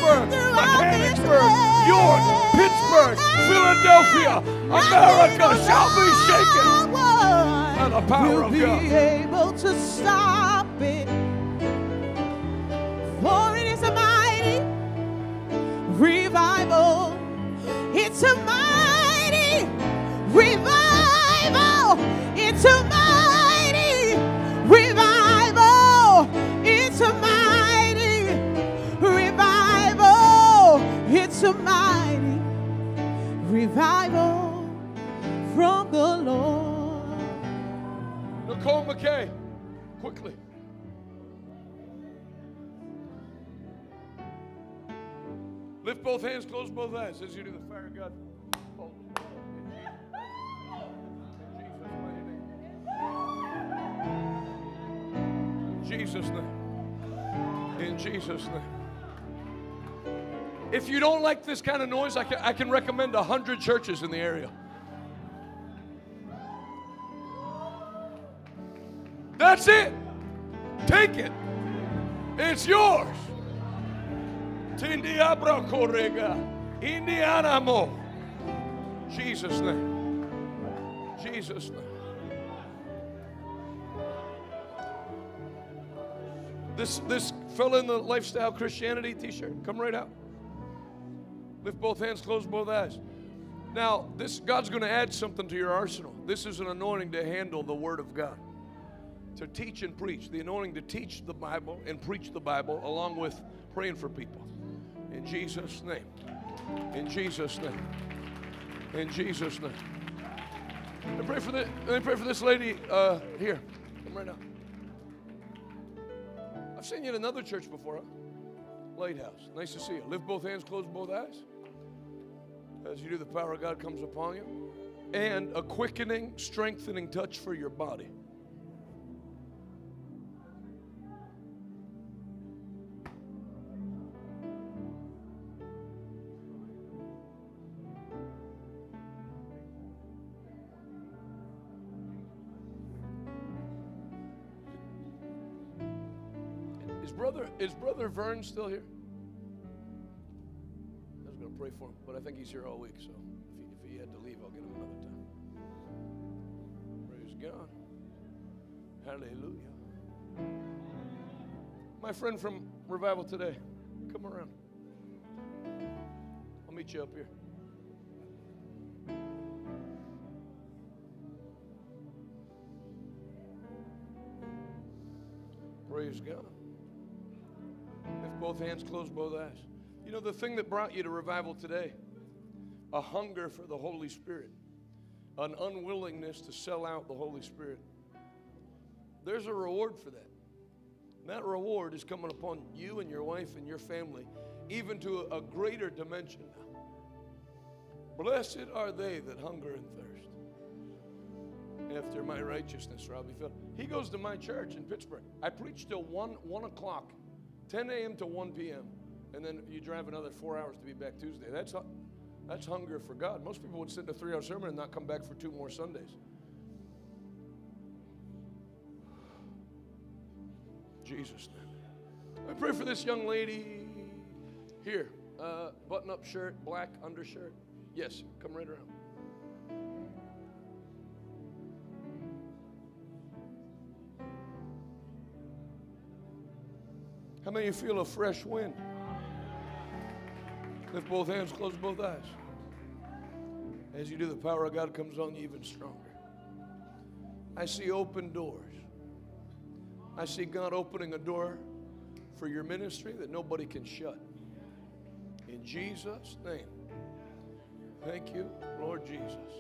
Harrisburg, Mechanicsburg. York, Pittsburgh, Philadelphia, America shall be shaken by the power of be able to stop it. For it is a mighty revival. A mighty revival from the Lord. Nicole McKay, quickly. Lift both hands, close both eyes as you do the fire of God. Oh. In Jesus' name. In Jesus' name. If you don't like this kind of noise, I can, I can recommend a hundred churches in the area. That's it. Take it. It's yours. Tindiabra correga. Indianamo. Jesus' name. Jesus' name. This this fella in the lifestyle Christianity t-shirt, come right out. Lift both hands, close both eyes. Now, this God's going to add something to your arsenal. This is an anointing to handle the Word of God, to teach and preach. The anointing to teach the Bible and preach the Bible, along with praying for people. In Jesus' name. In Jesus' name. In Jesus' name. Let me pray for this, let me pray for this lady uh, here. Come right now. I've seen you in another church before, huh? Lighthouse. Nice to see you. Lift both hands, close both eyes. As you do, the power of God comes upon you. And a quickening, strengthening touch for your body. Is brother is brother Vern still here? Pray for him, but I think he's here all week. So if he, if he had to leave, I'll get him another time. Praise God. Hallelujah. My friend from Revival today, come around. I'll meet you up here. Praise God. Lift both hands, close both eyes. You know, the thing that brought you to revival today, a hunger for the Holy Spirit, an unwillingness to sell out the Holy Spirit. There's a reward for that. And that reward is coming upon you and your wife and your family, even to a, a greater dimension now. Blessed are they that hunger and thirst after my righteousness, Robbie Phil. He goes to my church in Pittsburgh. I preach till 1, 1 o'clock 10 a.m. to 1 p.m. And then you drive another four hours to be back Tuesday. That's, that's hunger for God. Most people would sit in a three hour sermon and not come back for two more Sundays. Jesus' name. I pray for this young lady here. Uh, button up shirt, black undershirt. Yes, come right around. How many of you feel a fresh wind? Lift both hands, close both eyes. As you do, the power of God comes on you even stronger. I see open doors. I see God opening a door for your ministry that nobody can shut. In Jesus' name. Thank you, Lord Jesus.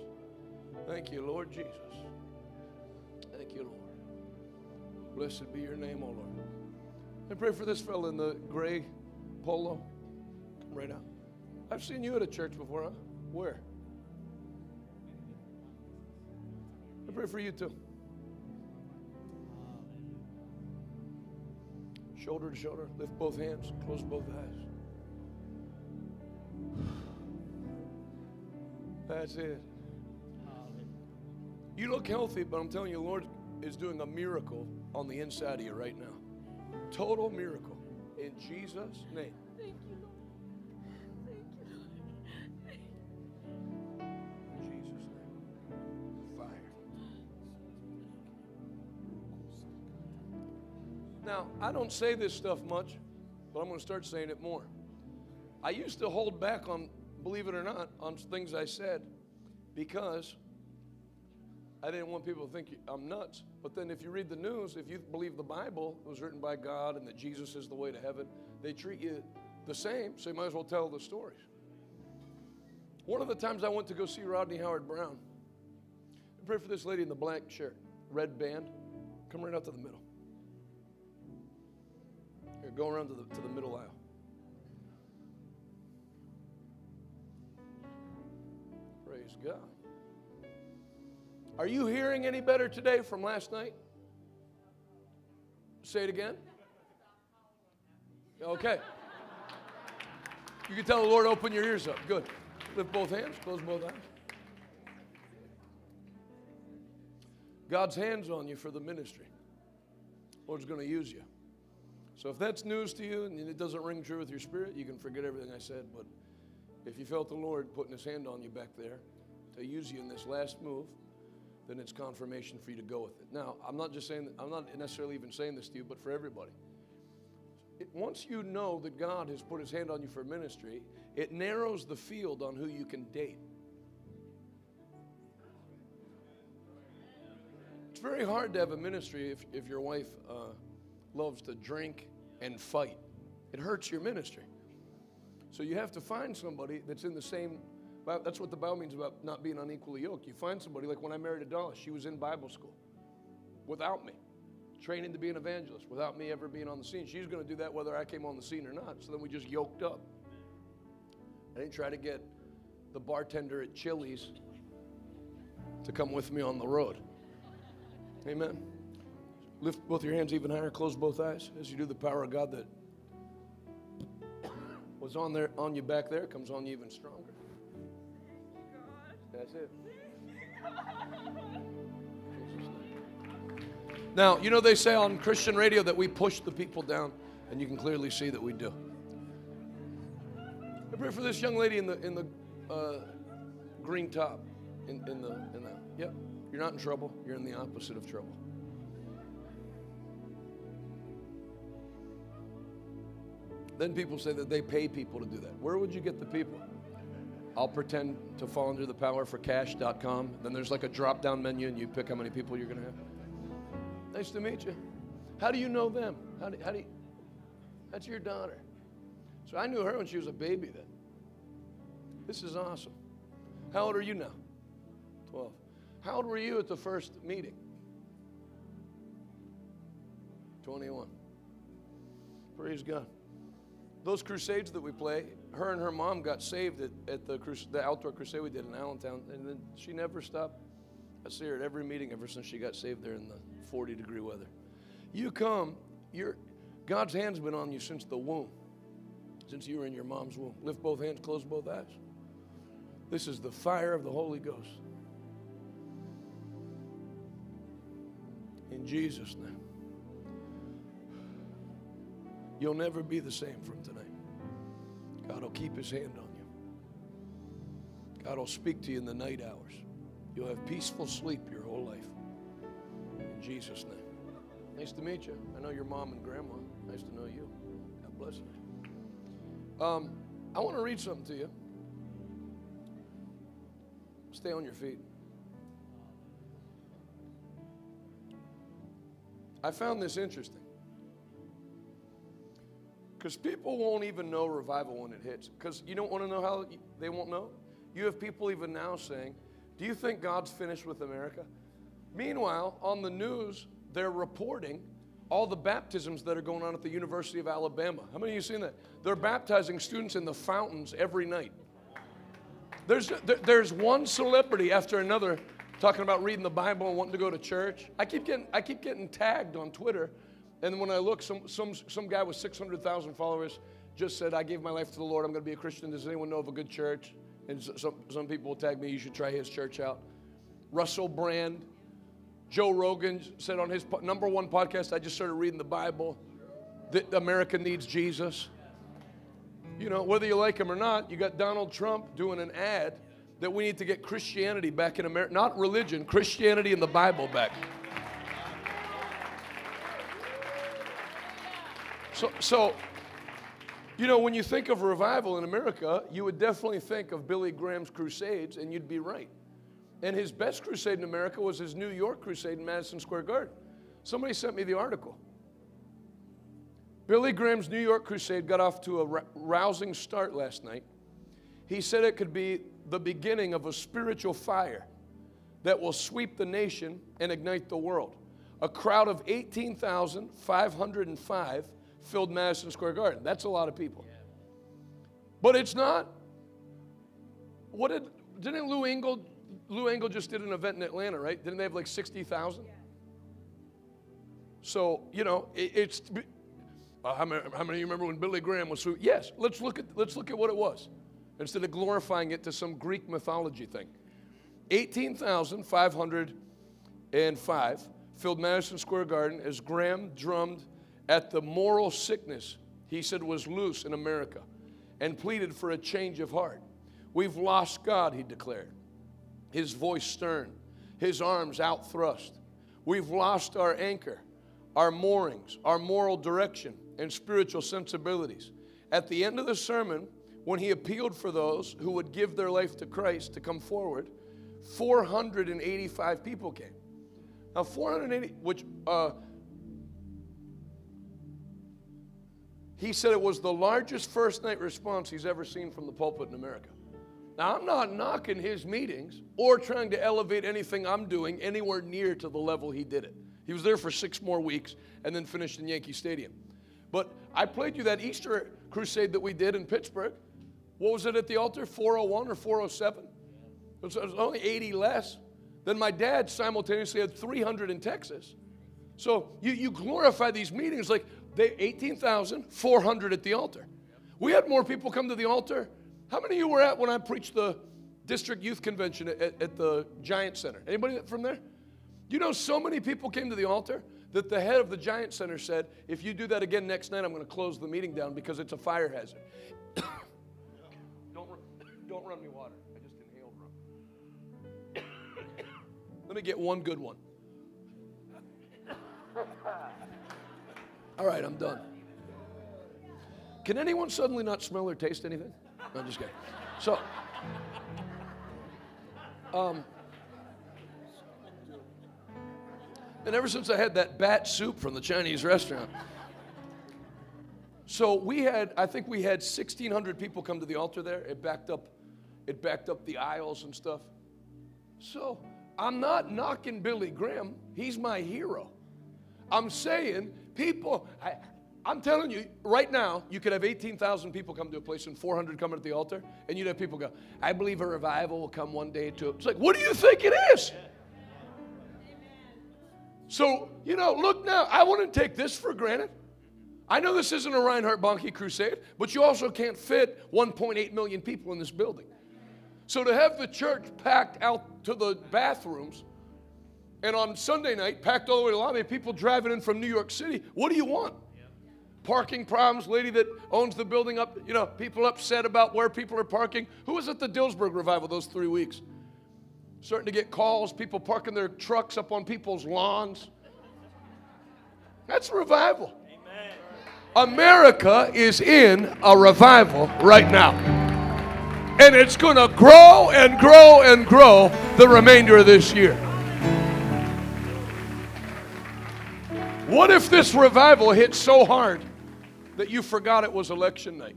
Thank you, Lord Jesus. Thank you, Lord. Blessed be your name, O Lord. I pray for this fellow in the gray polo. Come right out. I've seen you at a church before, huh? Where? I pray for you too. Shoulder to shoulder, lift both hands, close both eyes. That's it. You look healthy, but I'm telling you, the Lord is doing a miracle on the inside of you right now. Total miracle. In Jesus' name. Thank you, Now, I don't say this stuff much, but I'm going to start saying it more. I used to hold back on, believe it or not, on things I said because I didn't want people to think I'm nuts. But then, if you read the news, if you believe the Bible was written by God and that Jesus is the way to heaven, they treat you the same, so you might as well tell the stories. One of the times I went to go see Rodney Howard-Browne, I prayed for this lady in the black shirt, red band. Come right out to the middle. Here, go around to the, to the middle aisle. Praise God. Are you hearing any better today from last night? Say it again. Okay. You can tell the Lord, open your ears up. Good. Lift both hands, close both eyes. God's hands on you for the ministry. Lord's going to use you. So if that's news to you and it doesn't ring true with your spirit, you can forget everything I said. But if you felt the Lord putting his hand on you back there to use you in this last move, then it's confirmation for you to go with it. Now, I'm not just saying, I'm not necessarily even saying this to you, but for everybody. It, once you know that God has put his hand on you for ministry, it narrows the field on who you can date. It's very hard to have a ministry if, if your wife uh, loves to drink and fight. It hurts your ministry. So you have to find somebody that's in the same. That's what the Bible means about not being unequally yoked. You find somebody like when I married Adela, she was in Bible school without me, training to be an evangelist without me ever being on the scene. She's going to do that whether I came on the scene or not. So then we just yoked up. I didn't try to get the bartender at Chili's to come with me on the road. Amen. Lift both your hands even higher, close both eyes as you do the power of God that was on there on you back there comes on you even stronger. That's it. Now, you know they say on Christian radio that we push the people down, and you can clearly see that we do. I pray for this young lady in the in the uh, green top, in, in the in the yep. You're not in trouble. You're in the opposite of trouble. Then people say that they pay people to do that. Where would you get the people? I'll pretend to fall under the power for cash.com. Then there's like a drop down menu and you pick how many people you're going to have. Nice to meet you. How do you know them? How do, how do you, that's your daughter. So I knew her when she was a baby then. This is awesome. How old are you now? 12. How old were you at the first meeting? 21. Praise God. Those crusades that we play, her and her mom got saved at, at the, the outdoor crusade we did in Allentown, and then she never stopped. I see her at every meeting ever since she got saved there in the 40 degree weather. You come, you're, God's hand's been on you since the womb, since you were in your mom's womb. Lift both hands, close both eyes. This is the fire of the Holy Ghost. In Jesus' name. You'll never be the same from tonight. God will keep his hand on you. God will speak to you in the night hours. You'll have peaceful sleep your whole life. In Jesus' name. Nice to meet you. I know your mom and grandma. Nice to know you. God bless you. Um, I want to read something to you. Stay on your feet. I found this interesting. Because people won't even know revival when it hits. Because you don't want to know how they won't know? You have people even now saying, Do you think God's finished with America? Meanwhile, on the news, they're reporting all the baptisms that are going on at the University of Alabama. How many of you seen that? They're baptizing students in the fountains every night. There's, there's one celebrity after another talking about reading the Bible and wanting to go to church. I keep getting, I keep getting tagged on Twitter and when I look, some, some, some guy with 600,000 followers just said, I gave my life to the Lord. I'm going to be a Christian. Does anyone know of a good church? And some, some people will tag me, you should try his church out. Russell Brand, Joe Rogan said on his po- number one podcast, I just started reading the Bible, that America needs Jesus. You know, whether you like him or not, you got Donald Trump doing an ad that we need to get Christianity back in America. Not religion, Christianity and the Bible back. So, so, you know, when you think of revival in America, you would definitely think of Billy Graham's crusades, and you'd be right. And his best crusade in America was his New York crusade in Madison Square Garden. Somebody sent me the article. Billy Graham's New York crusade got off to a rousing start last night. He said it could be the beginning of a spiritual fire that will sweep the nation and ignite the world. A crowd of 18,505 filled Madison Square Garden. That's a lot of people. But it's not. What did didn't Lou Engle Lou Engle just did an event in Atlanta, right? Didn't they have like 60,000? So, you know, it, it's uh, how, many, how, many, of you remember when Billy Graham was Yes, let's look at let's look at what it was. Instead of glorifying it to some Greek mythology thing. 18,505 filled Madison Square Garden as Graham drummed at the moral sickness he said was loose in America and pleaded for a change of heart. We've lost God, he declared, his voice stern, his arms outthrust. We've lost our anchor, our moorings, our moral direction, and spiritual sensibilities. At the end of the sermon, when he appealed for those who would give their life to Christ to come forward, 485 people came. Now, 480, which uh, he said it was the largest first night response he's ever seen from the pulpit in America. Now, I'm not knocking his meetings or trying to elevate anything I'm doing anywhere near to the level he did it. He was there for six more weeks and then finished in Yankee Stadium. But I played you that Easter crusade that we did in Pittsburgh. What was it at the altar? 401 or 407? It was, only 80 less. Then my dad simultaneously had 300 in Texas. So you, you glorify these meetings like they 18,400 at the altar. We had more people come to the altar how many of you were at when I preached the district youth convention at, at the Giant Center? Anybody from there? You know, so many people came to the altar that the head of the Giant Center said, if you do that again next night, I'm going to close the meeting down because it's a fire hazard. don't, don't run me water. I just inhaled rum. Let me get one good one. All right, I'm done. Can anyone suddenly not smell or taste anything? No, I'm just kidding. So, um, and ever since I had that bat soup from the Chinese restaurant, so we had, I think we had 1,600 people come to the altar there. It backed up, it backed up the aisles and stuff. So I'm not knocking Billy Graham. He's my hero. I'm saying people, I, I'm telling you, right now, you could have 18,000 people come to a place and 400 come at the altar, and you'd have people go, I believe a revival will come one day to it. It's like, what do you think it is? So, you know, look now, I wouldn't take this for granted. I know this isn't a Reinhard Bonnke crusade, but you also can't fit 1.8 million people in this building. So to have the church packed out to the bathrooms, and on Sunday night, packed all the way to the lobby, people driving in from New York City, what do you want? parking problems, lady that owns the building up, you know, people upset about where people are parking. Who was at the Dillsburg revival those three weeks? Starting to get calls, people parking their trucks up on people's lawns. That's revival. Amen. America is in a revival right now. And it's going to grow and grow and grow the remainder of this year. What if this revival hits so hard that you forgot it was election night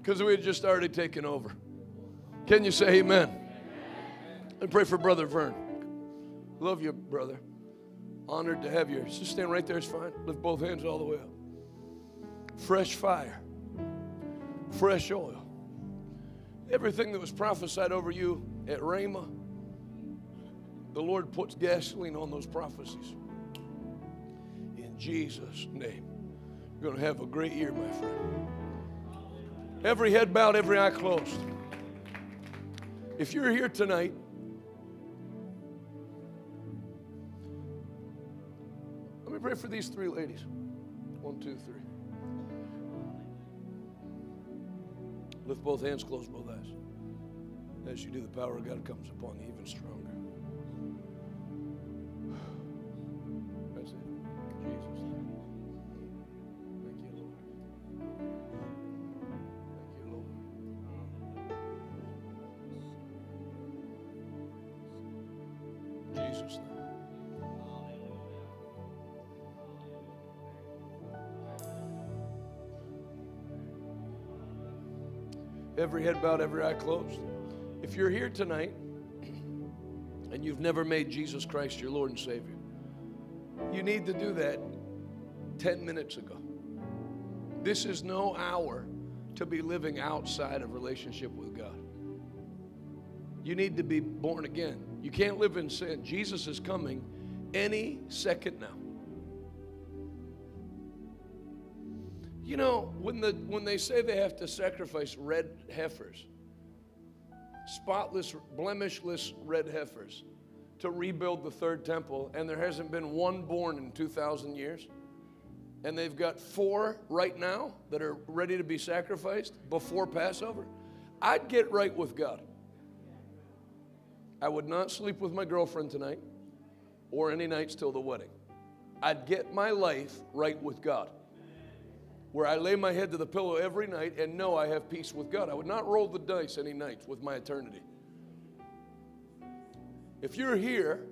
because we had just already taken over. Can you say amen? And pray for Brother Vern. Love you, brother. Honored to have you. Just stand right there, it's fine. Lift both hands all the way up. Fresh fire, fresh oil. Everything that was prophesied over you at Rhema, the Lord puts gasoline on those prophecies. Jesus' name. You're going to have a great year, my friend. Every head bowed, every eye closed. If you're here tonight, let me pray for these three ladies. One, two, three. Lift both hands, close both eyes. As you do, the power of God comes upon you even stronger. Every head bowed, every eye closed. If you're here tonight and you've never made Jesus Christ your Lord and Savior, you need to do that 10 minutes ago. This is no hour to be living outside of relationship with God. You need to be born again. You can't live in sin. Jesus is coming any second now. You know, when, the, when they say they have to sacrifice red heifers, spotless, blemishless red heifers, to rebuild the third temple, and there hasn't been one born in 2,000 years, and they've got four right now that are ready to be sacrificed before Passover, I'd get right with God. I would not sleep with my girlfriend tonight or any nights till the wedding. I'd get my life right with God. Where I lay my head to the pillow every night and know I have peace with God. I would not roll the dice any nights with my eternity. If you're here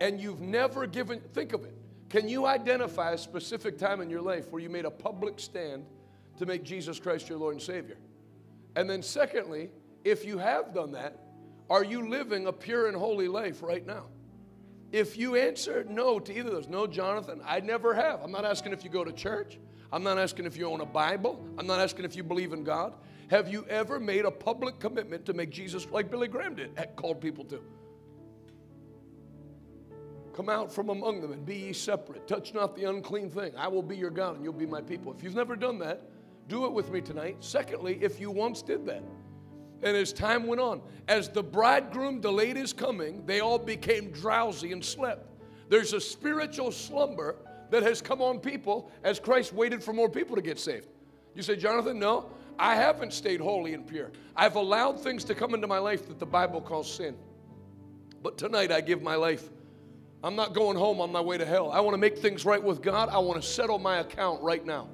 and you've never given, think of it. Can you identify a specific time in your life where you made a public stand to make Jesus Christ your Lord and Savior? And then, secondly, if you have done that, are you living a pure and holy life right now? If you answer no to either of those, no, Jonathan, I never have. I'm not asking if you go to church. I'm not asking if you own a Bible. I'm not asking if you believe in God. Have you ever made a public commitment to make Jesus like Billy Graham did, called people to? Come out from among them and be ye separate. Touch not the unclean thing. I will be your God and you'll be my people. If you've never done that, do it with me tonight. Secondly, if you once did that, and as time went on, as the bridegroom delayed his coming, they all became drowsy and slept. There's a spiritual slumber that has come on people as Christ waited for more people to get saved. You say, Jonathan, no, I haven't stayed holy and pure. I've allowed things to come into my life that the Bible calls sin. But tonight I give my life I'm not going home on my way to hell. I want to make things right with God. I want to settle my account right now.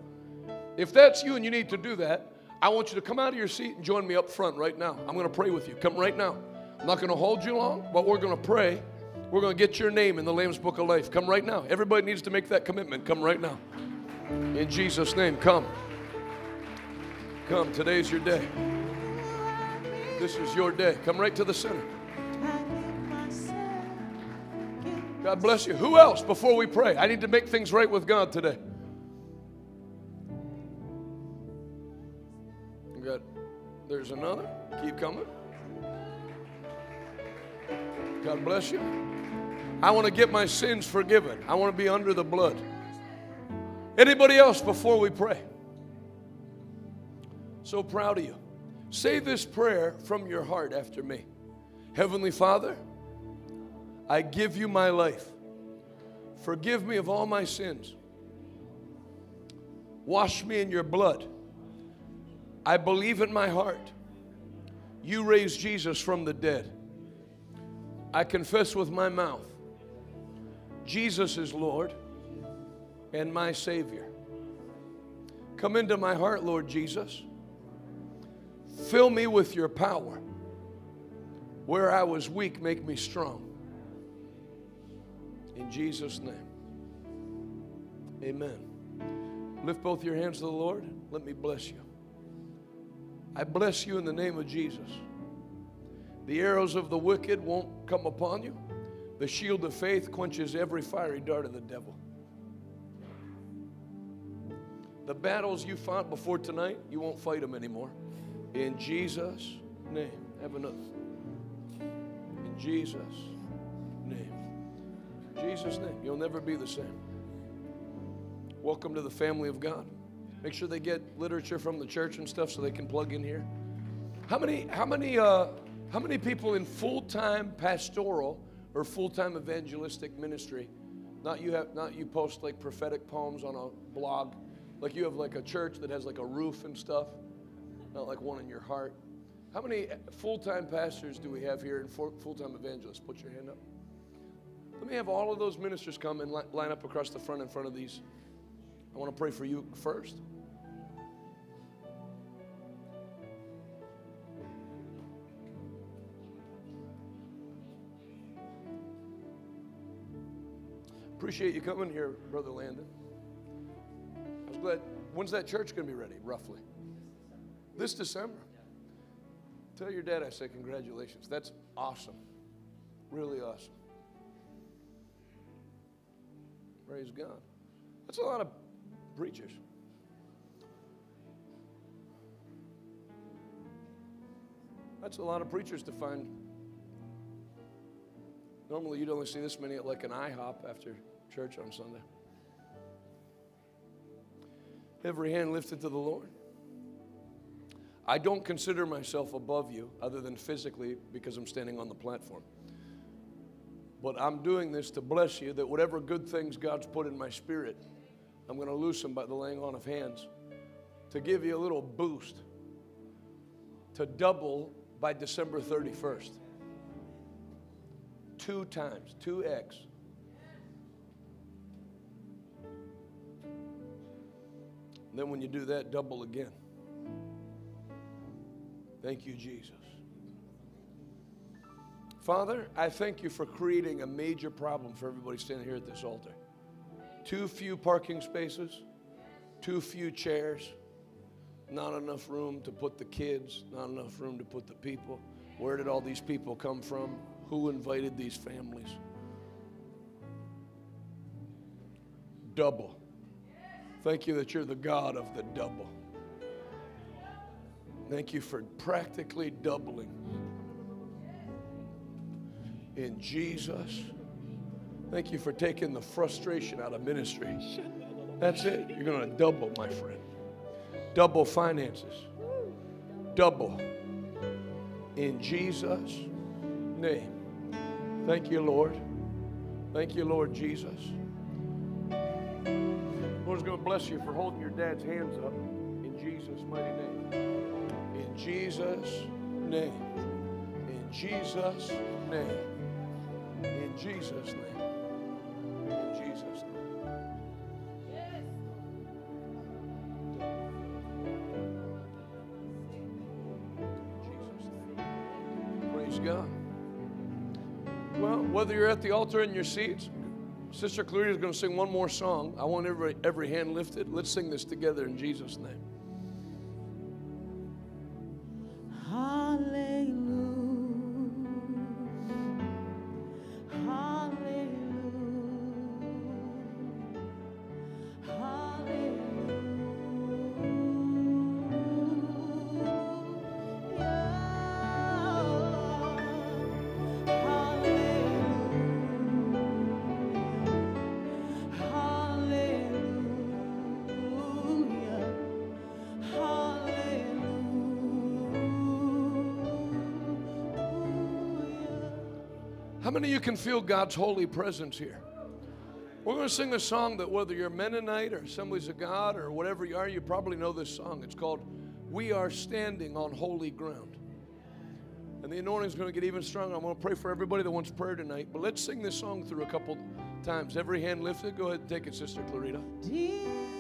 If that's you and you need to do that, I want you to come out of your seat and join me up front right now. I'm going to pray with you. Come right now. I'm not going to hold you long, but we're going to pray. We're going to get your name in the Lamb's Book of Life. Come right now. Everybody needs to make that commitment. Come right now. In Jesus' name, come. Come. Today's your day. This is your day. Come right to the center. God bless you. Who else before we pray? I need to make things right with God today. Good. There's another. Keep coming. God bless you. I want to get my sins forgiven. I want to be under the blood. Anybody else before we pray? So proud of you. Say this prayer from your heart after me. Heavenly Father, I give you my life. Forgive me of all my sins. Wash me in your blood. I believe in my heart you raised Jesus from the dead. I confess with my mouth Jesus is Lord and my Savior. Come into my heart, Lord Jesus. Fill me with your power. Where I was weak, make me strong. In Jesus' name. Amen. Lift both your hands to the Lord. Let me bless you. I bless you in the name of Jesus. The arrows of the wicked won't come upon you. The shield of faith quenches every fiery dart of the devil. The battles you fought before tonight, you won't fight them anymore. In Jesus' name. Have another. In Jesus' name. Jesus' name. You'll never be the same. Welcome to the family of God. Make sure they get literature from the church and stuff so they can plug in here. How many, how many, uh, how many people in full-time pastoral or full-time evangelistic ministry? Not you have, not you post like prophetic poems on a blog, like you have like a church that has like a roof and stuff, not like one in your heart. How many full-time pastors do we have here and full-time evangelists? Put your hand up. Let me have all of those ministers come and line up across the front in front of these. I want to pray for you first. Appreciate you coming here, Brother Landon. I was glad. When's that church going to be ready, roughly? This December. Tell your dad I say congratulations. That's awesome. Really awesome. Praise God. That's a lot of preachers. That's a lot of preachers to find. Normally, you'd only see this many at like an IHOP after church on Sunday. Every hand lifted to the Lord. I don't consider myself above you other than physically because I'm standing on the platform. But I'm doing this to bless you that whatever good things God's put in my spirit, I'm going to loose them by the laying on of hands to give you a little boost to double by December 31st. Two times, 2x. then when you do that, double again. Thank you, Jesus. Father, I thank you for creating a major problem for everybody standing here at this altar. Too few parking spaces, too few chairs, not enough room to put the kids, not enough room to put the people. Where did all these people come from? Who invited these families? Double. Thank you that you're the God of the double. Thank you for practically doubling. In Jesus. Thank you for taking the frustration out of ministry. That's it. You're going to double, my friend. Double finances. Double. In Jesus' name. Thank you, Lord. Thank you, Lord Jesus. Lord's going to bless you for holding your dad's hands up in Jesus' mighty name. In Jesus' name. In Jesus' name. In Jesus' name. In Jesus' name. Jesus' name. Praise God. Well, whether you're at the altar in your seats, Sister Clarita is going to sing one more song. I want every, every hand lifted. Let's sing this together in Jesus' name. Can feel God's holy presence here? We're going to sing a song that whether you're Mennonite or Assemblies of God or whatever you are, you probably know this song. It's called We Are Standing on Holy Ground. And the anointing is going to get even stronger. I'm going to pray for everybody that wants prayer tonight. But let's sing this song through a couple times. Every hand lifted. Go ahead and take it, Sister Clarita. Deep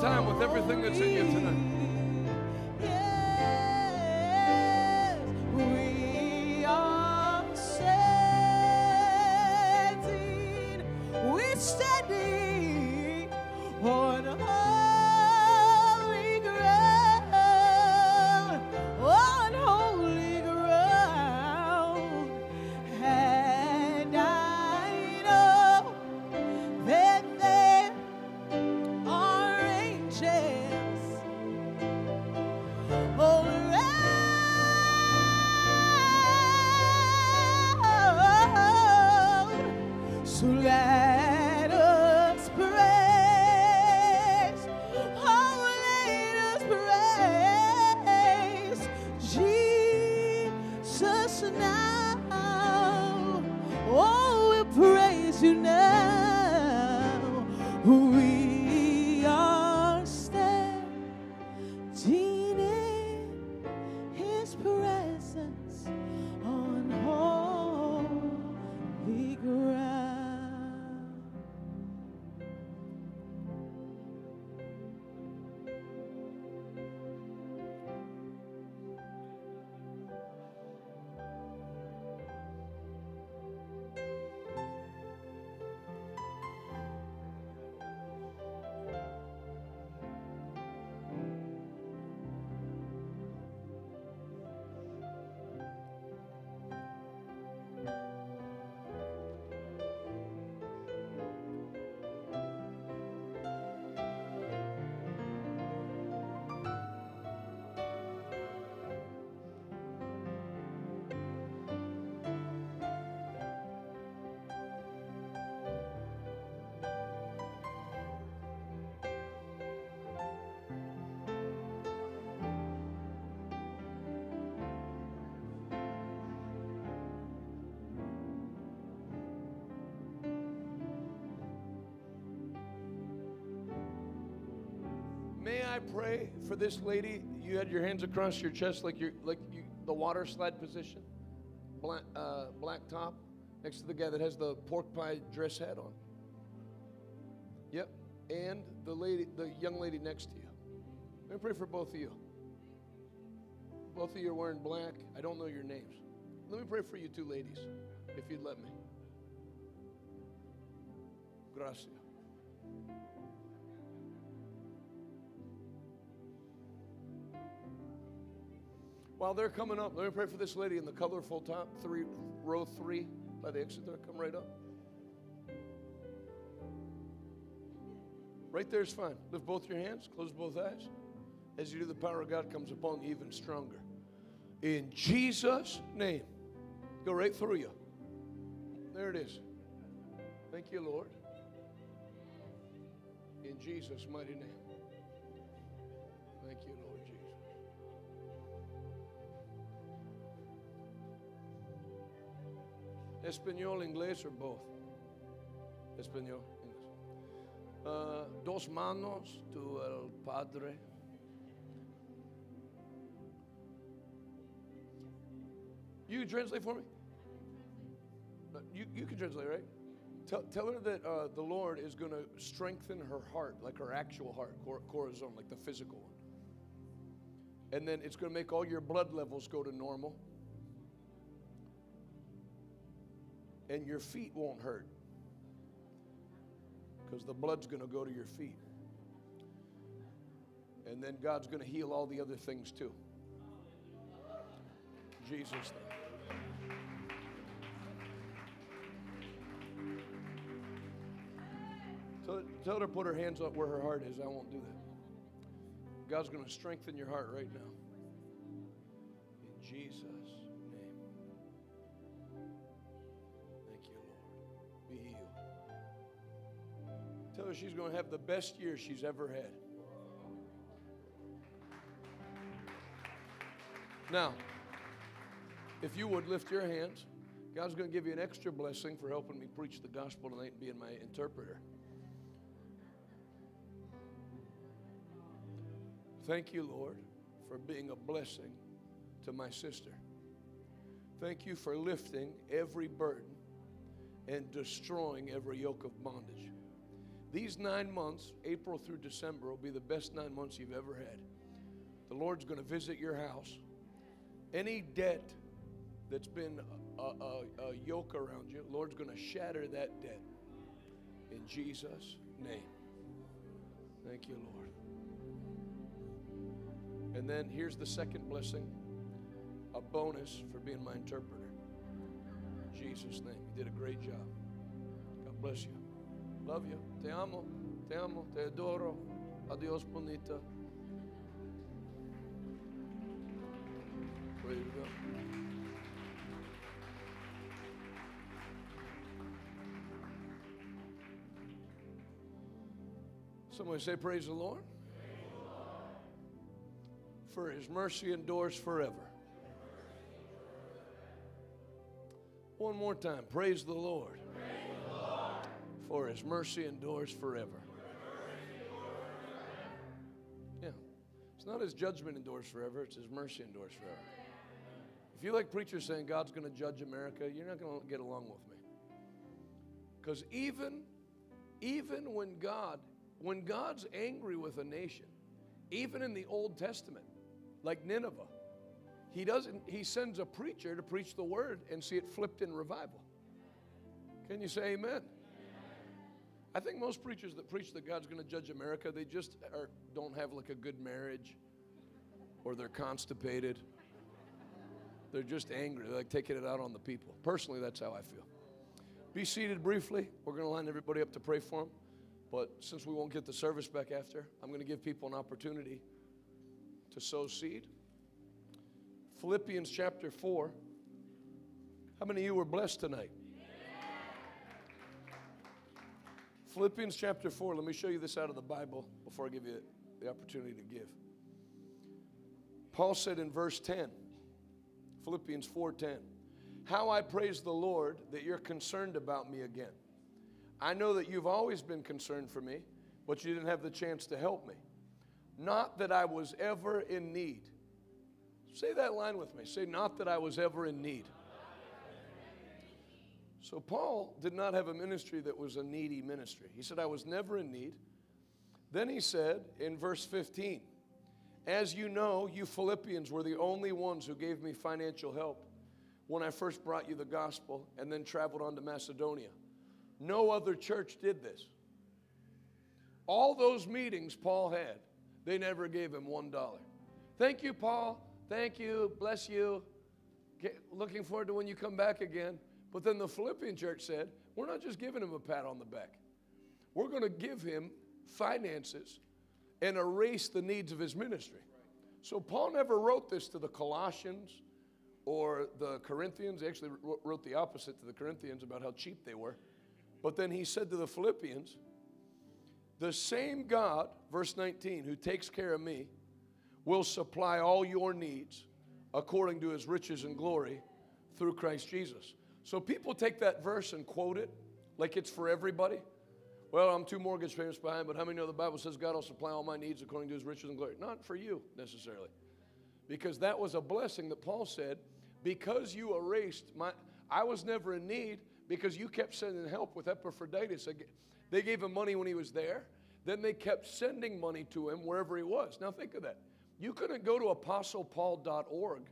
time with everything that's in you I pray for this lady? You had your hands across your chest like you like you, the water slide position, black uh, black top, next to the guy that has the pork pie dress hat on. Yep, and the lady, the young lady next to you. Let me pray for both of you. Both of you are wearing black. I don't know your names. Let me pray for you two ladies, if you'd let me. Gracias. While they're coming up, let me pray for this lady in the colorful top, three, row three by the exit there. Come right up. Right there is fine. Lift both your hands, close both eyes. As you do, the power of God comes upon you even stronger. In Jesus' name. Go right through you. There it is. Thank you, Lord. In Jesus' mighty name. Español, inglés, or both? Español, English. Uh, dos manos to el Padre. You can translate for me? You, you can translate, right? Tell, tell her that uh, the Lord is going to strengthen her heart, like her actual heart, cor- corazon, like the physical one. And then it's going to make all your blood levels go to normal. And your feet won't hurt because the blood's going to go to your feet. And then God's going to heal all the other things too. Jesus' Tell, tell her to put her hands up where her heart is. I won't do that. God's going to strengthen your heart right now. In Jesus' Tell her she's going to have the best year she's ever had. Now, if you would lift your hands, God's going to give you an extra blessing for helping me preach the gospel tonight and being my interpreter. Thank you, Lord, for being a blessing to my sister. Thank you for lifting every burden and destroying every yoke of bondage. These nine months, April through December, will be the best nine months you've ever had. The Lord's going to visit your house. Any debt that's been a, a, a yoke around you, Lord's going to shatter that debt. In Jesus' name. Thank you, Lord. And then here's the second blessing a bonus for being my interpreter. In Jesus' name. You did a great job. God bless you. Love you. Te amo. Te amo. Te adoro. Adios, bonita. Praise God. Somebody say, Praise the Lord. For his mercy endures forever. One more time. Praise the Lord. For his mercy endures forever. Yeah. It's not his judgment endures forever, it's his mercy endures forever. If you like preachers saying God's going to judge America, you're not going to get along with me. Because even, even when God, when God's angry with a nation, even in the Old Testament, like Nineveh, he doesn't, he sends a preacher to preach the word and see it flipped in revival. Can you say amen? I think most preachers that preach that God's going to judge America, they just are, don't have like a good marriage or they're constipated. They're just angry. They're like taking it out on the people. Personally, that's how I feel. Be seated briefly. We're going to line everybody up to pray for them. But since we won't get the service back after, I'm going to give people an opportunity to sow seed. Philippians chapter 4. How many of you were blessed tonight? Philippians chapter 4. Let me show you this out of the Bible before I give you the opportunity to give. Paul said in verse 10, Philippians 4:10, "How I praise the Lord that you're concerned about me again. I know that you've always been concerned for me, but you didn't have the chance to help me. Not that I was ever in need." Say that line with me. Say, "Not that I was ever in need." So, Paul did not have a ministry that was a needy ministry. He said, I was never in need. Then he said in verse 15, As you know, you Philippians were the only ones who gave me financial help when I first brought you the gospel and then traveled on to Macedonia. No other church did this. All those meetings Paul had, they never gave him one dollar. Thank you, Paul. Thank you. Bless you. Looking forward to when you come back again. But then the Philippian church said, We're not just giving him a pat on the back, we're going to give him finances and erase the needs of his ministry. So Paul never wrote this to the Colossians or the Corinthians. He actually wrote the opposite to the Corinthians about how cheap they were. But then he said to the Philippians, The same God, verse 19, who takes care of me, will supply all your needs according to his riches and glory through Christ Jesus. So people take that verse and quote it like it's for everybody. Well, I'm two mortgage payments behind, but how many know the Bible says God will supply all my needs according to his riches and glory? Not for you necessarily. Because that was a blessing that Paul said, because you erased my, I was never in need because you kept sending help with Epaphroditus. They gave him money when he was there. Then they kept sending money to him wherever he was. Now think of that. You couldn't go to apostlepaul.org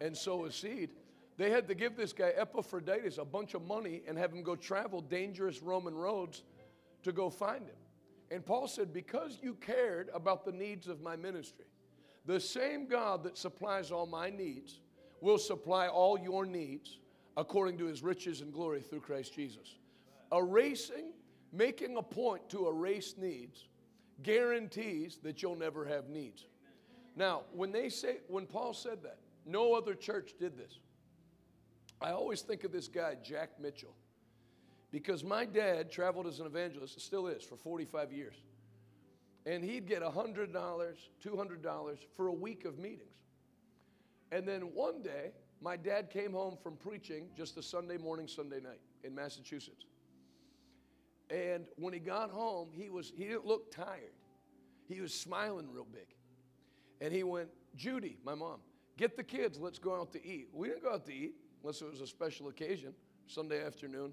and sow a seed. They had to give this guy Epaphroditus a bunch of money and have him go travel dangerous Roman roads to go find him. And Paul said, Because you cared about the needs of my ministry, the same God that supplies all my needs will supply all your needs according to his riches and glory through Christ Jesus. Erasing, making a point to erase needs, guarantees that you'll never have needs. Now, when they say, when Paul said that, no other church did this. I always think of this guy, Jack Mitchell, because my dad traveled as an evangelist, still is, for 45 years. And he'd get $100, $200 for a week of meetings. And then one day, my dad came home from preaching just a Sunday morning, Sunday night in Massachusetts. And when he got home, he, was, he didn't look tired. He was smiling real big. And he went, Judy, my mom, get the kids, let's go out to eat. We didn't go out to eat unless it was a special occasion, Sunday afternoon.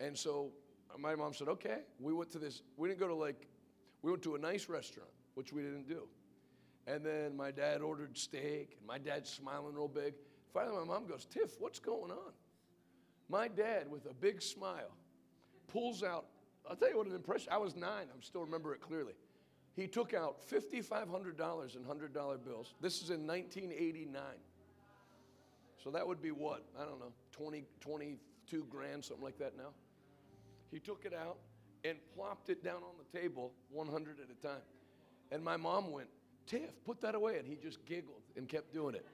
And so uh, my mom said, okay. We went to this, we didn't go to like, we went to a nice restaurant, which we didn't do. And then my dad ordered steak, and my dad's smiling real big. Finally, my mom goes, Tiff, what's going on? My dad, with a big smile, pulls out, I'll tell you what an impression, I was nine, I still remember it clearly. He took out $5,500 in $100 bills. This is in 1989. So that would be what? I don't know, 20, 22 grand, something like that now. He took it out and plopped it down on the table 100 at a time. And my mom went, Tiff, put that away. And he just giggled and kept doing it.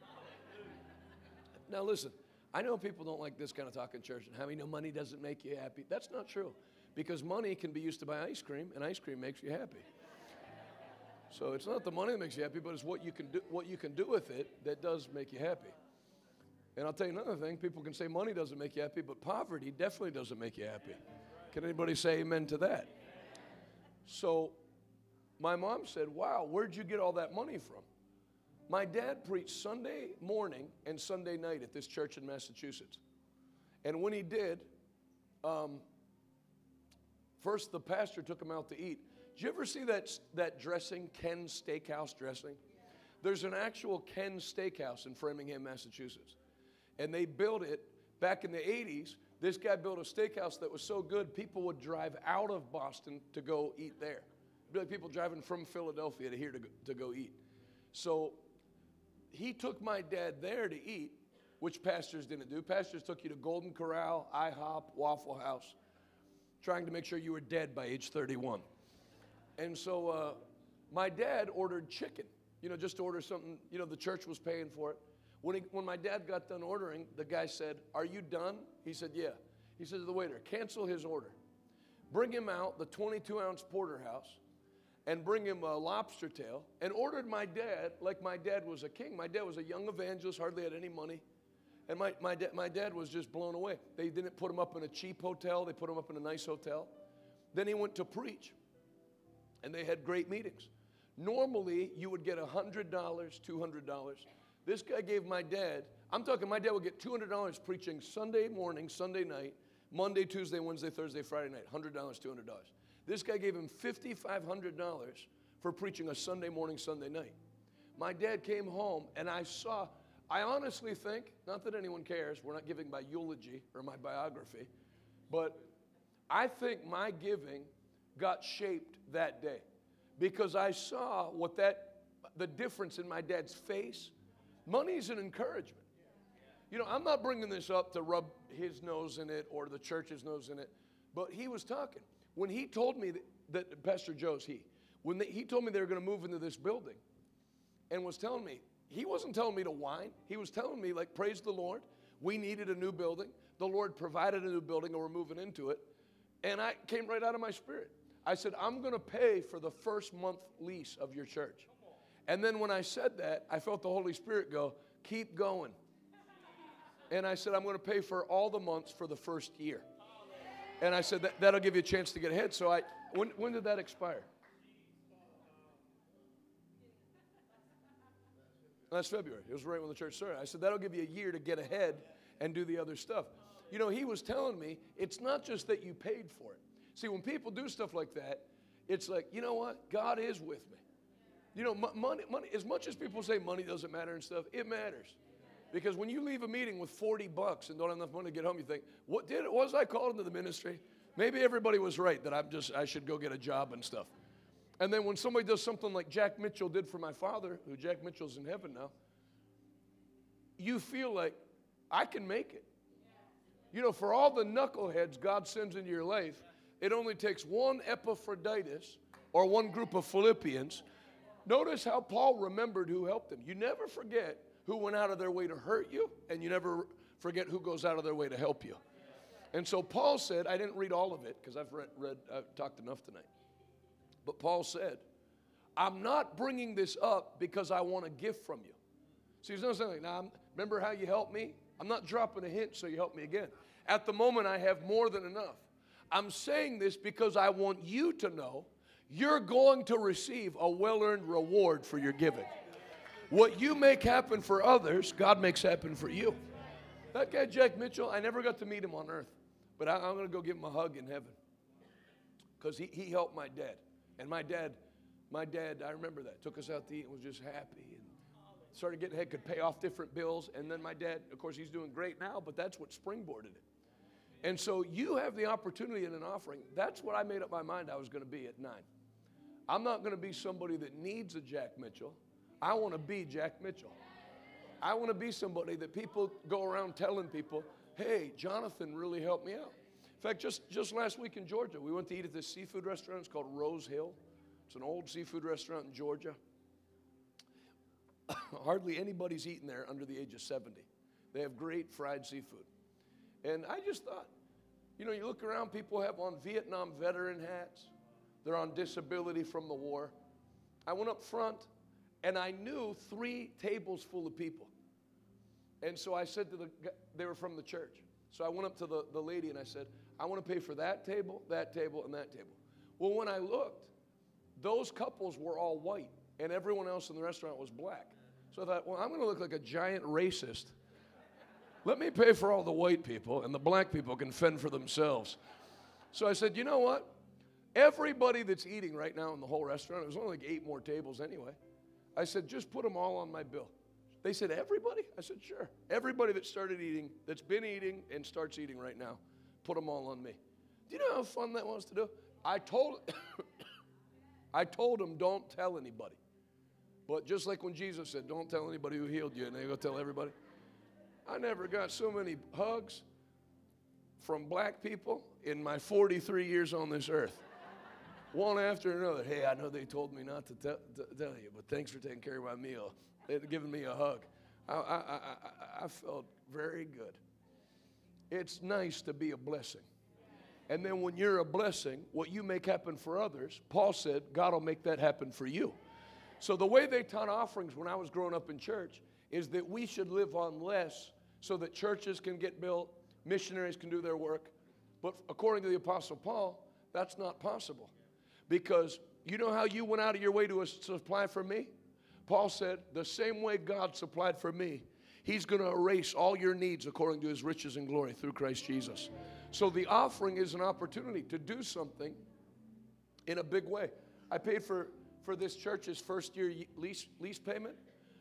Now, listen, I know people don't like this kind of talk in church and how you know money doesn't make you happy. That's not true. because money can be used to buy ice cream, and ice cream makes you happy. So it's not the money that makes you happy, but it's what you can do, what you can do with it that does make you happy. And I'll tell you another thing: people can say money doesn't make you happy, but poverty definitely doesn't make you happy. Can anybody say amen to that? So my mom said, Wow, where'd you get all that money from? My dad preached Sunday morning and Sunday night at this church in Massachusetts. And when he did, um, first the pastor took him out to eat. Did you ever see that, that dressing, Ken's Steakhouse dressing? There's an actual Ken's Steakhouse in Framingham, Massachusetts. And they built it back in the 80s. This guy built a steakhouse that was so good, people would drive out of Boston to go eat there. It'd be like people driving from Philadelphia to here to go, to go eat. So he took my dad there to eat, which pastors didn't do. Pastors took you to Golden Corral, IHOP, Waffle House, trying to make sure you were dead by age 31. And so uh, my dad ordered chicken, you know, just to order something, you know, the church was paying for it. When, he, when my dad got done ordering, the guy said, Are you done? He said, Yeah. He said to the waiter, Cancel his order. Bring him out the 22 ounce porterhouse and bring him a lobster tail and ordered my dad like my dad was a king. My dad was a young evangelist, hardly had any money. And my, my, da- my dad was just blown away. They didn't put him up in a cheap hotel, they put him up in a nice hotel. Then he went to preach, and they had great meetings. Normally, you would get $100, $200. This guy gave my dad, I'm talking, my dad would get $200 preaching Sunday morning, Sunday night, Monday, Tuesday, Wednesday, Thursday, Friday night. $100, $200. This guy gave him $5,500 for preaching a Sunday morning, Sunday night. My dad came home, and I saw, I honestly think, not that anyone cares, we're not giving my eulogy or my biography, but I think my giving got shaped that day because I saw what that, the difference in my dad's face. Money is an encouragement. You know, I'm not bringing this up to rub his nose in it or the church's nose in it, but he was talking. When he told me that, that Pastor Joe's he, when they, he told me they were going to move into this building and was telling me, he wasn't telling me to whine. He was telling me, like, praise the Lord. We needed a new building. The Lord provided a new building and we're moving into it. And I came right out of my spirit. I said, I'm going to pay for the first month lease of your church. And then when I said that, I felt the Holy Spirit go, keep going. And I said, I'm going to pay for all the months for the first year. And I said, that, that'll give you a chance to get ahead. So I, when, when did that expire? That's February. It was right when the church started. I said, that'll give you a year to get ahead and do the other stuff. You know, he was telling me it's not just that you paid for it. See, when people do stuff like that, it's like, you know what? God is with me. You know, money, money, as much as people say money doesn't matter and stuff, it matters. Because when you leave a meeting with 40 bucks and don't have enough money to get home, you think, what did it? was I called into the ministry? Maybe everybody was right that I'm just I should go get a job and stuff. And then when somebody does something like Jack Mitchell did for my father, who Jack Mitchell's in heaven now, you feel like I can make it. You know, for all the knuckleheads God sends into your life, it only takes one Epaphroditus or one group of Philippians. Notice how Paul remembered who helped him. You never forget who went out of their way to hurt you, and you never forget who goes out of their way to help you. And so Paul said, I didn't read all of it because I've read, read, I've talked enough tonight. But Paul said, I'm not bringing this up because I want a gift from you. See, there's no saying, now, remember how you helped me? I'm not dropping a hint so you help me again. At the moment, I have more than enough. I'm saying this because I want you to know you're going to receive a well earned reward for your giving. What you make happen for others, God makes happen for you. That guy, Jack Mitchell, I never got to meet him on earth, but I, am going to go give him a hug in heaven because he, he helped my dad. And my dad, my dad, I remember that, took us out to eat and was just happy and started getting ahead, could pay off different bills. And then my dad, of course, he's doing great now, but that's what springboarded it. And so you have the opportunity in an offering. That's what I made up my mind I was going to be at nine. I'm not going to be somebody that needs a Jack Mitchell. I want to be Jack Mitchell. I want to be somebody that people go around telling people, hey, Jonathan really helped me out. In fact, just, just last week in Georgia, we went to eat at this seafood restaurant. It's called Rose Hill. It's an old seafood restaurant in Georgia. Hardly anybody's eating there under the age of 70. They have great fried seafood. And I just thought, You know, you look around, people have on Vietnam veteran hats, they're on disability from the war. I went up front and I knew three tables full of people. And so I said to the they were from the church. So I went up to the, the lady and I said, I want to pay for that table, that table, and that table. Well, when I looked, those couples were all white and everyone else in the restaurant was black. So I thought, well, I'm going to look like a giant racist. Let me pay for all the white people and the black people can fend for themselves. So I said, you know what? Everybody that's eating right now in the whole restaurant, there's only like eight more tables anyway. I said, just put them all on my bill. They said, everybody? I said, sure. Everybody that started eating, that's been eating and starts eating right now, put them all on me. Do you know how fun that was to do? I told, I told them, don't tell anybody. But just like when Jesus said, don't tell anybody who healed you, and they go tell everybody. I never got so many hugs from black people in my 43 years on this earth. One after another. Hey, I know they told me not to, tell, to tell you, but thanks for taking care of my meal. They've given me a hug. I, I, I, I felt very good. It's nice to be a blessing. And then when you're a blessing, what you make happen for others, Paul said, God will make that happen for you. So the way they taught offerings when I was growing up in church is that we should live on less so that churches can get built, missionaries can do their work. But according to the Apostle Paul, that's not possible. Because you know how you went out of your way to supply for me? Paul said, the same way God supplied for me, He's going to erase all your needs according to His riches and glory through Christ Jesus. So the offering is an opportunity to do something in a big way. I paid for, for this church's first year lease, lease payment.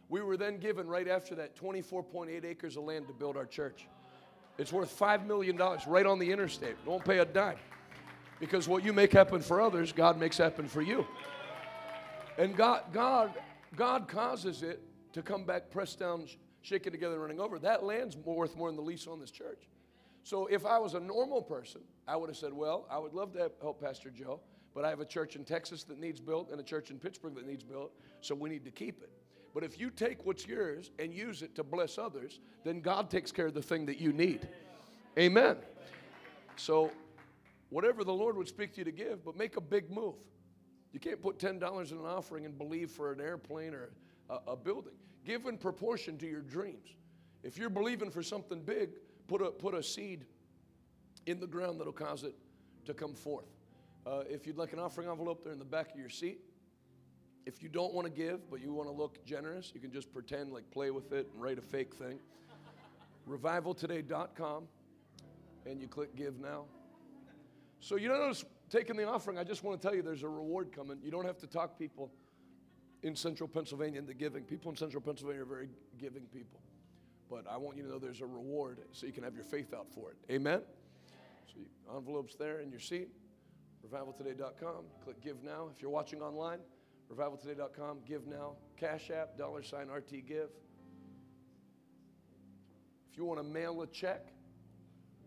We were then given, right after that, 24.8 acres of land to build our church. It's worth $5 million right on the interstate. Don't pay a dime. Because what you make happen for others, God makes happen for you. And God, God, God causes it to come back pressed down, shaken together, running over. That land's worth more than the lease on this church. So if I was a normal person, I would have said, Well, I would love to help Pastor Joe, but I have a church in Texas that needs built and a church in Pittsburgh that needs built, so we need to keep it. But if you take what's yours and use it to bless others, then God takes care of the thing that you need. Amen. So, whatever the Lord would speak to you to give, but make a big move. You can't put $10 in an offering and believe for an airplane or a, a building. Give in proportion to your dreams. If you're believing for something big, put a, put a seed in the ground that'll cause it to come forth. Uh, if you'd like an offering envelope there in the back of your seat, if you don't want to give, but you want to look generous, you can just pretend like play with it and write a fake thing. Revivaltoday.com, and you click give now. So you notice taking the offering, I just want to tell you there's a reward coming. You don't have to talk people in central Pennsylvania into giving. People in central Pennsylvania are very giving people. But I want you to know there's a reward so you can have your faith out for it. Amen? So envelopes there in your seat. Revivaltoday.com. Click give now. If you're watching online, revivaltoday.com, give now, Cash App, dollar sign RT Give. If you want to mail a check,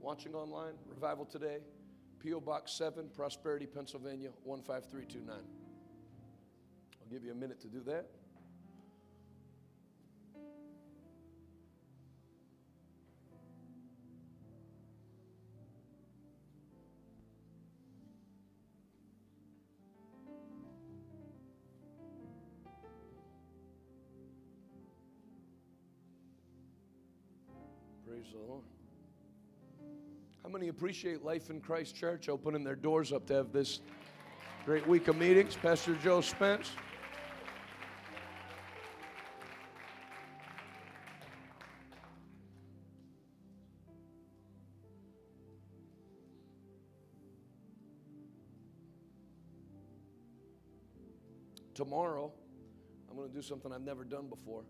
watching online, Revival Today, P.O. Box 7, Prosperity, Pennsylvania, 15329. I'll give you a minute to do that. Praise the Lord. Many appreciate Life in Christ Church opening their doors up to have this great week of meetings? Pastor Joe Spence. Tomorrow, I'm going to do something I've never done before.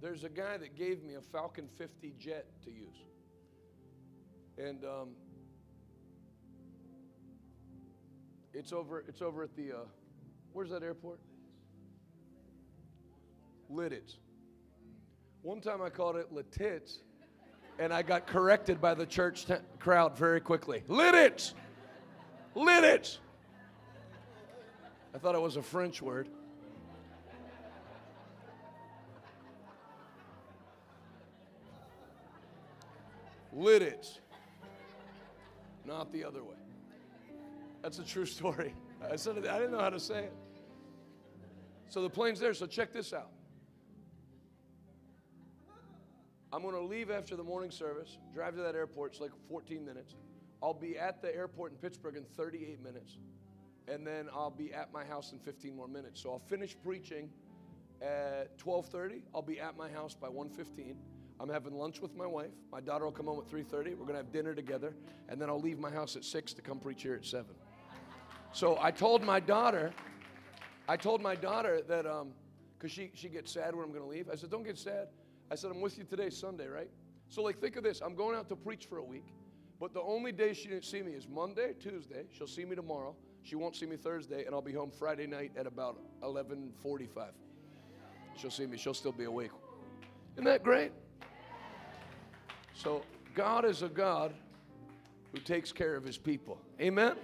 There's a guy that gave me a Falcon 50 jet to use. And um, it's over it's over at the uh, where's that airport? Lidditz. One time I called it Lititz, and I got corrected by the church t- crowd very quickly. Lidditz! Lidditz! I thought it was a French word. Lit it. Not the other way. That's a true story. I said it, I didn't know how to say it. So the plane's there, so check this out. I'm going to leave after the morning service, drive to that airport. It's like 14 minutes. I'll be at the airport in Pittsburgh in 38 minutes. And then I'll be at my house in 15 more minutes. So I'll finish preaching at 12:30. I'll be at my house by 1:15. I'm having lunch with my wife. My daughter will come home at 3:30. We're going to have dinner together, and then I'll leave my house at 6 to come preach here at 7. So I told my daughter, I told my daughter that um cuz she she gets sad when I'm going to leave. I said, "Don't get sad." I said, I'm with you today, Sunday, right? So, like, think of this I'm going out to preach for a week, but the only day she didn't see me is Monday, Tuesday. She'll see me tomorrow. She won't see me Thursday, and I'll be home Friday night at about 11:45. She'll see me. She'll still be awake. Isn't that great? So, God is a God who takes care of his people. Amen?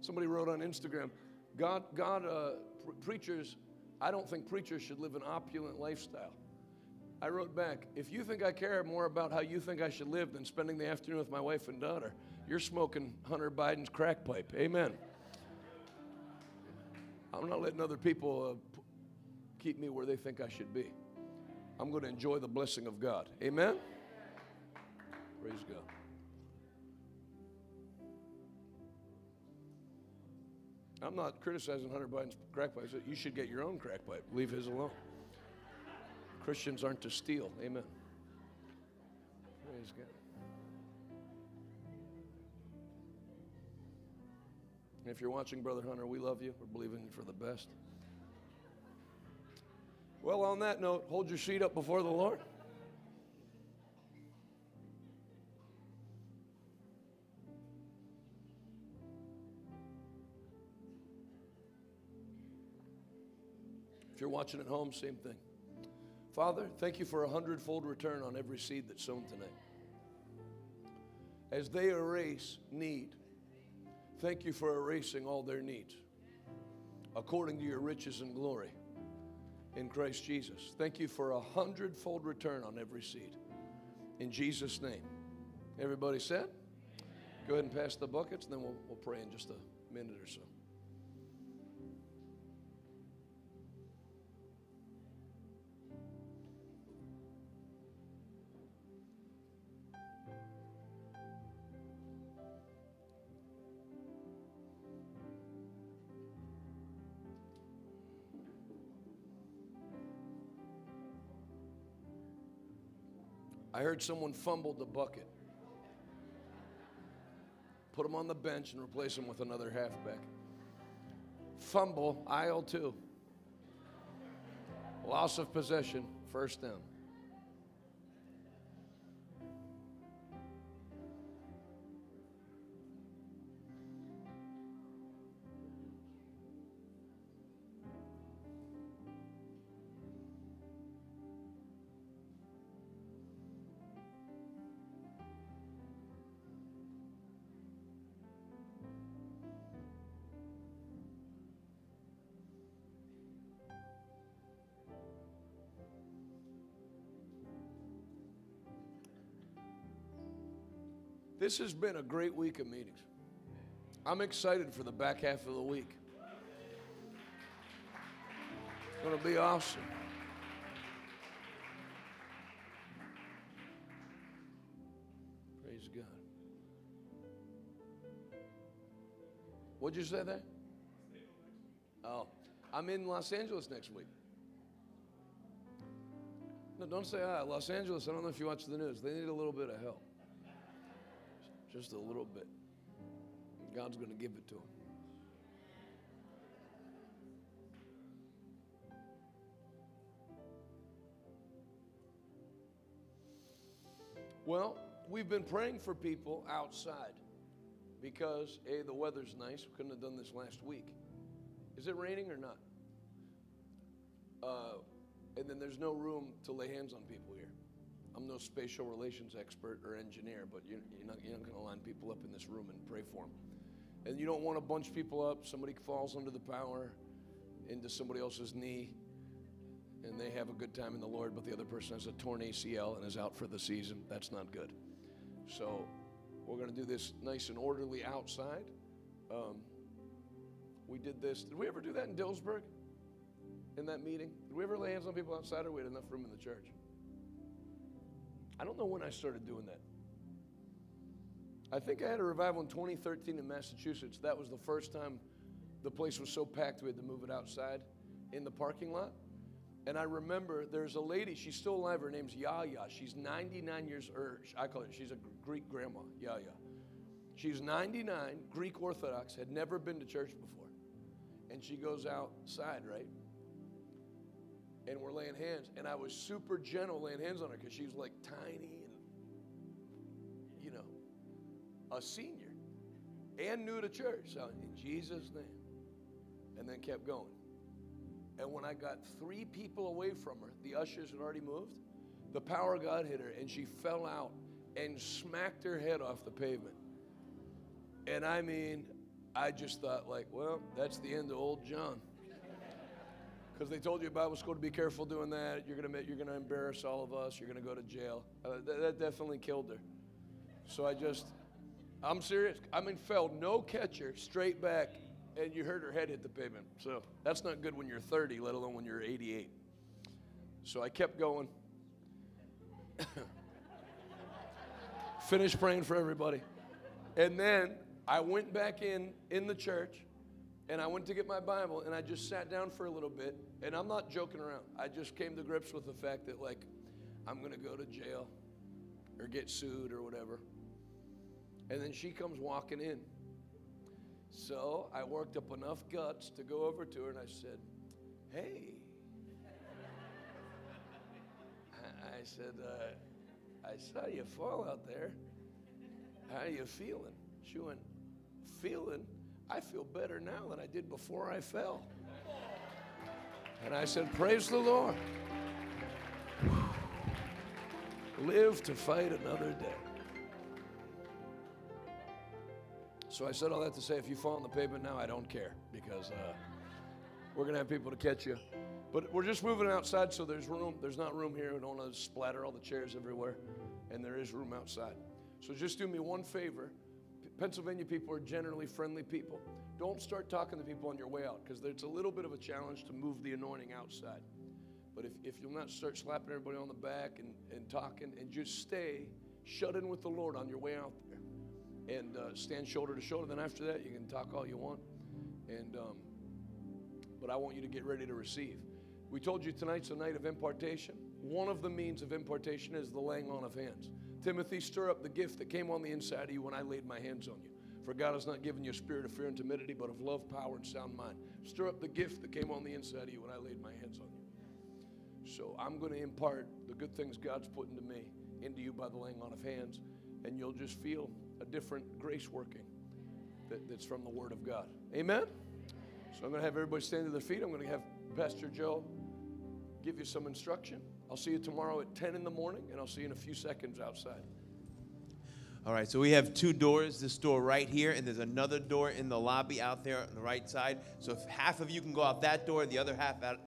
Somebody wrote on Instagram, God, God, uh, pre- preachers, I don't think preachers should live an opulent lifestyle. I wrote back, if you think I care more about how you think I should live than spending the afternoon with my wife and daughter, you're smoking Hunter Biden's crack pipe. Amen. I'm not letting other people uh, keep me where they think I should be. I'm going to enjoy the blessing of God. Amen. Praise God. I'm not criticizing Hunter Biden's crack pipe. You should get your own crack pipe. Leave his alone. Christians aren't to steal. Amen. Praise God. And if you're watching, Brother Hunter, we love you. We're believing for the best. Well, on that note, hold your seat up before the Lord. If you're watching at home, same thing. Father, thank you for a hundredfold return on every seed that's sown tonight. As they erase need, thank you for erasing all their needs according to your riches and glory in Christ Jesus. Thank you for a hundredfold return on every seed. In Jesus' name. Everybody said? Go ahead and pass the buckets, and then we'll, we'll pray in just a minute or so. I heard someone fumbled the bucket. Put him on the bench and replace him with another halfback. Fumble, aisle two. Loss of possession, first down. This has been a great week of meetings. I'm excited for the back half of the week. It's going to be awesome. Praise God. What'd you say there? Oh, I'm in Los Angeles next week. No, don't say ah, Los Angeles. I don't know if you watch the news. They need a little bit of help. Just a little bit. God's going to give it to him. Well, we've been praying for people outside because, A, the weather's nice. We couldn't have done this last week. Is it raining or not? Uh, and then there's no room to lay hands on people here. I'm no spatial relations expert or engineer, but you're, you're not, you're not going to line people up in this room and pray for them. And you don't want to bunch people up. Somebody falls under the power into somebody else's knee. and they have a good time in the Lord, but the other person has a torn ACL and is out for the season. That's not good. So we're going to do this nice and orderly outside. Um, we did this. Did we ever do that in Dillsburg? In that meeting? Did we ever lay hands on people outside or we had enough room in the church? I don't know when I started doing that. I think I had a revival in 2013 in Massachusetts. That was the first time the place was so packed we had to move it outside in the parking lot. And I remember there's a lady, she's still alive, her name's Yaya. She's 99 years, or I call her, she's a Greek grandma, Yaya. She's 99, Greek Orthodox, had never been to church before. And she goes outside, right? And we're laying hands. And I was super gentle laying hands on her because she was like tiny and, you know, a senior and new to church. So, in Jesus' name. And then kept going. And when I got three people away from her, the ushers had already moved, the power of God hit her and she fell out and smacked her head off the pavement. And I mean, I just thought, like, well, that's the end of old John. Because they told you at Bible school to be careful doing that. You're gonna you're gonna embarrass all of us. You're gonna go to jail. Uh, that, that definitely killed her. So I just, I'm serious. I mean, fell no catcher, straight back, and you heard her head hit the pavement. So that's not good when you're 30, let alone when you're 88. So I kept going. Finished praying for everybody. And then I went back in in the church and I went to get my Bible and I just sat down for a little bit and I'm not joking around. I just came to grips with the fact that like I'm going to go to jail or get sued or whatever. And then she comes walking in. So I worked up enough guts to go over to her and I said, Hey. I said, uh, I saw you fall out there. How are you feeling? She went, Feeling? I feel better now than I did before I fell. And I said, Praise the Lord. Live to fight another day. So I said all that to say if you fall on the pavement now, I don't care because uh, we're going to have people to catch you. But we're just moving outside, so there's room. There's not room here. We don't want to splatter all the chairs everywhere. And there is room outside. So just do me one favor. Pennsylvania people are generally friendly people. Don't start talking to people on your way out because it's a little bit of a challenge to move the anointing outside. But if, if you'll not start slapping everybody on the back and, and talking and just stay shut in with the Lord on your way out there and uh, stand shoulder to shoulder, then after that you can talk all you want. And um, but I want you to get ready to receive. We told you tonight's a night of impartation. One of the means of impartation is the laying on of hands. Timothy, stir up the gift that came on the inside of you when I laid my hands on you. For God has not given you a spirit of fear and timidity, but of love, power, and sound mind. Stir up the gift that came on the inside of you when I laid my hands on you. So I'm going to impart the good things God's put into me into you by the laying on of hands, and you'll just feel a different grace working that, that's from the Word of God. Amen? So I'm going to have everybody stand to their feet. I'm going to have Pastor Joe give you some instruction. I'll see you tomorrow at 10 in the morning, and I'll see you in a few seconds outside. All right, so we have two doors. This door right here, and there's another door in the lobby out there on the right side. So if half of you can go out that door, the other half out